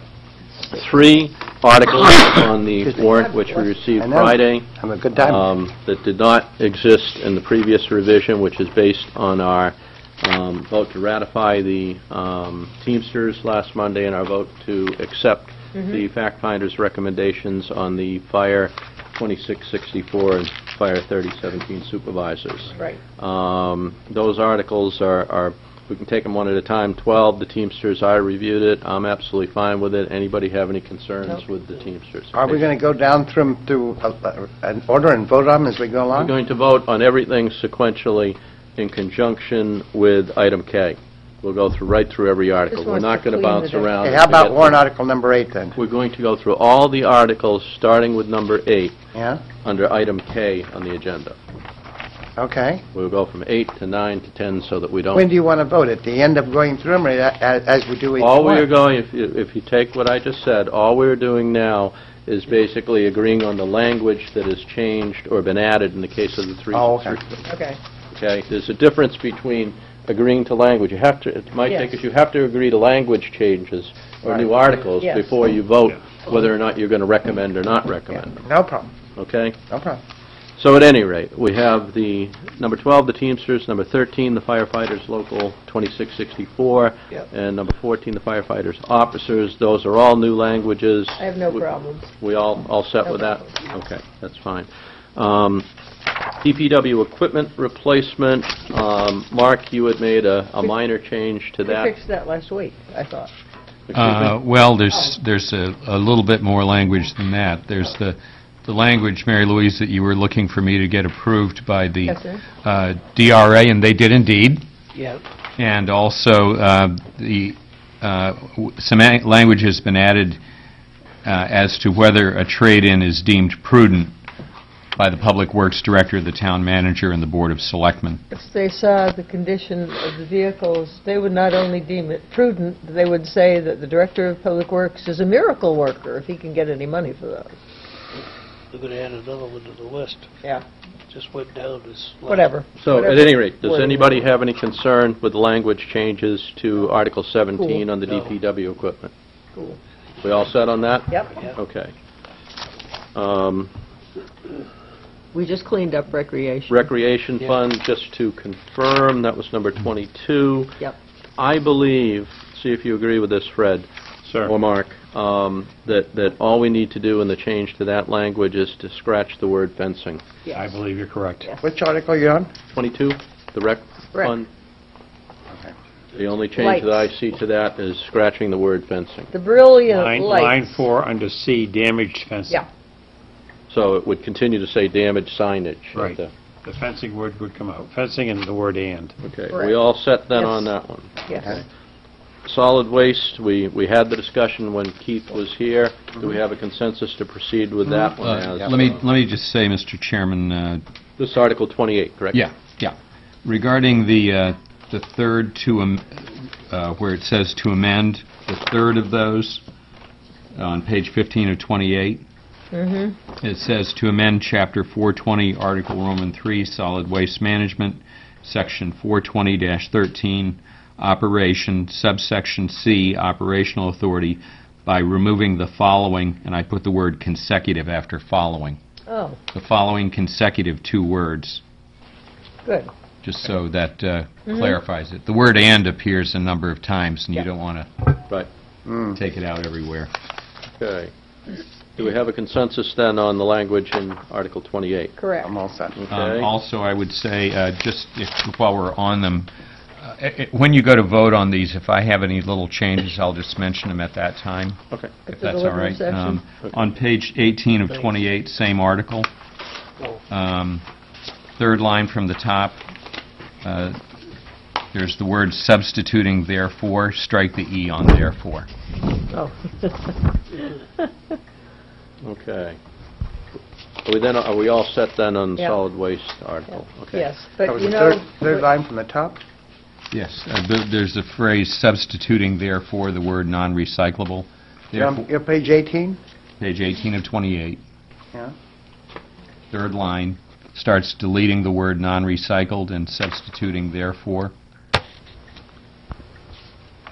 three articles on the warrant which we received I know. Friday Have a good time. um, that did not exist in the previous revision, which is based on our um, vote to ratify the um, Teamsters last Monday and our vote to accept the fact finder's recommendations on the Fire 2664 and Fire 3017 supervisors. right. Um, Those articles are, are, we can take them one at a time. 12, the Teamsters, I reviewed it, I'm absolutely fine with it. Anybody have any concerns Nope. with the Teamsters? Are we going to go down through them to uh, uh, an order and vote on them as we go along? We're along? going to vote on everything sequentially in conjunction with item K. We'll go through, right through every article. We're wants not to going to clean bounce it up. around. Okay, how about get warrant article number eight then? We're going to go through all the articles, starting with number eight, Yeah? under item K on the agenda. Okay. We'll go from eight to nine to 10 so that we don't... When do you want to vote? At the end of going through them or a- a- as we do each one? All we are going, if you, if you take what I just said, all we're doing now is basically agreeing on the language that has changed or been added in the case of the three... Oh, okay. three- Okay. Okay, there's a difference between agreeing to language. You have to, it might Yes. take us, you have to agree to language changes or new articles Yes. before you vote whether or not you're going to recommend or not recommend them, No problem, okay? no problem. So at any rate, we have the, number 12, the Teamsters, number 13, the firefighters, Local 2664, Yep. and number 14, the firefighters officers. Those are all new languages. I have no We- problems. We all, all set with that? Okay, that's fine. Um, DPW equipment replacement, um, Mark, you had made a a minor change to that. We that. fixed that last week, I thought. Excuse Uh. Well, there's, there's a a little bit more language than that. There's the, the language, Mary Louise, that you were looking for me to get approved by the Yes, sir. uh, DRA, and they did indeed. Yep. And also, uh, the, uh, w- some a- language has been added uh, as to whether a trade-in is deemed prudent by the Public Works Director, the Town Manager, and the Board of Selectmen. If they saw the condition of the vehicles, they would not only deem it prudent, they would say that the Director of Public Works is a miracle worker if he can get any money for those. They're going to add another one to the list. Yeah. Just went down this... last- Whatever. So, at Whatever any rate, does wording. anybody have any concern with the language changes to Article 17 Cool. on the No. DPW equipment? Cool. We all set on that? Yep. Yeah. Okay. Um, We just cleaned up recreation. Recreation Yeah. Fund, just to confirm, that was number 22. Yep. I believe, see if you agree with this, Fred. Sir. Or Mark, um, that, that all we need to do in the change to that language is to scratch the word fencing. I believe you're correct. Which article are you on? 22, the rec Rec. fund. The only change that I Lights. see to that is scratching the word fencing. The brilliant Line, lights. line four, under C, damaged fencing. Yeah. So it would continue to say damaged signage. at Right. the- The fencing word would come out. Fencing and the word "and." Okay, Correct. we all set then Yes. on that one? Yes. Solid waste, we, we had the discussion when Keith was here. Do we have a consensus to proceed with that one Uh, as? Let me, let me just say, Mr. Chairman, uh, This is Article 28, correct? Yeah, yeah. Regarding the, uh, the third to, am- uh, where it says to amend, the third of those, on page 15 of 28, Mm-hmm. it says to amend Chapter 420, Article Roman 3, Solid Waste Management, Section 420-13, Operation, subsection C, Operational Authority, by removing the following, and I put the word consecutive after following, Oh, the following consecutive two words good. just so that uh, Mhm. clarifies it. The word "and" appears a number of times, and you don't want to Right, take it out everywhere. okay. Do we have a consensus then on the language in Article 28? Correct. I'm all set. Um, Okay? Also, I would say, uh, just if, while we're on them, uh, i- i- when you go to vote on these, if I have any little changes, I'll just mention them at that time, Okay. if the that's all deliberative section? Um, Okay. On page 18 of 28, same article, um, third line from the top, uh, there's the word substituting therefore, strike the E on therefore. Oh. Okay. Are we then, are we all set then on the Yeah. solid waste article? Okay. Yes, That but was you the know... third, third line from the top? Yes, uh, th- there's a phrase substituting therefore the word non-recyclable. You're on- page 18? Page 18 of 28, Yeah. third line, starts deleting the word non-recycled and substituting therefore.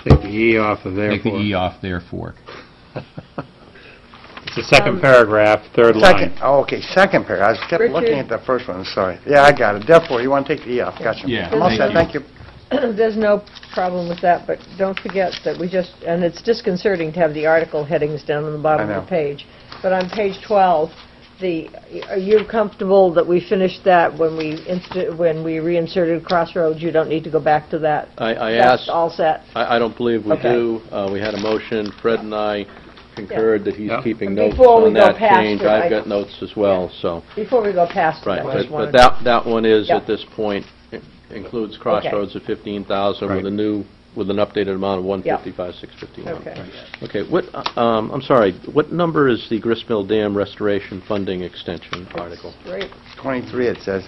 Take the E off of Take the therefore. E off therefore. It's the second Um, paragraph, third Second, line. oh, okay, second paragraph. I was kept Richard. looking at the first one, sorry. Yeah, I got it. Therefore, you want to take the E off. Gotcha. Yeah, I'm all thank set, you. thank you. There's no problem with that, but don't forget that we just, and it's disconcerting to have the article headings down on the bottom I of the know. page. But on page 12, the, are you comfortable that we finished that when we, inst- when we reinserted Crossroads? You don't need to go back to that? I, I That's asked, all set? I, I don't believe we Okay. do. Uh, we had a motion, Fred and I concurred that he's Yeah. keeping And notes before we on go that past change. it, I- I've got notes as well, so, Before we go past it, right. I But just but wanted... that, that one is, Yeah. at this point, i- includes Crossroads at 15,000 with Right. a new, with an updated amount of Yeah. 155, 651. Okay. Okay, what, uh, um, I'm sorry, what number is the Gristmill Dam Restoration Funding Extension article? Great. 23, it says.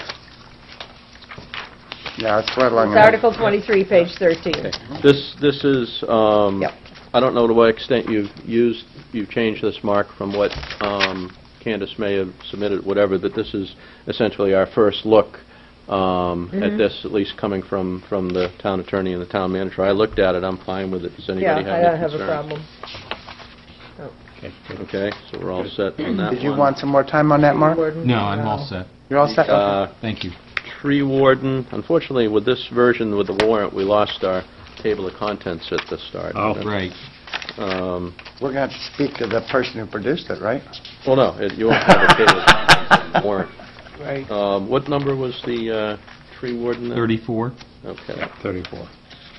Yeah, it's right along It's there. Article 23, page 13. Okay. This, this is, um, Yep. I don't know to what extent you've used, you've changed this, Mark, from what um, Candace may have submitted, whatever, that this is essentially our first look um, at Mhm. this, at least coming from, from the town attorney and the town manager. I looked at it, I'm fine with it. Does Yeah, anybody have I any don't have a concerns? problem. Okay. Okay, so we're all set on that one. Did you want some more time on that, Mark? Gordon? No, I'm all set. You're all set? Uh, Thank you. Tree warden, unfortunately, with this version, with the warrant, we lost our table of contents at the start. Oh, Right. Um, We're going to have to speak to the person who produced it, right? Well, no, it- you won't have a table of contents on the warrant. Right. Um, What number was the uh, tree warden? then? 34? Okay. 34.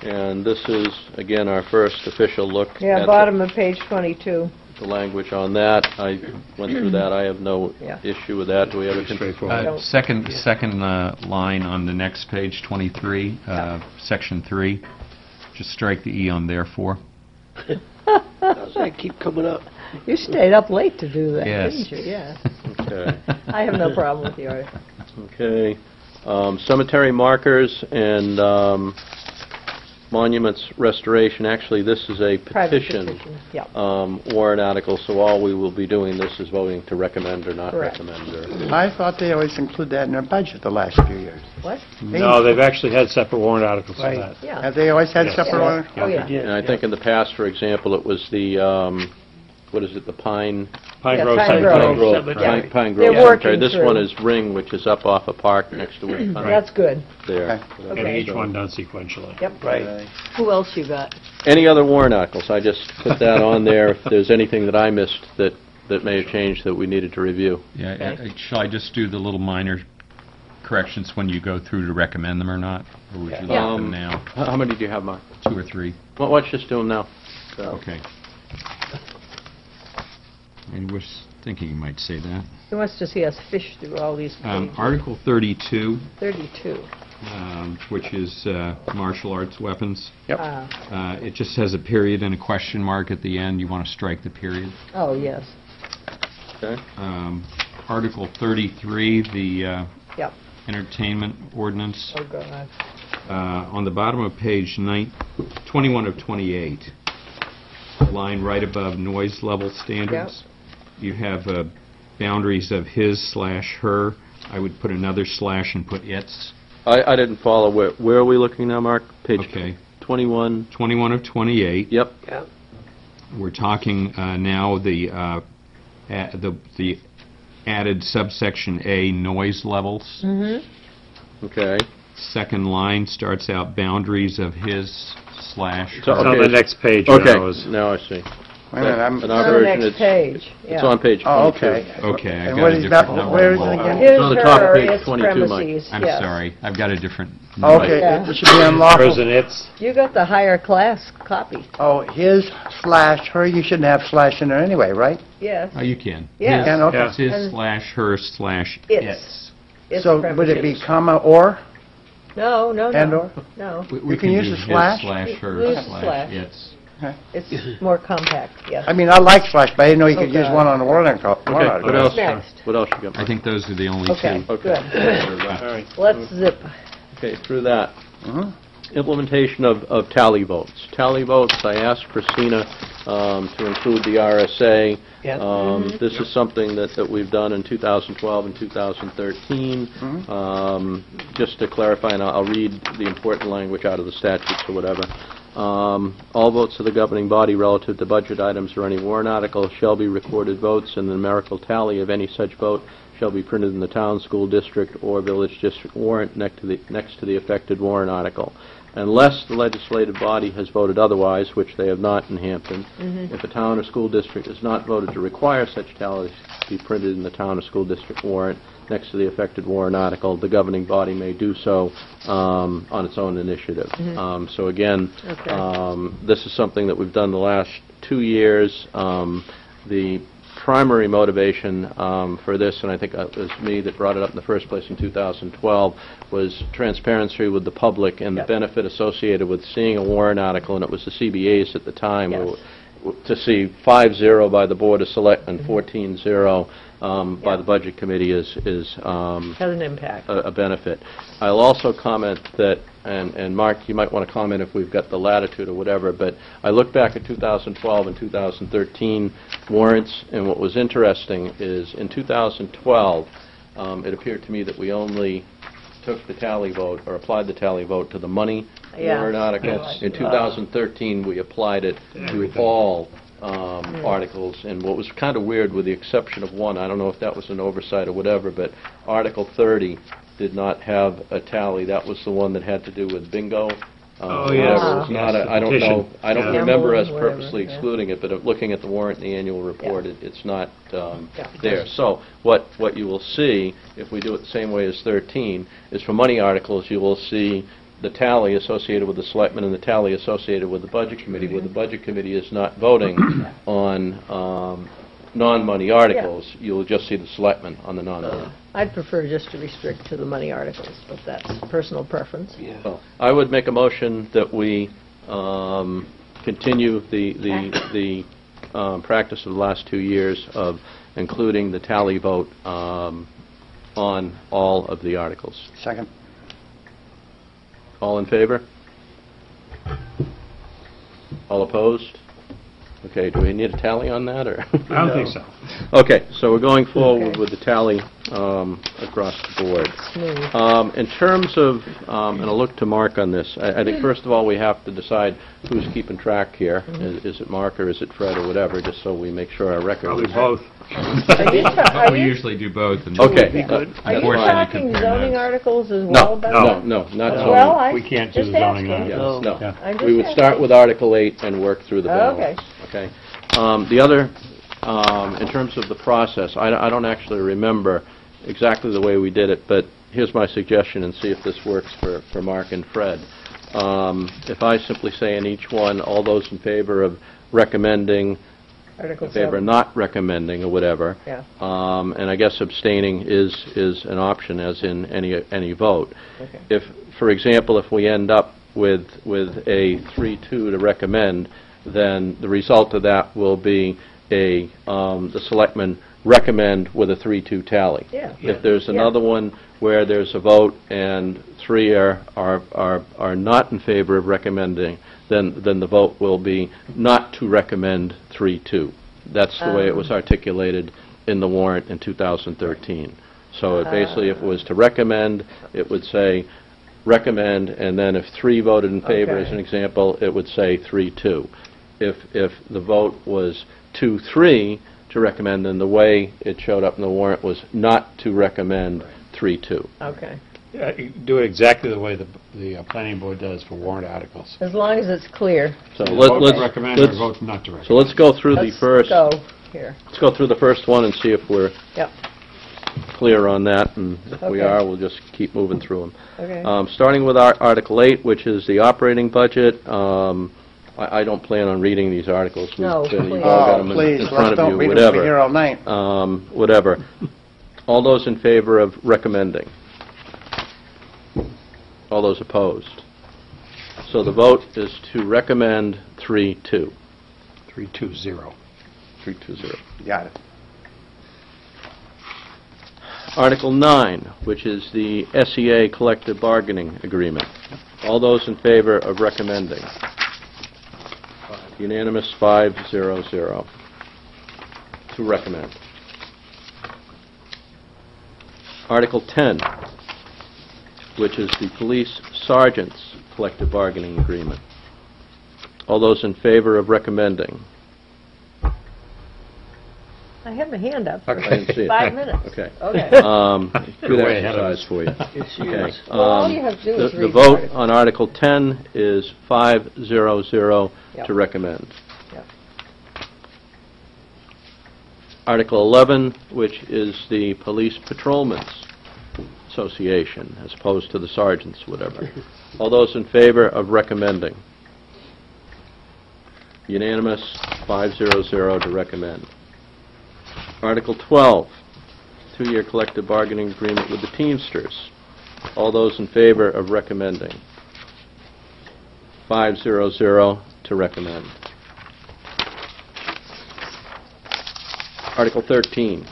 And this is, again, our first official look Yeah, at the- bottom of page 22. the language on that. I went through that, I have no Yeah. issue with that. Do we have a... Pretty con- straightforward. Uh, Second, second uh, line on the next page, 23, uh, section 3, just strike the E on therefore. How's that keep coming up? You stayed up late to do that, Yes. didn't you? Yeah. Okay. I have no problem with the article. Okay. Um, Cemetery markers and um, monuments restoration, actually, this is a Private petition petition, yeah. um, warrant article, so all we will be doing this is voting to recommend or not Correct. recommend. or- I thought they always include that in their budget the last few years. What? No, they've actually had separate warrant articles for Right. that. Yeah. Have they always had Yes. separate Yeah. one? Oh, yeah. Yeah. And I think in the past, for example, it was the, um, what is it, the Pine? Pine Yeah, Grove Pine Cemetery. Pine Grove, Cemetery. Pine Pine They're Grove Cemetery. working This one through. is Ring, which is up off a park next to Wing Pine. That's good. There. And Okay. each one done sequentially. Yep. Right. Who else you got? Any other warrant articles? I just put that on there. If there's anything that I missed that, that may have changed that we needed to review. Yeah, Okay. uh, shall I just do the little minor corrections when you go through to recommend them or not? Or would you like Um, them now? How how many do you have, Mark? Two or three? Well, let's just do them now. Okay. I was thinking you might say that. He wants to see us fish through all these Um, pages. Article 32, 32. um, which is uh, martial arts weapons. Yep. Uh, It just has a period and a question mark at the end. You want to strike the period. Oh, yes. Okay. Um, Article 33, the uh, Yep. entertainment ordinance. Oh, God. Uh, On the bottom of page nine- 21 of 28, line right above noise level standards, you have uh, boundaries of his slash her. I would put another slash and put its. I, I didn't follow. Where, where are we looking now, Mark? Page Okay. 21? 21 of 28. Yep. Yep. We're talking uh, now the, uh, a- the the added subsection A, noise levels. Mm-hmm. Okay. Second line starts out boundaries of his slash So, her. It's on okay. the next page. Okay, Rose. now I see. Wait a minute, I'm- In On the version, next it's- page, It's yeah. on page 22. Oh, okay. Okay, I've And got what a is different number. where is it again? Is on the top of her, page it's 22, Mike. premises, I'm yes. sorry, I've got a different... Okay, Yeah. it should be unlawful. and its. You got the higher class copy. Oh, his slash her, you shouldn't have slash in there anyway, right? Yes. Oh, you can. Yeah. His- Can, okay. It's his And- slash her slash It's. its. It's So would it be premises. comma or? No, no, no. And or? No. We- You We can can use do the his slash? slash her Use slash slash. its. It's more compact, yes. I mean, I like slash, but I didn't know you could use one on the warrant article. Okay, what article. else? Next. What else you got? I Mark? think those are the only two. Okay, Okay. good. All right. Let's zip. Okay, through that. Mhm. Implementation of, of tally votes. Tally votes, I asked Christina um, to include the RSA. Yep. Um, This is something that, that we've done in 2012 and 2013. Mhm. Um, Just to clarify, and I'll I'll read the important language out of the statutes or whatever. Um, All votes of the governing body relative to budget items or any warrant article shall be recorded votes, and the numerical tally of any such vote shall be printed in the town, school district, or village district warrant next to the, next to the affected warrant article. Unless the legislative body has voted otherwise, which they have not in Hampton, if a town or school district has not voted to require such tallies to be printed in the town or school district warrant next to the affected warrant article, the governing body may do so um, on its own initiative. Um, So again, Okay. um, this is something that we've done the last two years. Um, The primary motivation um, for this, and I think it was me that brought it up in the first place in 2012, was transparency with the public and the Yep. benefit associated with seeing a warrant article, and it was the CBA's at the time, Yes. who- to see 5-0 by the Board of Selectmen, 14-0 um, by Yeah. the Budget Committee is, is um, Has an impact. a a benefit. I'll also comment that, and and Mark, you might want to comment if we've got the latitude or whatever, but I look back at 2012 and 2013 warrants, and what was interesting is, in 2012, um, it appeared to me that we only took the tally vote, or applied the tally vote to the money Yeah. warrant article. Yes. In 2013, we applied it to all um, articles, and what was kind of weird, with the exception of one, I don't know if that was an oversight or whatever, but Article 30 did not have a tally. That was the one that had to do with bingo. uh, Oh, yes. whatever. It's not Yes, a- I don't petition. know, I don't Yeah. remember us whatever, purposely yeah. excluding it, but of looking at the warrant and the annual report, it- it's not um, Yeah. there. So what, what you will see, if we do it the same way as 13, is for money articles, you will see the tally associated with the selectmen and the tally associated with the budget committee, where the budget committee is not voting on um, non-money articles, you'll just see the selectmen on the non-money. I'd prefer just to restrict to the money articles, but that's personal preference. Well, I would make a motion that we um, continue the, the, the um, practice of the last two years of including the tally vote um, on all of the articles. Second. All in favor? All opposed? Okay, do we need a tally on that, or? I don't think so. Okay, so we're going forward Okay. with the tally um, across the board. Smooth. Um, In terms of, um, and I'll look to Mark on this, I I think first of all, we have to decide who's keeping track here. Is is it Mark or is it Fred or whatever, just so we make sure our record Probably is... both. Are you tra- are We you- usually do both. and- Okay. Are you Unfortunately, tracking compare zoning notes. articles as No, well? Beth? no, no, not Well, zoning. I We can't do just the zoning asking. Yes, articles. no. Yeah. I'm We would asking. start with Article 8 and work through the Oh, balance. Okay. Um, The other, um, in terms of the process, I don't- I don't actually remember exactly the way we did it, but here's my suggestion, and see if this works for for Mark and Fred. Um, If I simply say in each one, all those in favor of recommending, Article in favor seven. not recommending, or whatever, Yeah. um, and I guess abstaining is, is an option, as in any, any vote. Okay. If, for example, if we end up with, with a 3-2 to recommend, then the result of that will be a, um, the selectmen recommend with a 3-2 tally. Yeah. If there's Yeah. another one where there's a vote and three are, are, are are not in favor of recommending, then, then the vote will be not to recommend 3-2. That's the way it was Um. articulated in the warrant in 2013. So it basically, if it was to recommend, it would say, recommend, and then if three voted in favor, as an example, it would say 3-2. If, if the vote was 2-3 to recommend, then the way it showed up in the warrant was not to recommend 3-2. Okay. Yeah, Do it exactly the way the, the uh, planning board does for warrant articles. As long as it's clear. So Vote let- to let's, recommend or let's- vote not to recommend. so let's go through the Let's first, go here. let's go through the first one and see if we're Yep. clear on that, and if we Okay. are, we'll just keep moving through them. Okay. Um, Starting with our Article 8, which is the operating budget, um, I I don't plan on reading these articles. We've No, been- You've please. all got Oh, them in- please, in let's front of don't you, read them, we'll be whatever. here all night. Um, Whatever. All those in favor of recommending? All those opposed? So the vote is to recommend 3-2. 320. 3-2-0. Got it. Article 9, which is the SEA collective bargaining agreement. All those in favor of recommending? Unanimous, 500 to recommend. Article 10, which is the police sergeant's collective bargaining agreement. All those in favor of recommending? I have my hand up for I didn't see it. five minutes. Okay. Okay. Um, Good way ahead of exercise for you. Yes, she Okay. is. Well, all um, you have to do the- is read The the vote article. on Article 10 is 500 Yep. to recommend. Yep. Article 11, which is the Police Patrolmen's Association, as opposed to the sergeants, whatever. All those in favor of recommending? Unanimous, 500 to recommend. Article 12, two-year collective bargaining agreement with the Teamsters. All those in favor of recommending? 500 to recommend. Article 13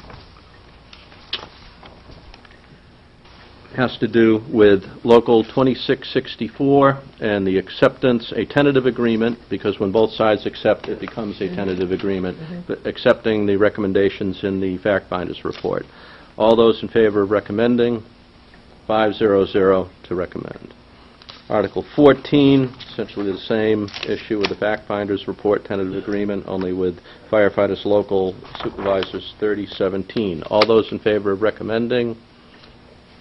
has to do with Local 2664 and the acceptance, a tentative agreement, because when both sides accept, it becomes a tentative agreement, mm-hmm. but accepting the recommendations in the fact finders report. All those in favor of recommending, 500 to recommend. Article 14, essentially the same issue with the fact finders report, tentative agreement, only with firefighters local supervisors 3017. All those in favor of recommending,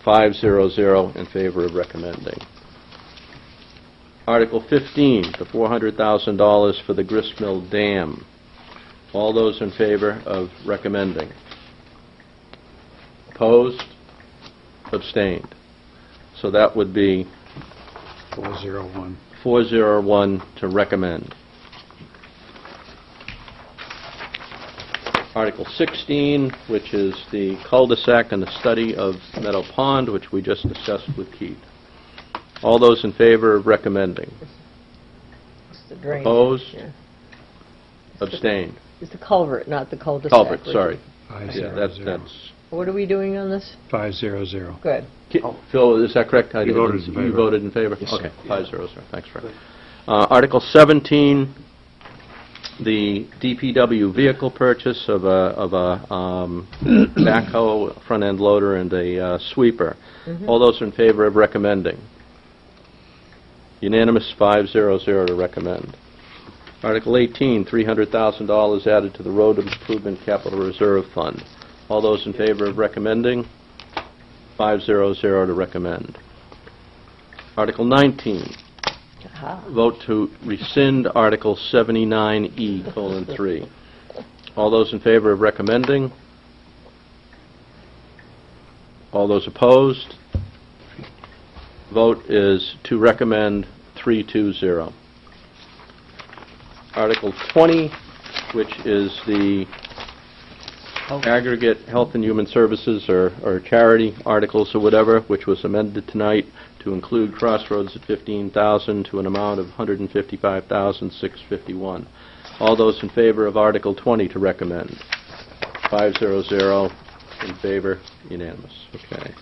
500 in favor of recommending. Article 15, the $400,000 for the Gristmill Dam. All those in favor of recommending? Opposed? Abstained. So that would be 401. 401 to recommend. Article 16, which is the cul-de-sac and the study of Meadow Pond, which we just discussed with Keith. All those in favor of recommending? It's the drain. Opposed? Yeah. Abstained. It's the culvert, not the cul-de-sac. Culvert, which is- sorry. Yeah, that's, 500. that's... What are we doing on this? 500. Good. Ki- Phil, is that correct? I You didn't- voted in You favor. voted in favor? Yes, sir. Okay, five zero zero, thanks, Fred. Uh, Article 17, the DPW vehicle purchase of a, of a um, backhoe, front-end loader, and a uh, sweeper. All those in favor of recommending? Unanimous, 500 to recommend. Article 18, $300,000 added to the Road Improvement Capital Reserve Fund. All those in favor of recommending? 500 to recommend. Article 19, Ah. vote to rescind Article 79E, colon 3. All those in favor of recommending? All those opposed? Vote is to recommend 320. Article 20, which is the oh. aggregate health and human services or or charity articles or whatever, which was amended tonight to include Crossroads at 15,000 to an amount of 155,651. All those in favor of Article 20 to recommend? 500 in favor, unanimous. Okay.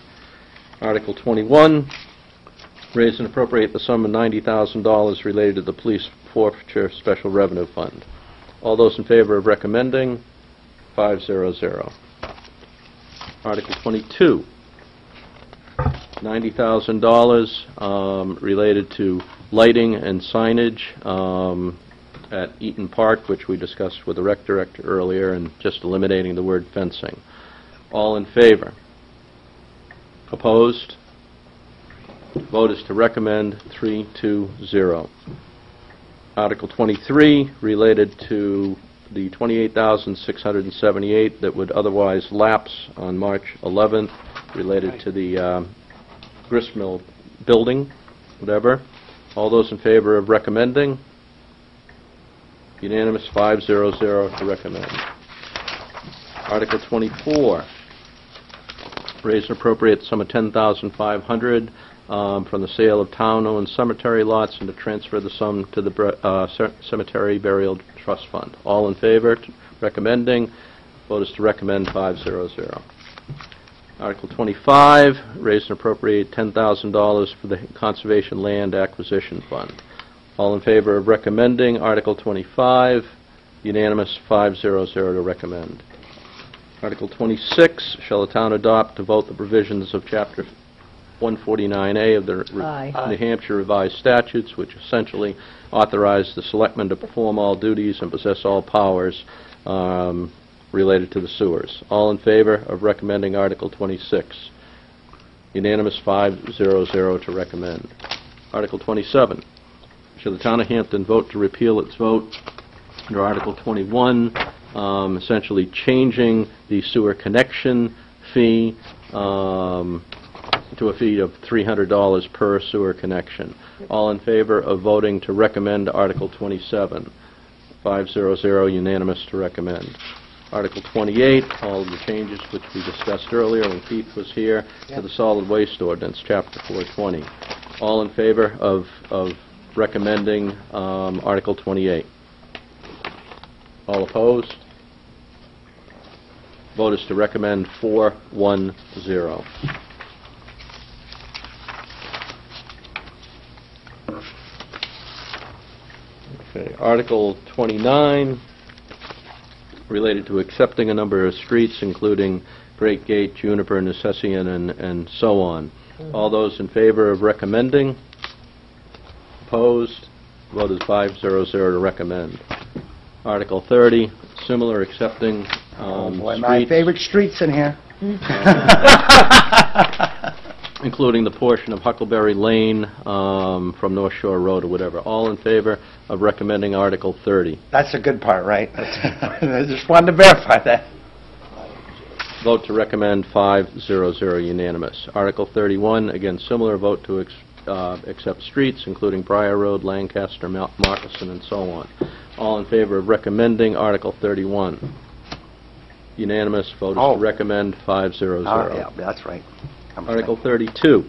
Article 21, raise and appropriate the sum of $90,000 related to the police forfeiture special revenue fund. All those in favor of recommending? 500. Article 22, $90,000 um, related to lighting and signage um, at Eaton Park, which we discussed with the rec director earlier, and just eliminating the word fencing. All in favor? Opposed? Vote is to recommend, 320. Article 23, related to the 28,678 that would otherwise lapse on March 11th, related to the um, gristmill building, whatever. All those in favor of recommending? Unanimous, 500 to recommend. Article 24, raise and appropriate sum of 10500 um, from the sale of town-owned cemetery lots and to transfer the sum to the uh, Cemetery Burial Trust Fund. All in favor, recommending, vote is to recommend 500. Article 25, raise and appropriate $10,000 for the Conservation Land Acquisition Fund. All in favor of recommending Article 25, unanimous, 500 to recommend. Article 26, shall the town adopt to vote the provisions of Chapter 149A of the Re- Aye. New Hampshire Revised Statutes, which essentially authorize the selectmen to perform all duties and possess all powers um, related to the sewers. All in favor of recommending Article 26? Unanimous, 500 to recommend. Article 27, shall the town of Hampton vote to repeal its vote under Article 21, um, essentially changing the sewer connection fee um, to a fee of $300 per sewer connection. All in favor of voting to recommend Article 27? 500 unanimous to recommend. Article 28, all of the changes which we discussed earlier when Keith was here, to the solid waste ordinance, Chapter 420. All in favor of of recommending um, Article 28? All opposed? Vote is to recommend 410. Okay, Article 29, related to accepting a number of streets, including Great Gate, Juniper, Necessian, and and so on. All those in favor of recommending? Opposed? Vote is 500 to recommend. Article 30, similar, accepting um, Boy, my streets, favorite streets in here. including the portion of Huckleberry Lane um, from North Shore Road or whatever. All in favor of recommending Article 30? That's a good part, right? I just wanted to verify that. Vote to recommend 500 unanimous. Article 31, again, similar vote to ex- uh, accept streets, including Briar Road, Lancaster, Mount Moccasin, and so on. All in favor of recommending Article 31? Unanimous, vote Oh. to recommend 500. Oh, yeah, that's right. I'm Article 32.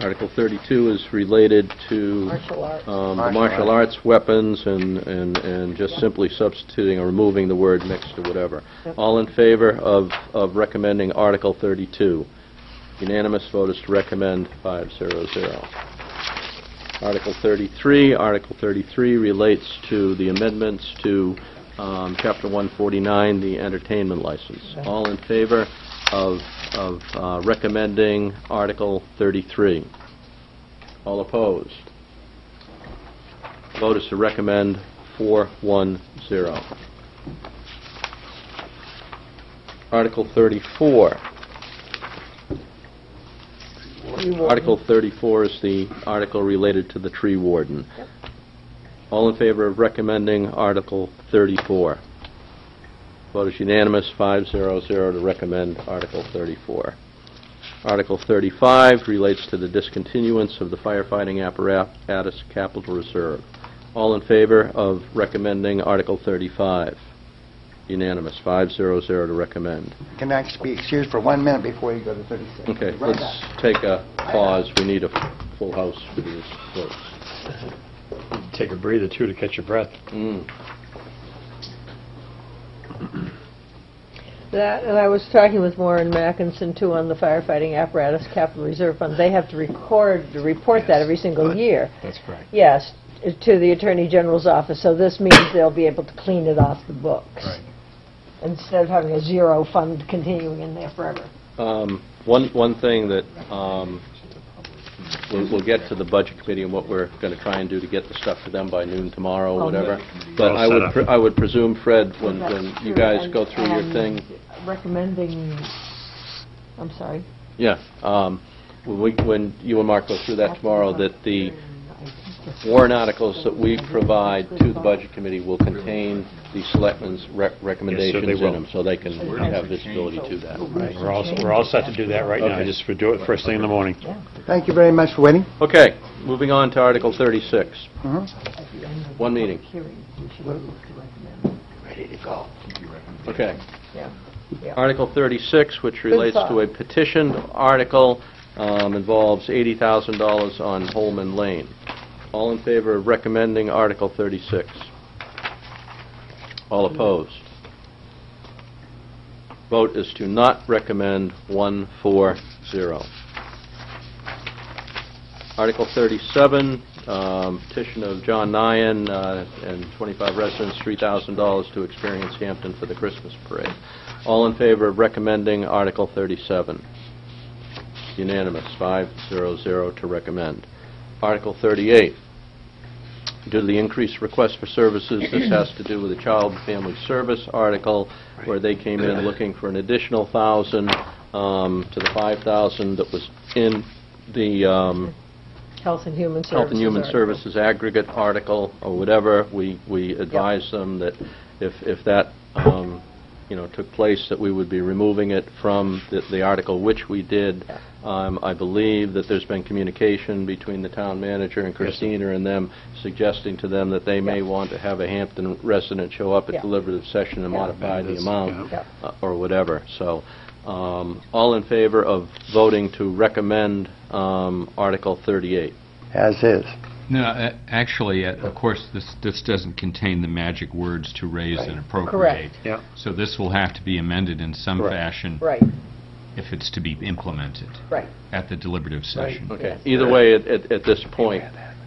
Article 32 is related to Martial arts. um, the Martial martial arts weapons and, and, and just simply substituting or removing the word mixed or whatever. All in favor of, of recommending Article 32? Unanimous vote is to recommend 500. Article 33, Article 33 relates to the amendments to um, Chapter 149, the entertainment license. All in favor of of uh, recommending Article 33? All opposed? Vote is to recommend 410. Article 34. Article 34 is the article related to the tree warden. All in favor of recommending Article 34? Vote is unanimous, 500 to recommend Article 34. Article 35 relates to the discontinuance of the firefighting apparatus capital reserve. All in favor of recommending Article 35? Unanimous, 500 to recommend. Can I be excused for one minute before you go to 36? Okay, Right let's back. take a pause. We need a full house for these votes. Take a breather, too, to catch your breath. Mm. That, and I was talking with Warren Mackinson too on the firefighting apparatus capital reserve fund. They have to record, to report that every single year. That's correct. Yes, to the Attorney General's office, so this means they'll be able to clean it off the books. Right. Instead of having a zero fund continuing in there forever. Um, One, one thing that, um, we'll we'll get to the Budget Committee and what we're going to try and do to get the stuff to them by noon tomorrow or Oh, whatever. But All I set would, up. pre- I would presume, Fred, when, That's when you true. guys And- go through your and thing, Recommending, I'm sorry. yeah, um, when we, when you and Mark go through that tomorrow, that the warrant articles that we provide to the Budget Committee will contain the selectmen's rec- recommendations in will. them, so they can have visibility to that. We're all, we're all set to do that right now, Okay. just for do it first thing in the morning. Thank you very much for waiting. Okay, moving on to Article 36. Mhm. One meeting. Ready to go. Okay. Yeah. Yeah. Article 36, which relates to a petitioned article, um, involves $80,000 on Holman Lane. All in favor of recommending Article 36? All opposed? Vote is to not recommend 140. Article 37, um, petition of John Nyan uh, and 25 residents, $3,000 to experience Hampton for the Christmas parade. All in favor of recommending Article 37? Unanimous, 500 to recommend. Article 38, due to the increased request for services, this has to do with the Child and Family Service article, where they came in looking for an additional 1,000 um, to the 5,000 that was in the um, Health and Human Services. Health and Human article. Services aggregate article or whatever, we, we advised them that if, if that, um, you know, took place, that we would be removing it from the, the article, which we did. Um, I believe that there's been communication between the town manager and Christina and them suggesting to them that they may want to have a Hampton resident show up Yeah. at deliberative session and Yeah. modify the amount Yeah. uh, or whatever. So, um, all in favor of voting to recommend um, Article 38? As is. No, a- actually, uh, of course, this, this doesn't contain the magic words to raise and appropriate. Correct. Yeah. So this will have to be amended in some Correct. fashion Right, if it's to be implemented right. at the deliberative session. Okay, Yes. either way, at, at at this point,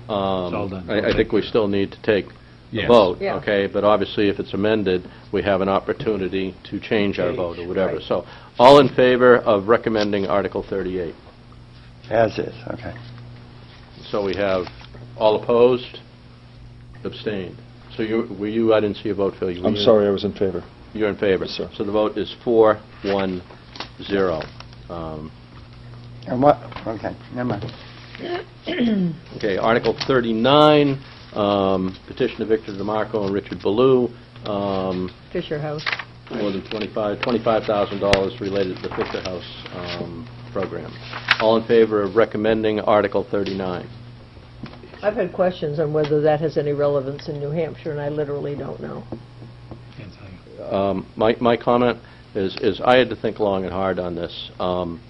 all um, done. I, I think we still need to take the Yes. vote, Yeah. okay? But obviously, if it's amended, we have an opportunity to change our vote or whatever. right. So, all in favor of recommending Article 38? As is, okay. So we have, all opposed, abstained. So you, were you, I didn't see a vote, Phil. You- I'm you- sorry, I was in favor. You're in favor? Yes, sir. So the vote is four, one, zero. Um, And what, okay, never mind. Okay, Article 39, um, petition of Victor DeMarco and Richard Ballou, um, Fisher House. more than 25 $25,000 related to the Fisher House um, program. All in favor of recommending Article 39? I've had questions on whether that has any relevance in New Hampshire, and I literally don't know. Can't tell you. Um, My my comment is, is I had to think long and hard on this. Um,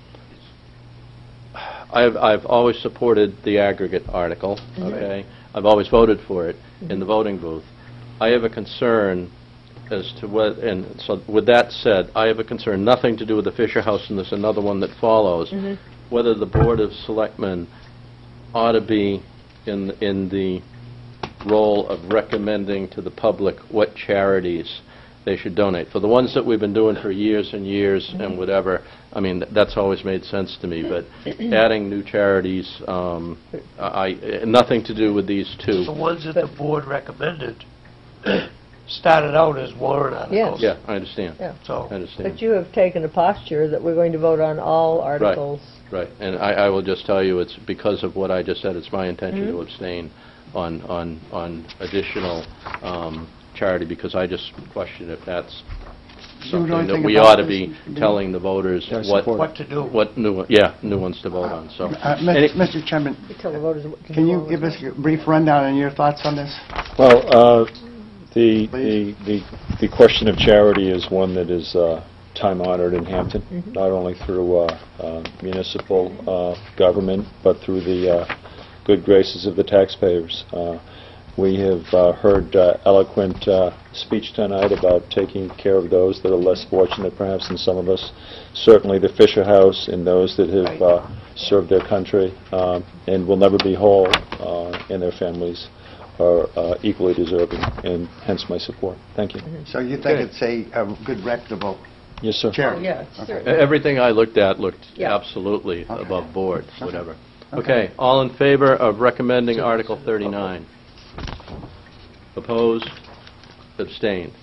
I've I've always supported the aggregate article, okay? I've always voted for it in the voting booth. I have a concern as to what, and so with that said, I have a concern, nothing to do with the Fisher House, and there's another one that follows, whether the Board of Selectmen ought to be in, in the role of recommending to the public what charities they should donate. For the ones that we've been doing for years and years and whatever, I mean, that's always made sense to me, but adding new charities, um, I, I- nothing to do with these two. The ones that the board recommended started out as warrant articles. Yeah, I understand. Yeah. So, I understand. But you have taken a posture that we're going to vote on all articles. Right, and I, I will just tell you, it's because of what I just said, it's my intention to Mhm. abstain on, on, on additional um, charity, because I just question if that's You something that think we about ought to this, be do you? telling the voters Yeah, what... support. What to do. What new, one- yeah, new ones to vote on, so... Uh, Any- Mr. Chairman, You tell the voters what to can you all give the us a brief rundown on your thoughts on this? Well, uh, the, the, the the question of charity is one that is uh, time-honored in Hampton, Mhm. not only through uh, uh, municipal uh, government, but through the uh, good graces of the taxpayers. Uh, We have uh, heard uh, eloquent uh, speech tonight about taking care of those that are less fortunate perhaps than some of us. Certainly the Fisher House and those that have uh, served their country um, and will never be whole uh, and their families are uh, equally deserving, and hence my support. Thank you. So you think Okay. it's a a good reputable Yes, sir. charity? Oh, yeah, Okay. certainly- Everything I looked at looked Yeah. absolutely above board, whatever. Okay. Okay, all in favor of recommending Article 39? Opposed? Abstained?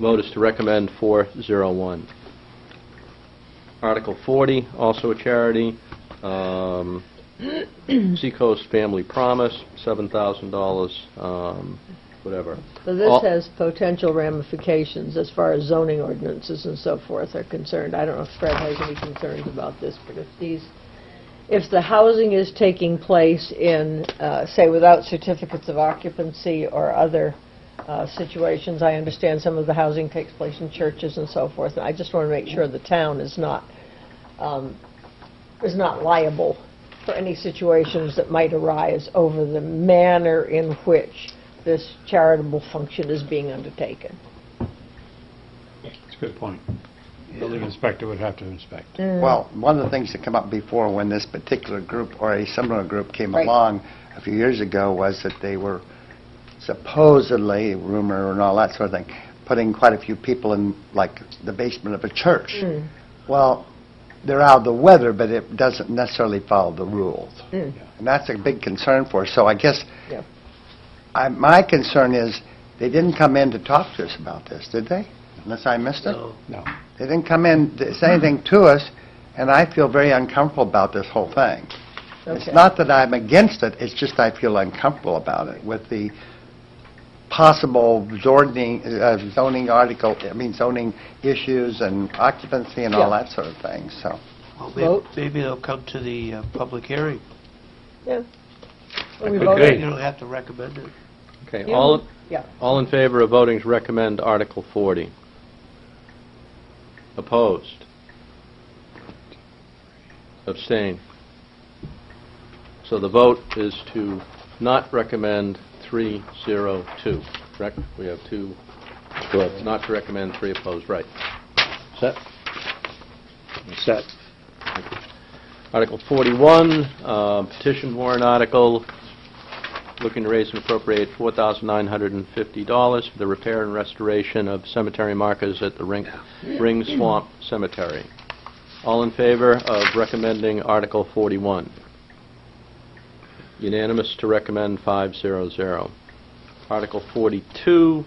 Vote is to recommend 401. Article 40, also a charity, um, Seacoast Family Promise, $7,000, um, whatever. So this All- has potential ramifications as far as zoning ordinances and so forth are concerned. I don't know if Fred has any concerns about this, but if these, if the housing is taking place in, uh, say, without certificates of occupancy or other uh, situations, I understand some of the housing takes place in churches and so forth, and I just want to make sure the town is not, um, is not liable for any situations that might arise over the manner in which this charitable function is being undertaken. That's a good point. Building inspector would have to inspect. Well, one of the things that came up before when this particular group or a similar group came Right. along a few years ago was that they were supposedly, rumor and all that sort of thing, putting quite a few people in, like, the basement of a church. Mm. Well, they're out of the weather, but it doesn't necessarily follow the rules. Mm. And that's a big concern for us. So I guess, Yeah. I- my concern is, they didn't come in to talk to us about this, did they? Unless I missed it? no. No. They didn't come in to say anything to us, and I feel very uncomfortable about this whole thing. It's Okay. not that I'm against it, it's just I feel uncomfortable about it with the possible zoning, uh, zoning article, I mean zoning issues and occupancy and all Yeah. that sort of thing, so. Well, Vote. may- maybe they'll come to the uh, public hearing. Yeah. Are we Okay. You don't have to recommend it. Okay, Yeah. all, Yeah. all in favor of voting to recommend Article 40? Opposed? Abstain? So the vote is to not recommend 302, correct? We have two, Correct. not to recommend, three opposed, right. Set? Set. Article 41, uh, petition warrant article, looking to raise and appropriate $4,950 for the repair and restoration of cemetery markers at the Ring Ring Swamp Cemetery. All in favor of recommending Article 41? Unanimous to recommend 500. Article 42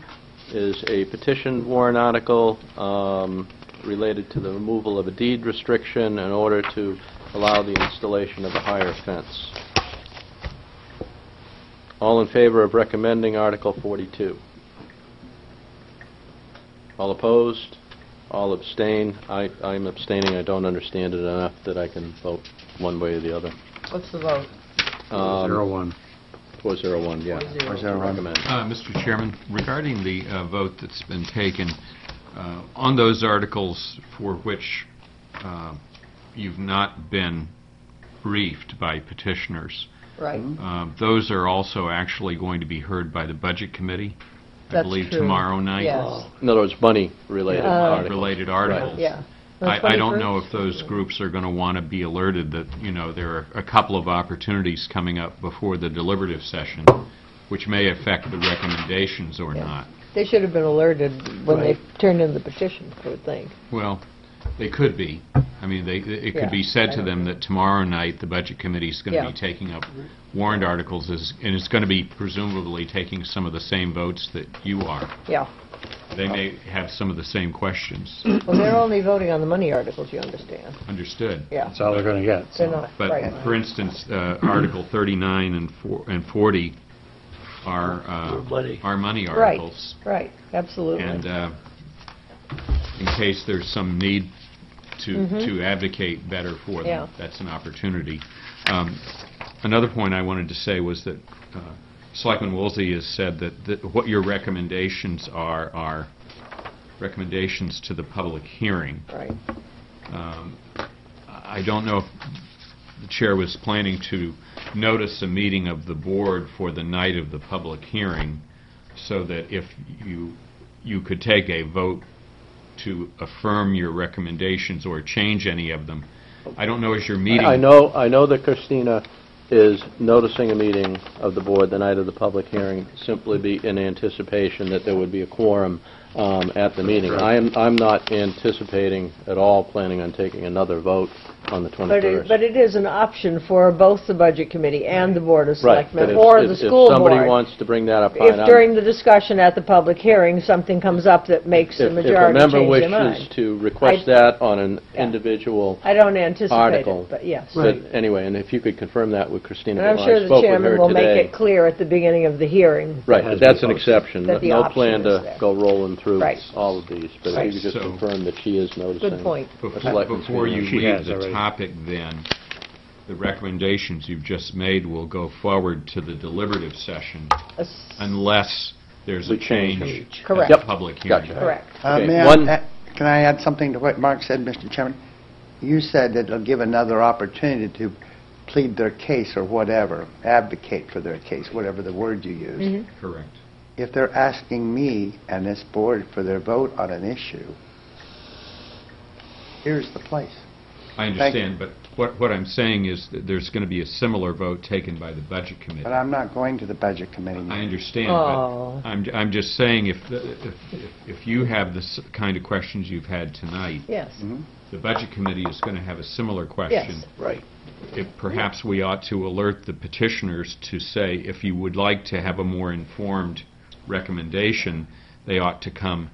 is a petition warrant article um, related to the removal of a deed restriction in order to allow the installation of a higher fence. All in favor of recommending Article 42? All opposed? All abstain? I- I'm abstaining, I don't understand it enough that I can vote one way or the other. What's the vote? Um, Zero one. 401, yeah. Four zero one. Recommend. Uh, Mr. Chairman, regarding the uh, vote that's been taken, uh, on those articles for which uh, you've not been briefed by petitioners, Right. uh, those are also actually going to be heard by the Budget Committee, I That's believe true. tomorrow night. Yes. In other words, money-related Uh, articles. Related articles. Yeah. The I I don't 21st? know if those groups are going to want to be alerted that, you know, there are a couple of opportunities coming up before the deliberative session, which may affect the recommendations or not. They should have been alerted when they Right. turned in the petition, I would think. Well, they could be. I mean, they, it Yeah, could be I said to don't them that tomorrow night, the Budget Committee is going to Yeah. be taking up warrant articles, is- and it's going to be presumably taking some of the same votes that you are. Yeah. They may have some of the same questions. Well, they're only voting on the money articles, you understand. Understood. Yeah. That's all they're going to get. They're not, But, right. for instance, uh, Article 39 and four- and 40 are, uh, money. are money Right, articles. right, absolutely. And uh, in case there's some need to Mhm. to advocate better for Yeah. them, that's an opportunity. Um, Another point I wanted to say was that uh, Selectman Woolsey has said that that what your recommendations are, are recommendations to the public hearing. Right. Um, I don't know if the chair was planning to notice a meeting of the board for the night of the public hearing, so that if you, you could take a vote to affirm your recommendations or change any of them. I don't know, is your meeting... I know, I know that Christina is noticing a meeting of the board the night of the public hearing, simply be in anticipation that there would be a quorum um, at the meeting. I am, I'm not anticipating at all planning on taking another vote on the But it, but it is an option for both the Budget Committee and the Board of Right, but Selectmen, if- or if- the if school somebody board. wants to bring that up, fine. If I'm- during the discussion at the public hearing, something comes up that makes the If- majority change their If a member mind. wishes to request I- that on an individual I don't anticipate article. it, but yes. but Anyway, and if you could confirm that with Christina, And I'm Well, sure I the spoke with chairman her will make today. it clear at the beginning of the hearing. Right, but that's an exception. That the No option plan is to there. go rolling through Right. all of these, but if Right. you could just So- confirm that she is noticing. point. a Before selectmen's before you meeting. leave the topic, then, the recommendations you've just made will go forward to the deliberative session unless there's a change change at Correct. the Yep. public hearing. Gotcha. Correct. Uh, Okay, May I, one- uh, can I add something to what Mark said, Mr. Chairman? You said that it'll give another opportunity to plead their case or whatever, advocate for their case, whatever the word you use. Mm-hmm. Correct. If they're asking me and this board for their vote on an issue, here's the place. I understand, but what, what I'm saying is that there's going to be a similar vote taken by the Budget Committee. But I'm not going to the Budget Committee I meeting. understand, Oh. but I'm, I'm just saying, if, the- if, if- if you have the s- kind of questions you've had tonight, Yes. Mm-hmm. the Budget Committee is going to have a similar question. Yes. Right. If perhaps we ought to alert the petitioners to say, if you would like to have a more informed recommendation, they ought to come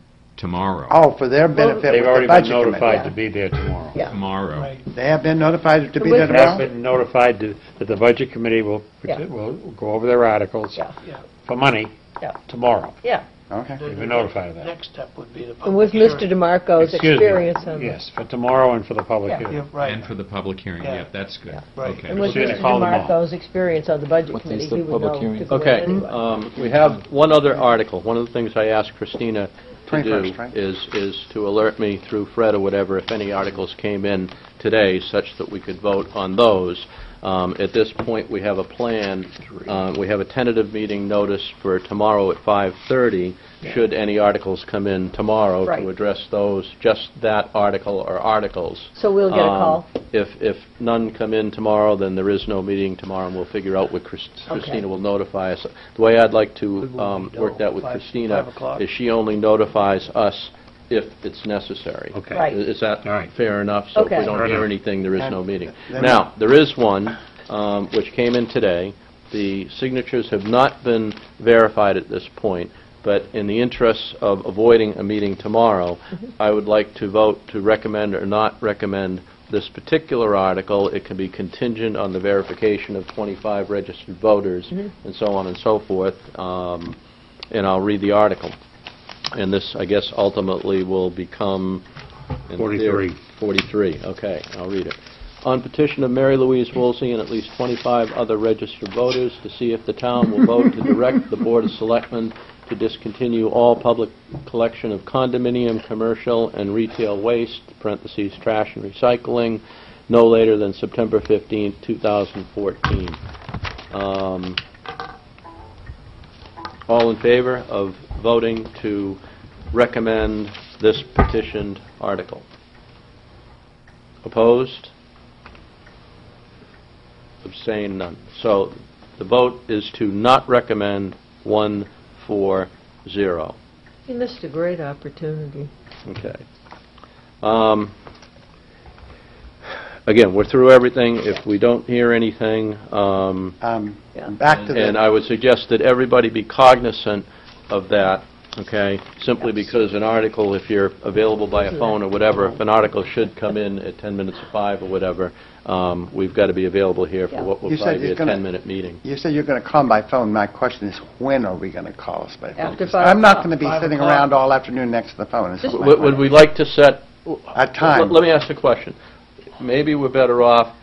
tomorrow. Oh, for their benefit They've with already the been Budget notified to Committee. be there tomorrow. Yeah. Tomorrow. They have been notified to be With- there They have tomorrow? been notified to- that the Budget Committee will, Yeah. will go over their articles Yeah. for money Yeah. tomorrow. Yeah. Okay. They've been notified of that. Next step would be the And public with hearing. Mr. DeMarco's Excuse me. experience on that. Yes, for tomorrow and for the public Yeah. hearing. Yeah, right. And for the public hearing, Yeah. yeah, that's good. Right. Okay. And with Christina, Mr. call them all. DeMarco's experience on the Budget Committee, he would know to go Okay, anyway. um, we have one other article. One of the things I asked Christina to do right? is, is to alert me through Fred or whatever if any articles came in today such that we could vote on those. Um, At this point, we have a plan, uh, we have a tentative meeting notice for tomorrow at 5:30, should any articles come in tomorrow Right. to address those, just that article or articles. So we'll get a Um, call. If, if none come in tomorrow, then there is no meeting tomorrow, and we'll figure out what Chris- Okay. Christina will notify us. The way I'd like to Good um, movie, work that with Five- Christina five o'clock. is she only notifies us if it's necessary. Okay. Right. Is that All right. fair enough? So if Okay. we don't Fair hear enough. anything, there is no meeting. Now, there is one um, which came in today. The signatures have not been verified at this point, but in the interests of avoiding a meeting tomorrow, I would like to vote to recommend or not recommend this particular article. It can be contingent on the verification of 25 registered voters, and so on and so forth. Um, And I'll read the article. And this, I guess, ultimately will become... in 43. theory- 43, okay, I'll read it. On petition of Mary Louise Woolsey and at least 25 other registered voters to see if the town will vote to direct the Board of Selectmen to discontinue all public collection of condominium, commercial, and retail waste, parentheses, trash and recycling, no later than September 15, 2014. Um, All in favor of voting to recommend this petitioned article? Opposed? Abstained, none. So the vote is to not recommend, one, four, zero. You missed a great opportunity. Okay. Um, Again, we're through everything. If we don't hear anything, um, Um, Yeah. Back to and the, I would suggest that everybody be cognizant of that, okay? Simply because an article, if you're available by a phone or whatever, if an article should come in at 10 minutes to 5 or whatever, um, we've got to be available here for what will You said probably be a you're gonna- 10-minute meeting. you said you're going to call by phone. My question is, when are we going to call us by phone? After 'Cause five I'm not o'clock. going to be Five sitting o'clock. around all afternoon next to the phone. is my Would would we like to set... A time. Let me ask a question. Maybe we're better off,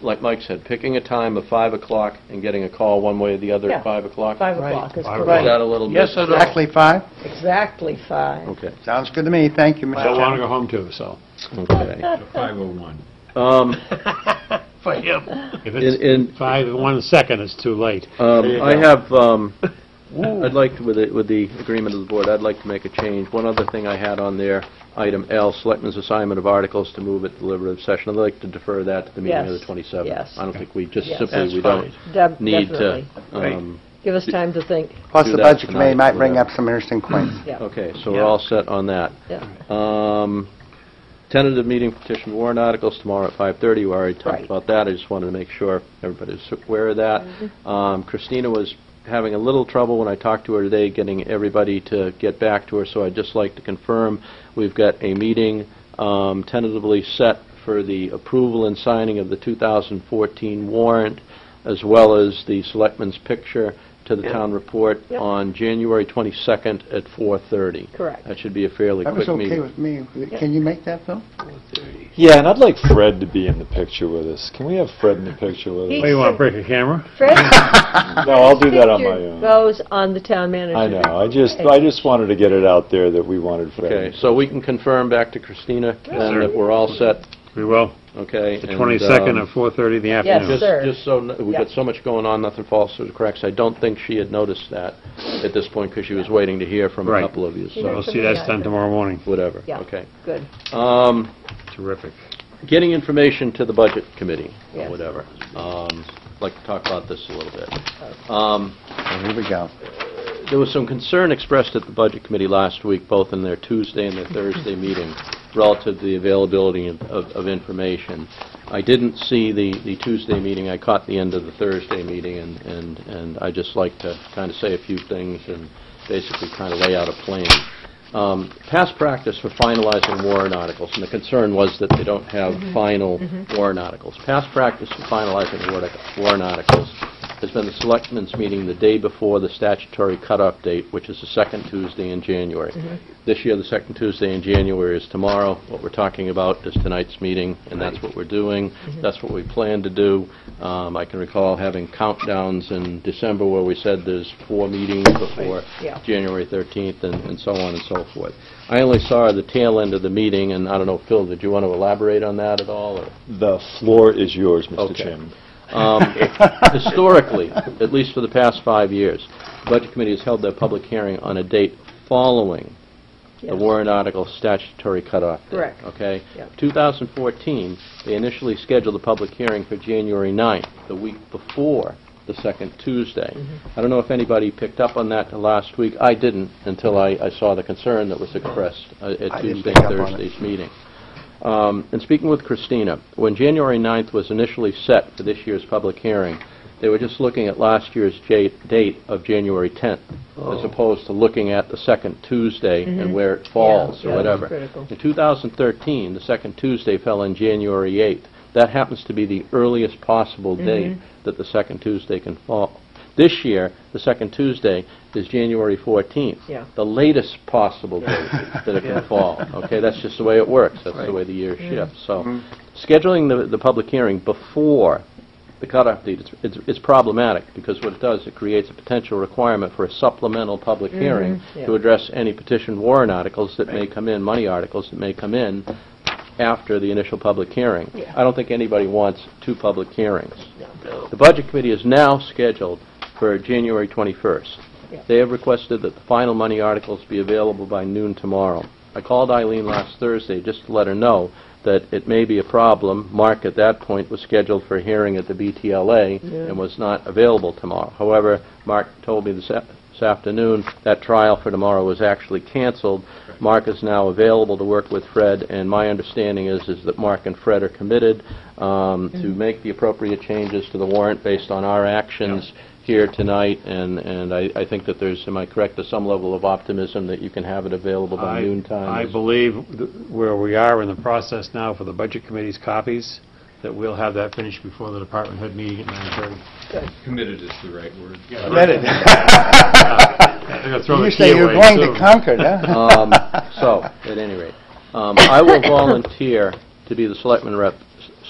like Mike said, picking a time of 5 o'clock and getting a call one way or the other Yeah. at 5 o'clock? Five Right. o'clock is Five Is correct. that a little bit... Yes or no? Exactly five? Exactly five. Okay, Sounds good to me. Thank you, Mr. Don't want to Chairman. go home too, so. okay. 501. Um, For him. If In- in- it's five, one second, it's too late. Um, There you I go. have, um, I'd like to, with the, with the agreement of the board, I'd like to make a change. One other thing I had on there, item L, Selectmen's assignment of articles to move at deliberative session. I'd like to defer that to the meeting of the Yes, 27th. yes. I don't think we, just Yes. simply, That's we don't Deb- need to, Definitely. Right. um, Give us time to think. Plus, do the that Budget tonight Committee or might bring whatever. up some interesting points. Yeah. okay, so we're Yeah. all set on that. Yeah. Um, Tentative meeting petition warrant articles tomorrow at 5:30. We already talked Right. about that. I just wanted to make sure everybody's aware of that. Mm-hmm. Um, Christina was having a little trouble when I talked to her today, getting everybody to get back to her, so I'd just like to confirm, we've got a meeting um, tentatively set for the approval and signing of the 2014 warrant, as well as the selectman's picture to the town report Yep. on January 22nd at 4:30. Correct. That should be a fairly That was quick meeting. okay with me. Can you make that, Phil? Yeah, and I'd like Fred to be in the picture with us. Can we have Fred in the picture with He- us? What, you want to break a camera? Fred? No, I'll do that on my own. Goes on the town manager. I know, I just, I just wanted to get it out there that we wanted Fred. Okay, so we can confirm back to Christina, then sir. that we're all set, We will. okay? The and, 22nd um, at 4:30 in the Yes, afternoon. sir. Just, just so, kn- we've got Yeah. so much going on, nothing false or corrects. I don't think she had noticed that at this point, because she was waiting to hear from a Right. couple of you, She so, We'll see that's done tomorrow morning. whatever, Yeah. okay. Good. Um, Terrific. Getting information to the Budget Committee, or Yes. whatever. Um, I'd like to talk about this a little bit. Um, Oh, Here we go. There was some concern expressed at the Budget Committee last week, both in their Tuesday and their Thursday meeting, relative to the availability of- of of information. I didn't see the the Tuesday meeting, I caught the end of the Thursday meeting, and and and I'd just like to kind of say a few things and basically kind of lay out a plan. Um, Past practice for finalizing warrant articles, and the concern was that they don't have final warrant articles. Past practice for finalizing warrant warrant articles has been the Selectmen's meeting the day before the statutory cutoff date, which is the second Tuesday in January. This year, the second Tuesday in January is tomorrow. What we're talking about is tonight's meeting, and that's what we're doing. That's what we plan to do. Um, I can recall having countdowns in December where we said there's four meetings before Yeah. January 13th, and and so on and so forth. I only saw the tail end of the meeting, and I don't know, Phil, did you want to elaborate on that at all, or? The floor is yours, Mr. Okay. Chairman. Um, Historically, at least for the past five years, the Budget Committee has held their public hearing on a date following the Yes. warrant article statutory cutoff date. Correct. Okay? Yeah. 2014, they initially scheduled the public hearing for January 9th, the week before the second Tuesday. Mm-hmm. I don't know if anybody picked up on that last week. I didn't until I I saw the concern that was expressed uh, I at didn't Tuesday pick and up on it. Thursday's meeting. Um, And speaking with Christina, when January 9th was initially set for this year's public hearing, they were just looking at last year's ja- date of January 10th, as opposed to looking at the second Tuesday and where it falls, or yeah, that's whatever. critical. In 2013, the second Tuesday fell on January 8th. That happens to be the earliest possible date that the second Tuesday can fall. This year, the second Tuesday is January 14th. Yeah. The latest possible date that it can fall. Okay, that's just the way it works. That's the way the year shifts. So mm-hmm. scheduling the, the public hearing before the cutoff date, it's- it's it's problematic, because what it does, it creates a potential requirement for a supplemental public mm-hmm. hearing yeah. to address any petition warrant articles that may come in, money articles that may come in after the initial public hearing. Yeah. I don't think anybody wants two public hearings. The Budget Committee is now scheduled for January 21st. Yeah. They have requested that the final money articles be available by noon tomorrow. I called Eileen last Thursday just to let her know that it may be a problem. Mark, at that point, was scheduled for a hearing at the BTLA Yeah. and was not available tomorrow. However, Mark told me this this afternoon that trial for tomorrow was actually canceled. Mark is now available to work with Fred, and my understanding is, is that Mark and Fred are committed um, to make the appropriate changes to the warrant based on our actions here tonight, and, and I, I think that there's, am I correct, there's some level of optimism that you can have it available by I- noon time? I believe th- where we are in the process now for the Budget Committee's copies, that we'll have that finished before the department head meeting at 9:30. Committed is the right word. Committed. I'm gonna throw the You key say you're away going to soon. Concord, huh? Um, So, at any rate, um, I will volunteer to be the selectman rep,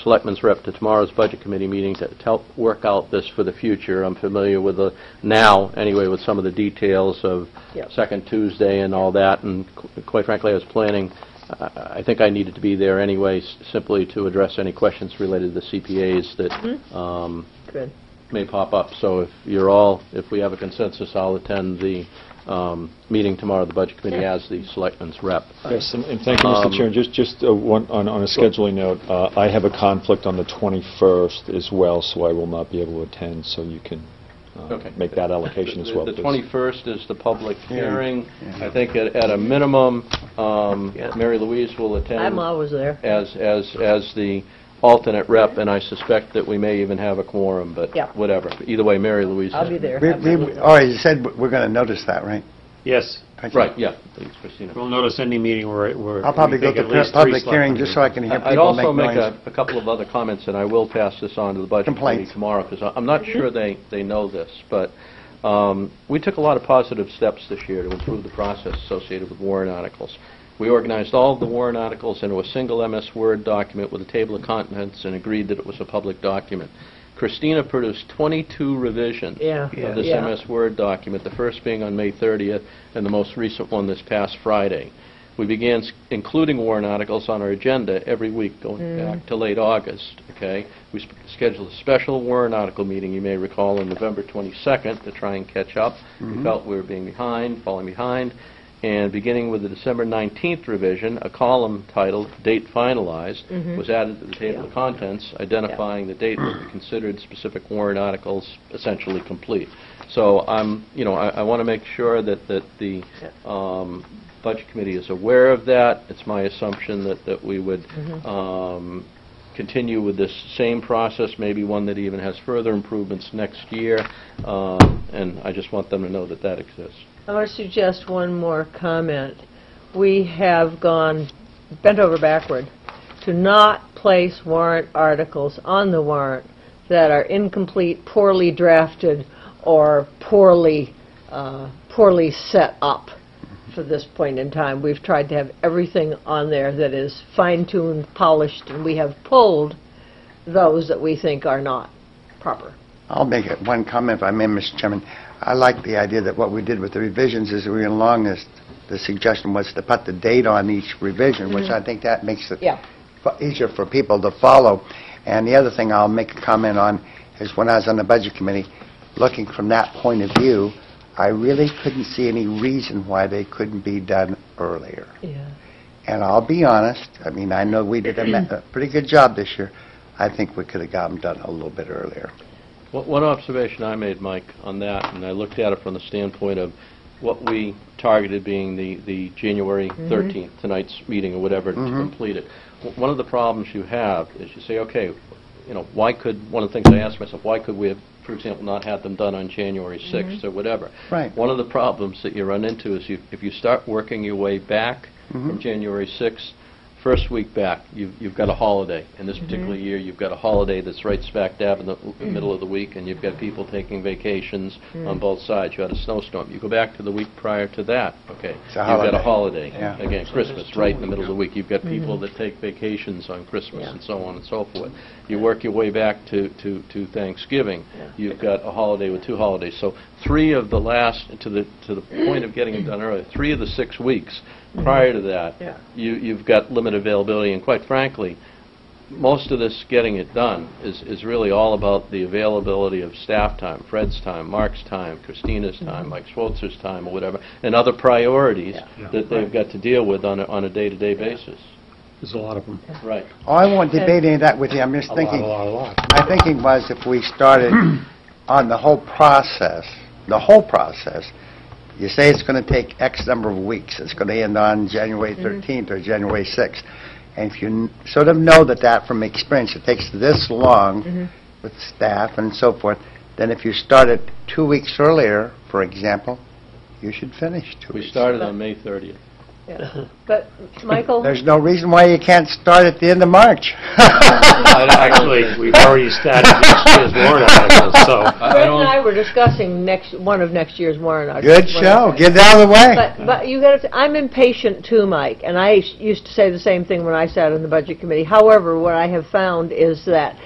selectman's rep to tomorrow's Budget Committee meeting to help work out this for the future. I'm familiar with the, now, anyway, with some of the details of Yep. Second Tuesday and all that, and qu- quite frankly, I was planning, I I think I needed to be there anyway, s- simply to address any questions related to the CPAs that Mhm. um, Good. may pop up. So if you're all, if we have a consensus, I'll attend the um, meeting tomorrow, of the Budget Committee, Yeah. as the selectman's rep. Yes, and and thank you, Um, Mr. Chairman. Just, just uh, one, on on a scheduling note, uh, I have a conflict on the 21st as well, so I will not be able to attend, so you can uh, Okay. make that allocation as well, The please. 21st is the public Hearing. hearing. I think at at a minimum, um, Mary Louise will attend. I'm always there. As, as, as the alternate rep, and I suspect that we may even have a quorum, but Yeah. whatever. Either way, Mary Louise. I'll be there. We- we- absolutely. Oh, you said we're going to notice that, right? Yes, Thank you. Right, yeah, please, Christina. we'll notice any meeting where, where. I'll probably we go think to at the least three public hearing just so I can hear I'd people also make make noise. a a couple of other comments, and I will pass this on to the Budget Committee Complaints. tomorrow, because I'm not sure they, they know this, but um, we took a lot of positive steps this year to improve the process associated with warrant articles. We organized all of the warrant articles into a single MS Word document with a table of contents and agreed that it was a public document. Christina produced 22 revisions Yeah, of this yeah. MS Word document, the first being on May 30th, and the most recent one this past Friday. We began s- including warrant articles on our agenda every week going Mm. back to late August, okay? We sp- scheduled a special warrant article meeting, you may recall, on November 22nd to try and catch up. We Mm-hmm. Mhm. felt we were being behind, falling behind, and beginning with the December 19th revision, a column titled "Date Finalized" Mhm. was added to the table of contents, identifying the date that we considered specific warrant articles essentially complete. So I'm, you know, I want to make sure that that the um, Budget Committee is aware of that. It's my assumption that that we would Mhm. um, continue with this same process, maybe one that even has further improvements next year, um, and I just want them to know that that exists. I want to suggest one more comment. We have gone bent over backward to not place warrant articles on the warrant that are incomplete, poorly drafted, or poorly, uh, poorly set up for this point in time. We've tried to have everything on there that is fine-tuned, polished, and we have pulled those that we think are not proper. I'll make one comment if I may, Mr. Chairman. I like the idea that what we did with the revisions is we along this, the suggestion was to put the date on each revision, which Mhm. I think that makes it Yeah. fu- easier for people to follow. And the other thing I'll make a comment on is when I was on the Budget Committee, looking from that point of view, I really couldn't see any reason why they couldn't be done earlier. Yeah. And I'll be honest, I mean, I know we did a ma- a pretty good job this year. I think we could have got them done a little bit earlier. One- One observation I made, Mike, on that, and I looked at it from the standpoint of what we targeted being the, the January Mhm. 13th, tonight's meeting or whatever, to Mhm. complete it. W- One of the problems you have is you say, okay, you know, why could, one of the things I asked myself, why could we have, for example, not had them done on January 6th or whatever? Right. One of the problems that you run into is you, if you start working your way back from Mhm. January 6th, first week back, you've, you've got a holiday. In this particular year, you've got a holiday that's right smack dab in the the middle of the week, and you've got people taking vacations on Mm. both sides. You had a snowstorm. You go back to the week prior to that, okay? It's You've got a holiday. holiday. Yeah. Again, Christmas, right in the middle of the week. You've got people Mhm. that take vacations on Christmas Yeah. and so on and so forth. You work your way back to, to, to Thanksgiving. You've got a holiday with two holidays. So three of the last, to the, to the point of getting it done early, three of the six weeks Mm-hmm. prior to that, Yeah. you, you've got limited availability, and quite frankly, most of this getting it done is, is really all about the availability of staff time, Fred's time, Mark's time, Christina's mm-hmm. time, Mike Schwotzer's time, or whatever, and other priorities Yeah. that they've got to deal with on a, on a day-to-day basis. There's a lot of them. Right. Oh, I won't debate any of that with you, I'm just A lot, thinking... a lot, a lot. My thinking was if we started on the whole process, the whole process, you say it's going to take X number of weeks, it's going to end on January mm-hmm. 13th or January 6th, and if you n- sort of know that that from experience, it takes this long mm-hmm. with staff and so forth, then if you start it two weeks earlier, for example, you should finish two We weeks. started on May 30th. Yeah. But, Michael? There's no reason why you can't start at the end of March. Actually, we've already started next year's warrant articles, so. Fred and I were discussing next, one of next year's warrant articles. Good show, get it out of the way. But, but you gotta, I'm impatient too, Mike, and I s- used to say the same thing when I sat on the Budget Committee. However, what I have found is that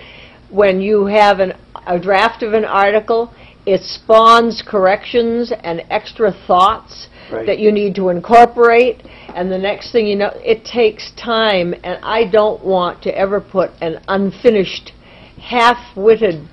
when you have an, a draft of an article, it spawns corrections and extra thoughts Right. that you need to incorporate, and the next thing you know, it takes time, and I don't want to ever put an unfinished, half-witted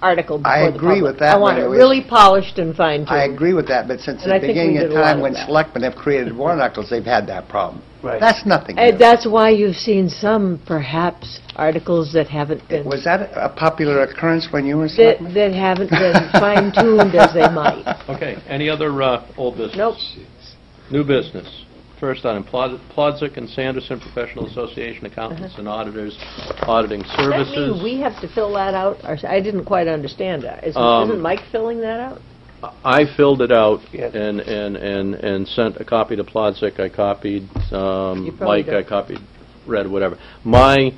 article before I the agree public. with that, I want but it it was- really polished and fine-tuned. I agree with that, but since And the I think we beginning of did a lot time of when that. selectmen have created warrant articles, they've had that problem. Right. That's nothing And new. that's why you've seen some, perhaps, articles that haven't been, Was that a popular occurrence when you were that selectman? that haven't been fine-tuned as they might. Okay, any other uh, old business? Nope. New business. First on Plod- Plodzik and Sanderson Professional Association Accountants and Auditors Auditing Does that mean Services. we have to fill that out? Or- I didn't quite understand that. Isn't Um, isn't Mike filling that out? I filled it out Yes. and, and, and and sent a copy to Plodzik, I copied um, probably Mike, I don't. copied Red, whatever. My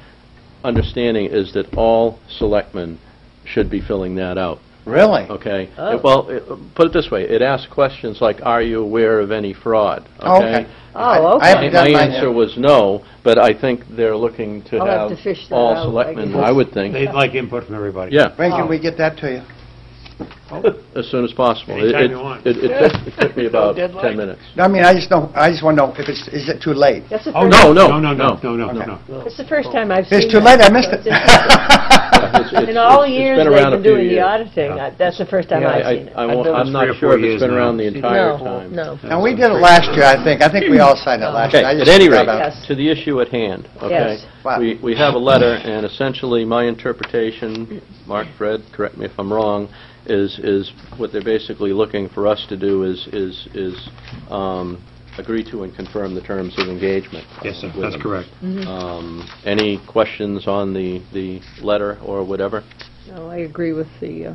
understanding is that all selectmen should be filling that out. Really? Okay. Oh. It- Well, it- put it this way, it asks questions like, are you aware of any fraud? Oh, okay. Oh, I okay. haven't My done my mine yet. answer was no, but I think they're looking to I'll have have to fish that all out, I selectmen, guess. I would think. They'd like input from everybody. Yeah, When Oh. can we get that to you? as soon as possible. It- Anytime it- you want. It it took- it took me about deadline. 10 minutes. No, I mean, I just don't, I just want to know if it's, is it too late? That's the Oh, first, no, no, No, no, no, no. no, no, no, Okay. no. it's the first time I've seen It's too that. late, I missed So it. it's. It's- it's- In all it's years been they've around a been few doing the years. auditing, I- that's the first time I- I've I- seen it. I I've won't- done I'm not three or sure four if it's years been now. around the entire No, time. no. And we did it last year, I think. I think we all signed it last year. Okay, I at just any forgot rate, about it. Yes. to the issue at hand, okay? Yes. What? We we have a letter, and essentially, my interpretation, Mark, Fred, correct me if I'm wrong, is is what they're basically looking for us to do is is is um, agree to and confirm the terms of engagement. Yes, sir, with that's them. correct. Um, Any questions on the the letter or whatever? No, I agree with the, uh,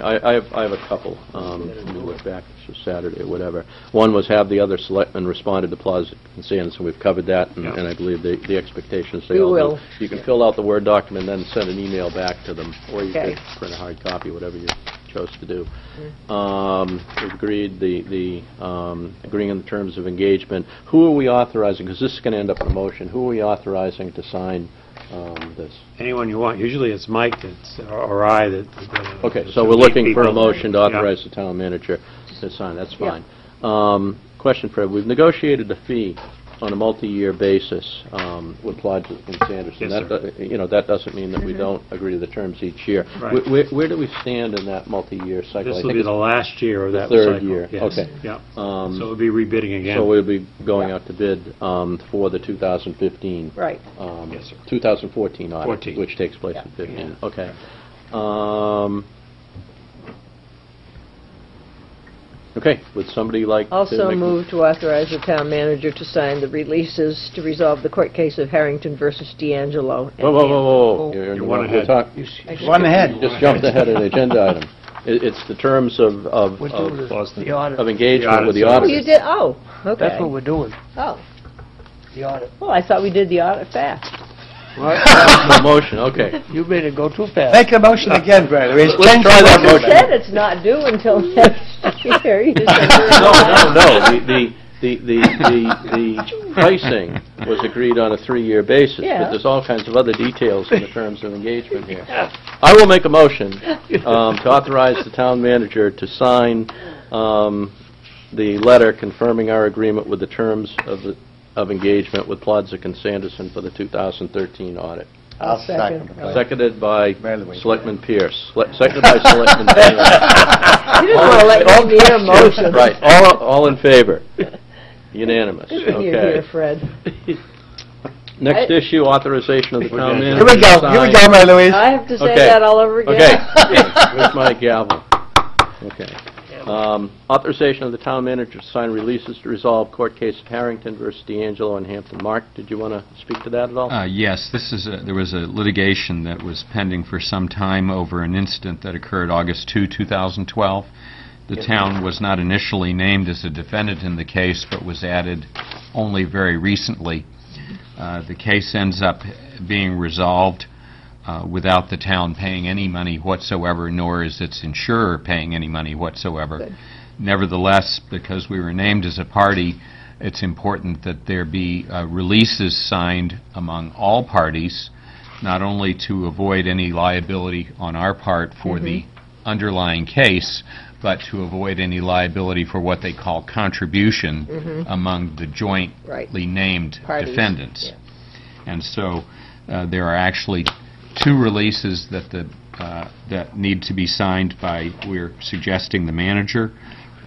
I I have I have a couple. Um, Let me look back, this was Saturday or whatever. One was have the other selectmen responded to Plodzik and Sanderson. We've covered that, and Yeah. and I believe the the expectations they We all do. will. You can fill out the Word document, and then send an email back to them, or you Okay. could print a hard copy, whatever you chose to do. Um, We've agreed, the the um, agreeing on the terms of engagement. Who are we authorizing, because this is going to end up in a motion, who are we authorizing to sign um, this? Anyone you want. Usually it's Mike that's, or- or I that. that, uh, Okay, so we're looking for a motion to Yeah. authorize the town manager to sign, that's Yeah. fine. Um, Question, Fred, we've negotiated a fee on a multi-year basis um, with Plodzik and Sanderson. Yes, That sir. do- You know, that doesn't mean that we don't agree to the terms each year. Right. Where- Where where do we stand in that multi-year cycle? I This will think be it's the last year of the that third cycle. year. Yes. Okay. Yeah. Um, So we'll be rebidding again. So we'll be going out to bid um, for the 2015 right. um, Yes, sir. 2014 audit, 14. which takes place in 15. Okay. Um, Okay, would somebody like to Also make a- move to authorize the town manager to sign the releases to resolve the court case of Harrington versus D'Angelo. and Whoa, whoa, whoa, whoa. Oh. You're- You we're ahead. we're talk- One ahead. Just jumped ahead of an agenda item. It- It's the terms of, of, We're doing of this, the audit. of engagement with the The Oh, auditor. you did, oh, okay. That's what we're doing, Oh, the audit. well, I thought we did the audit fast. No motion, okay. You made it go too fast. Make the motion again, Brad. Let's Let's try that You motion. said it's not due until next No, no, no, the, the, the, the, the pricing was agreed on a three-year basis, but Yeah. there's all kinds of other details in the terms of engagement here. I will make a motion um, to authorize the town manager to sign um, the letter confirming our agreement with the terms of, the- of engagement with Plodzik and Sanderson for the 2013 audit. I'll Second. second. it. Seconded by Barely wait. Selectman Pierce. Sele- Seconded by Selectman Pierce. You didn't want to let me hear a motion. Right, all, all in favor? Unanimous, You're here, okay. Fred. Next I- issue, authorization of the town manager. Here we go, here we sign- go, Mary Louise. I have to say Okay. that all over again. Okay, where's my gavel? Okay. Um, Authorization of the town manager to sign releases to resolve court case of Harrington versus D'Angelo and Hampton. Mark, did you want to speak to that at all? Uh, Yes, this is, a- there was a litigation that was pending for some time over an incident that occurred August 2, 2012. The town was not initially named as a defendant in the case, but was added only very recently. Uh, The case ends up being resolved uh, without the town paying any money whatsoever, nor is its insurer paying any money whatsoever. Nevertheless, because we were named as a party, it's important that there be uh, releases signed among all parties, not only to avoid any liability on our part for the underlying case, but to avoid any liability for what they call contribution Mhm. among the jointly named Parties, defendants. And so uh, there are actually two releases that the, uh, that need to be signed by, we're suggesting the manager.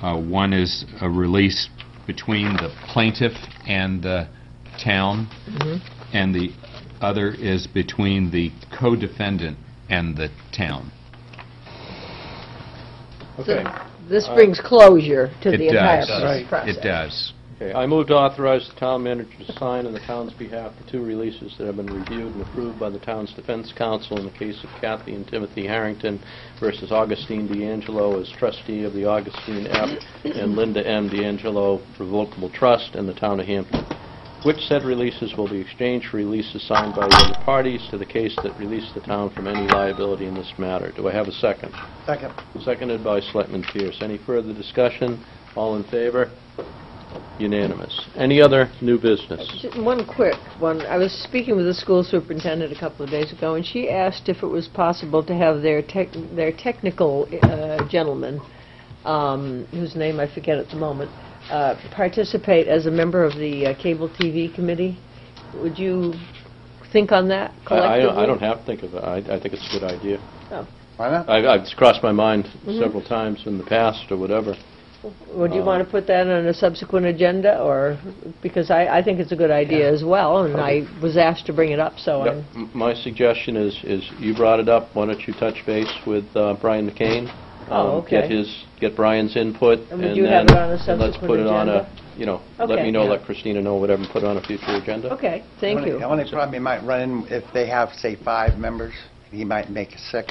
Uh, One is a release between the plaintiff and the town, and the other is between the co-defendant and the town. Okay. This brings closure to It the entire does. pro- process. It does. Okay, I move to authorize the town manager to sign on the town's behalf the two releases that have been reviewed and approved by the town's defense counsel in the case of Kathy and Timothy Harrington versus Augustine D'Angelo as trustee of the Augustine F. and Linda M. D'Angelo Revocable Trust in the town of Hampton, which said releases will be exchanged for releases signed by the other parties to the case that released the town from any liability in this matter. Do I have a second? Second. Seconded by Selectman Pierce. Any further discussion? All in favor? Unanimous. Any other new business? Just One quick one. I was speaking with the school superintendent a couple of days ago, and she asked if it was possible to have their tech, their technical uh, gentleman, um, whose name I forget at the moment, uh, participate as a member of the uh, cable TV committee. Would you think on that I- I collectively? don't I don't have to think of it. I I think it's a good idea. Oh. Why not? I- I've- It's crossed my mind Mhm. several times in the past or whatever. Would you Uh, want to put that on a subsequent agenda, or, because I, I think it's a good idea as well, and I was asked to bring it up, so Yep. I'm, M- My suggestion is, is you brought it up, why don't you touch base with uh, Brian McCain? Oh, um, Get okay. his, get Brian's input, And and would you have then- it on a and let's subsequent put it on a, agenda? you know, let Okay. me know, Yeah. let Christina know, whatever, and put it on a future agenda. okay, thank The only- you. The only problem you might run in, if they have, say, five members, he might make a six,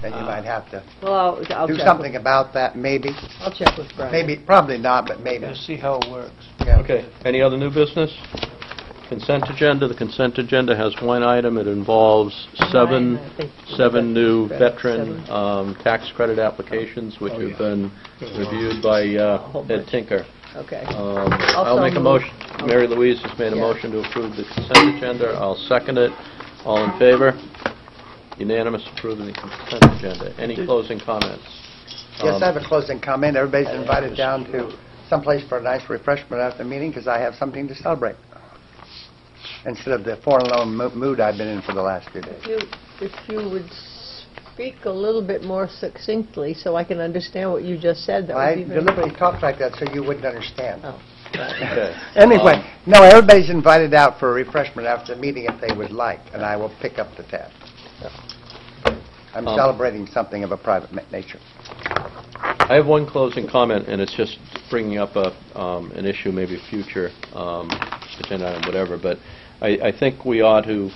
then you might have to Well, I'll, I'll do check something about that, maybe. I'll check with Brian. Maybe, probably not, but maybe. Let's see how it works. Yeah. Okay, any other new business? Consent agenda, the consent agenda has one item, it involves seven, I think. seven new Right, veteran um, tax credit applications, which Oh, have been reviewed by uh, Ed. Tinker. Okay. Um, I'll make a move- motion, Mary Louise has made a Yeah. motion to approve the consent agenda, I'll second it. All in favor? Unanimous approval of the consent agenda. Any closing comments? Yes, Um, I have a closing comment. Everybody's invited down to someplace for a nice refreshment after the meeting, because I have something to celebrate. Instead of the forlorn mo- mood I've been in for the last few days. If you, if you would speak a little bit more succinctly, so I can understand what you just said, that I would be very... deliberately talked like that so you wouldn't understand. Oh. Okay. Anyway, Um, no, everybody's invited out for a refreshment after the meeting if they would like, and I will pick up the tab. I'm Um, celebrating something of a private ma- nature. I have one closing comment, and it's just bringing up a, um, an issue, maybe a future um, agenda item, whatever, but I, I think we ought to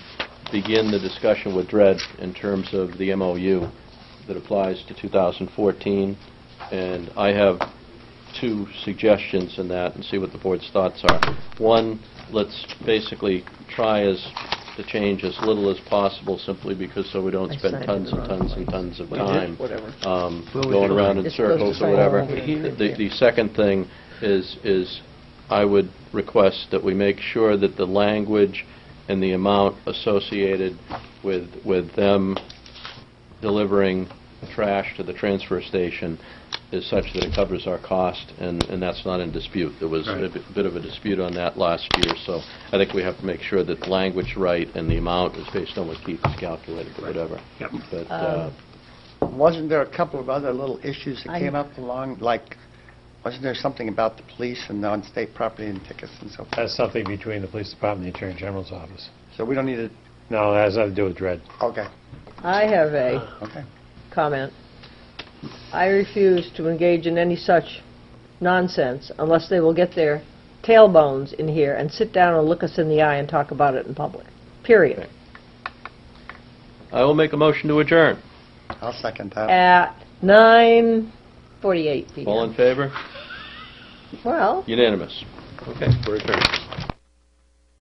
begin the discussion with DRED in terms of the MOU that applies to 2014, and I have two suggestions in that, and see what the board's thoughts are. One, let's basically try as, to change as little as possible, simply because so we don't I spend signed tons it and wrong tons and tons of We time Whatever. um, Where was going it? around in It's supposed to circles or sign whatever. all over here. The, the second thing is, is I would request that we make sure that the language and the amount associated with, with them delivering trash to the transfer station is such that it covers our cost, and, and that's not in dispute. There was a Right. bit- bit of a dispute on that last year, so I think we have to make sure that the language right and the amount is based on what Keith has calculated or whatever. Yep. But, uh, Uh, Wasn't there a couple of other little issues that I- came up along, like Wasn't there something about the police and non-state property and tickets and so forth? That's something between the police department and the Attorney General's office. So we don't need to, No, that has nothing to do with DRED. okay, I have a okay. comment. I refuse to engage in any such nonsense unless they will get their tailbones in here and sit down and look us in the eye and talk about it in public. Period. I will make a motion to adjourn. I'll second that. At 9:48 p.m. All in favor? Well... Unanimous. Okay, we're adjourned.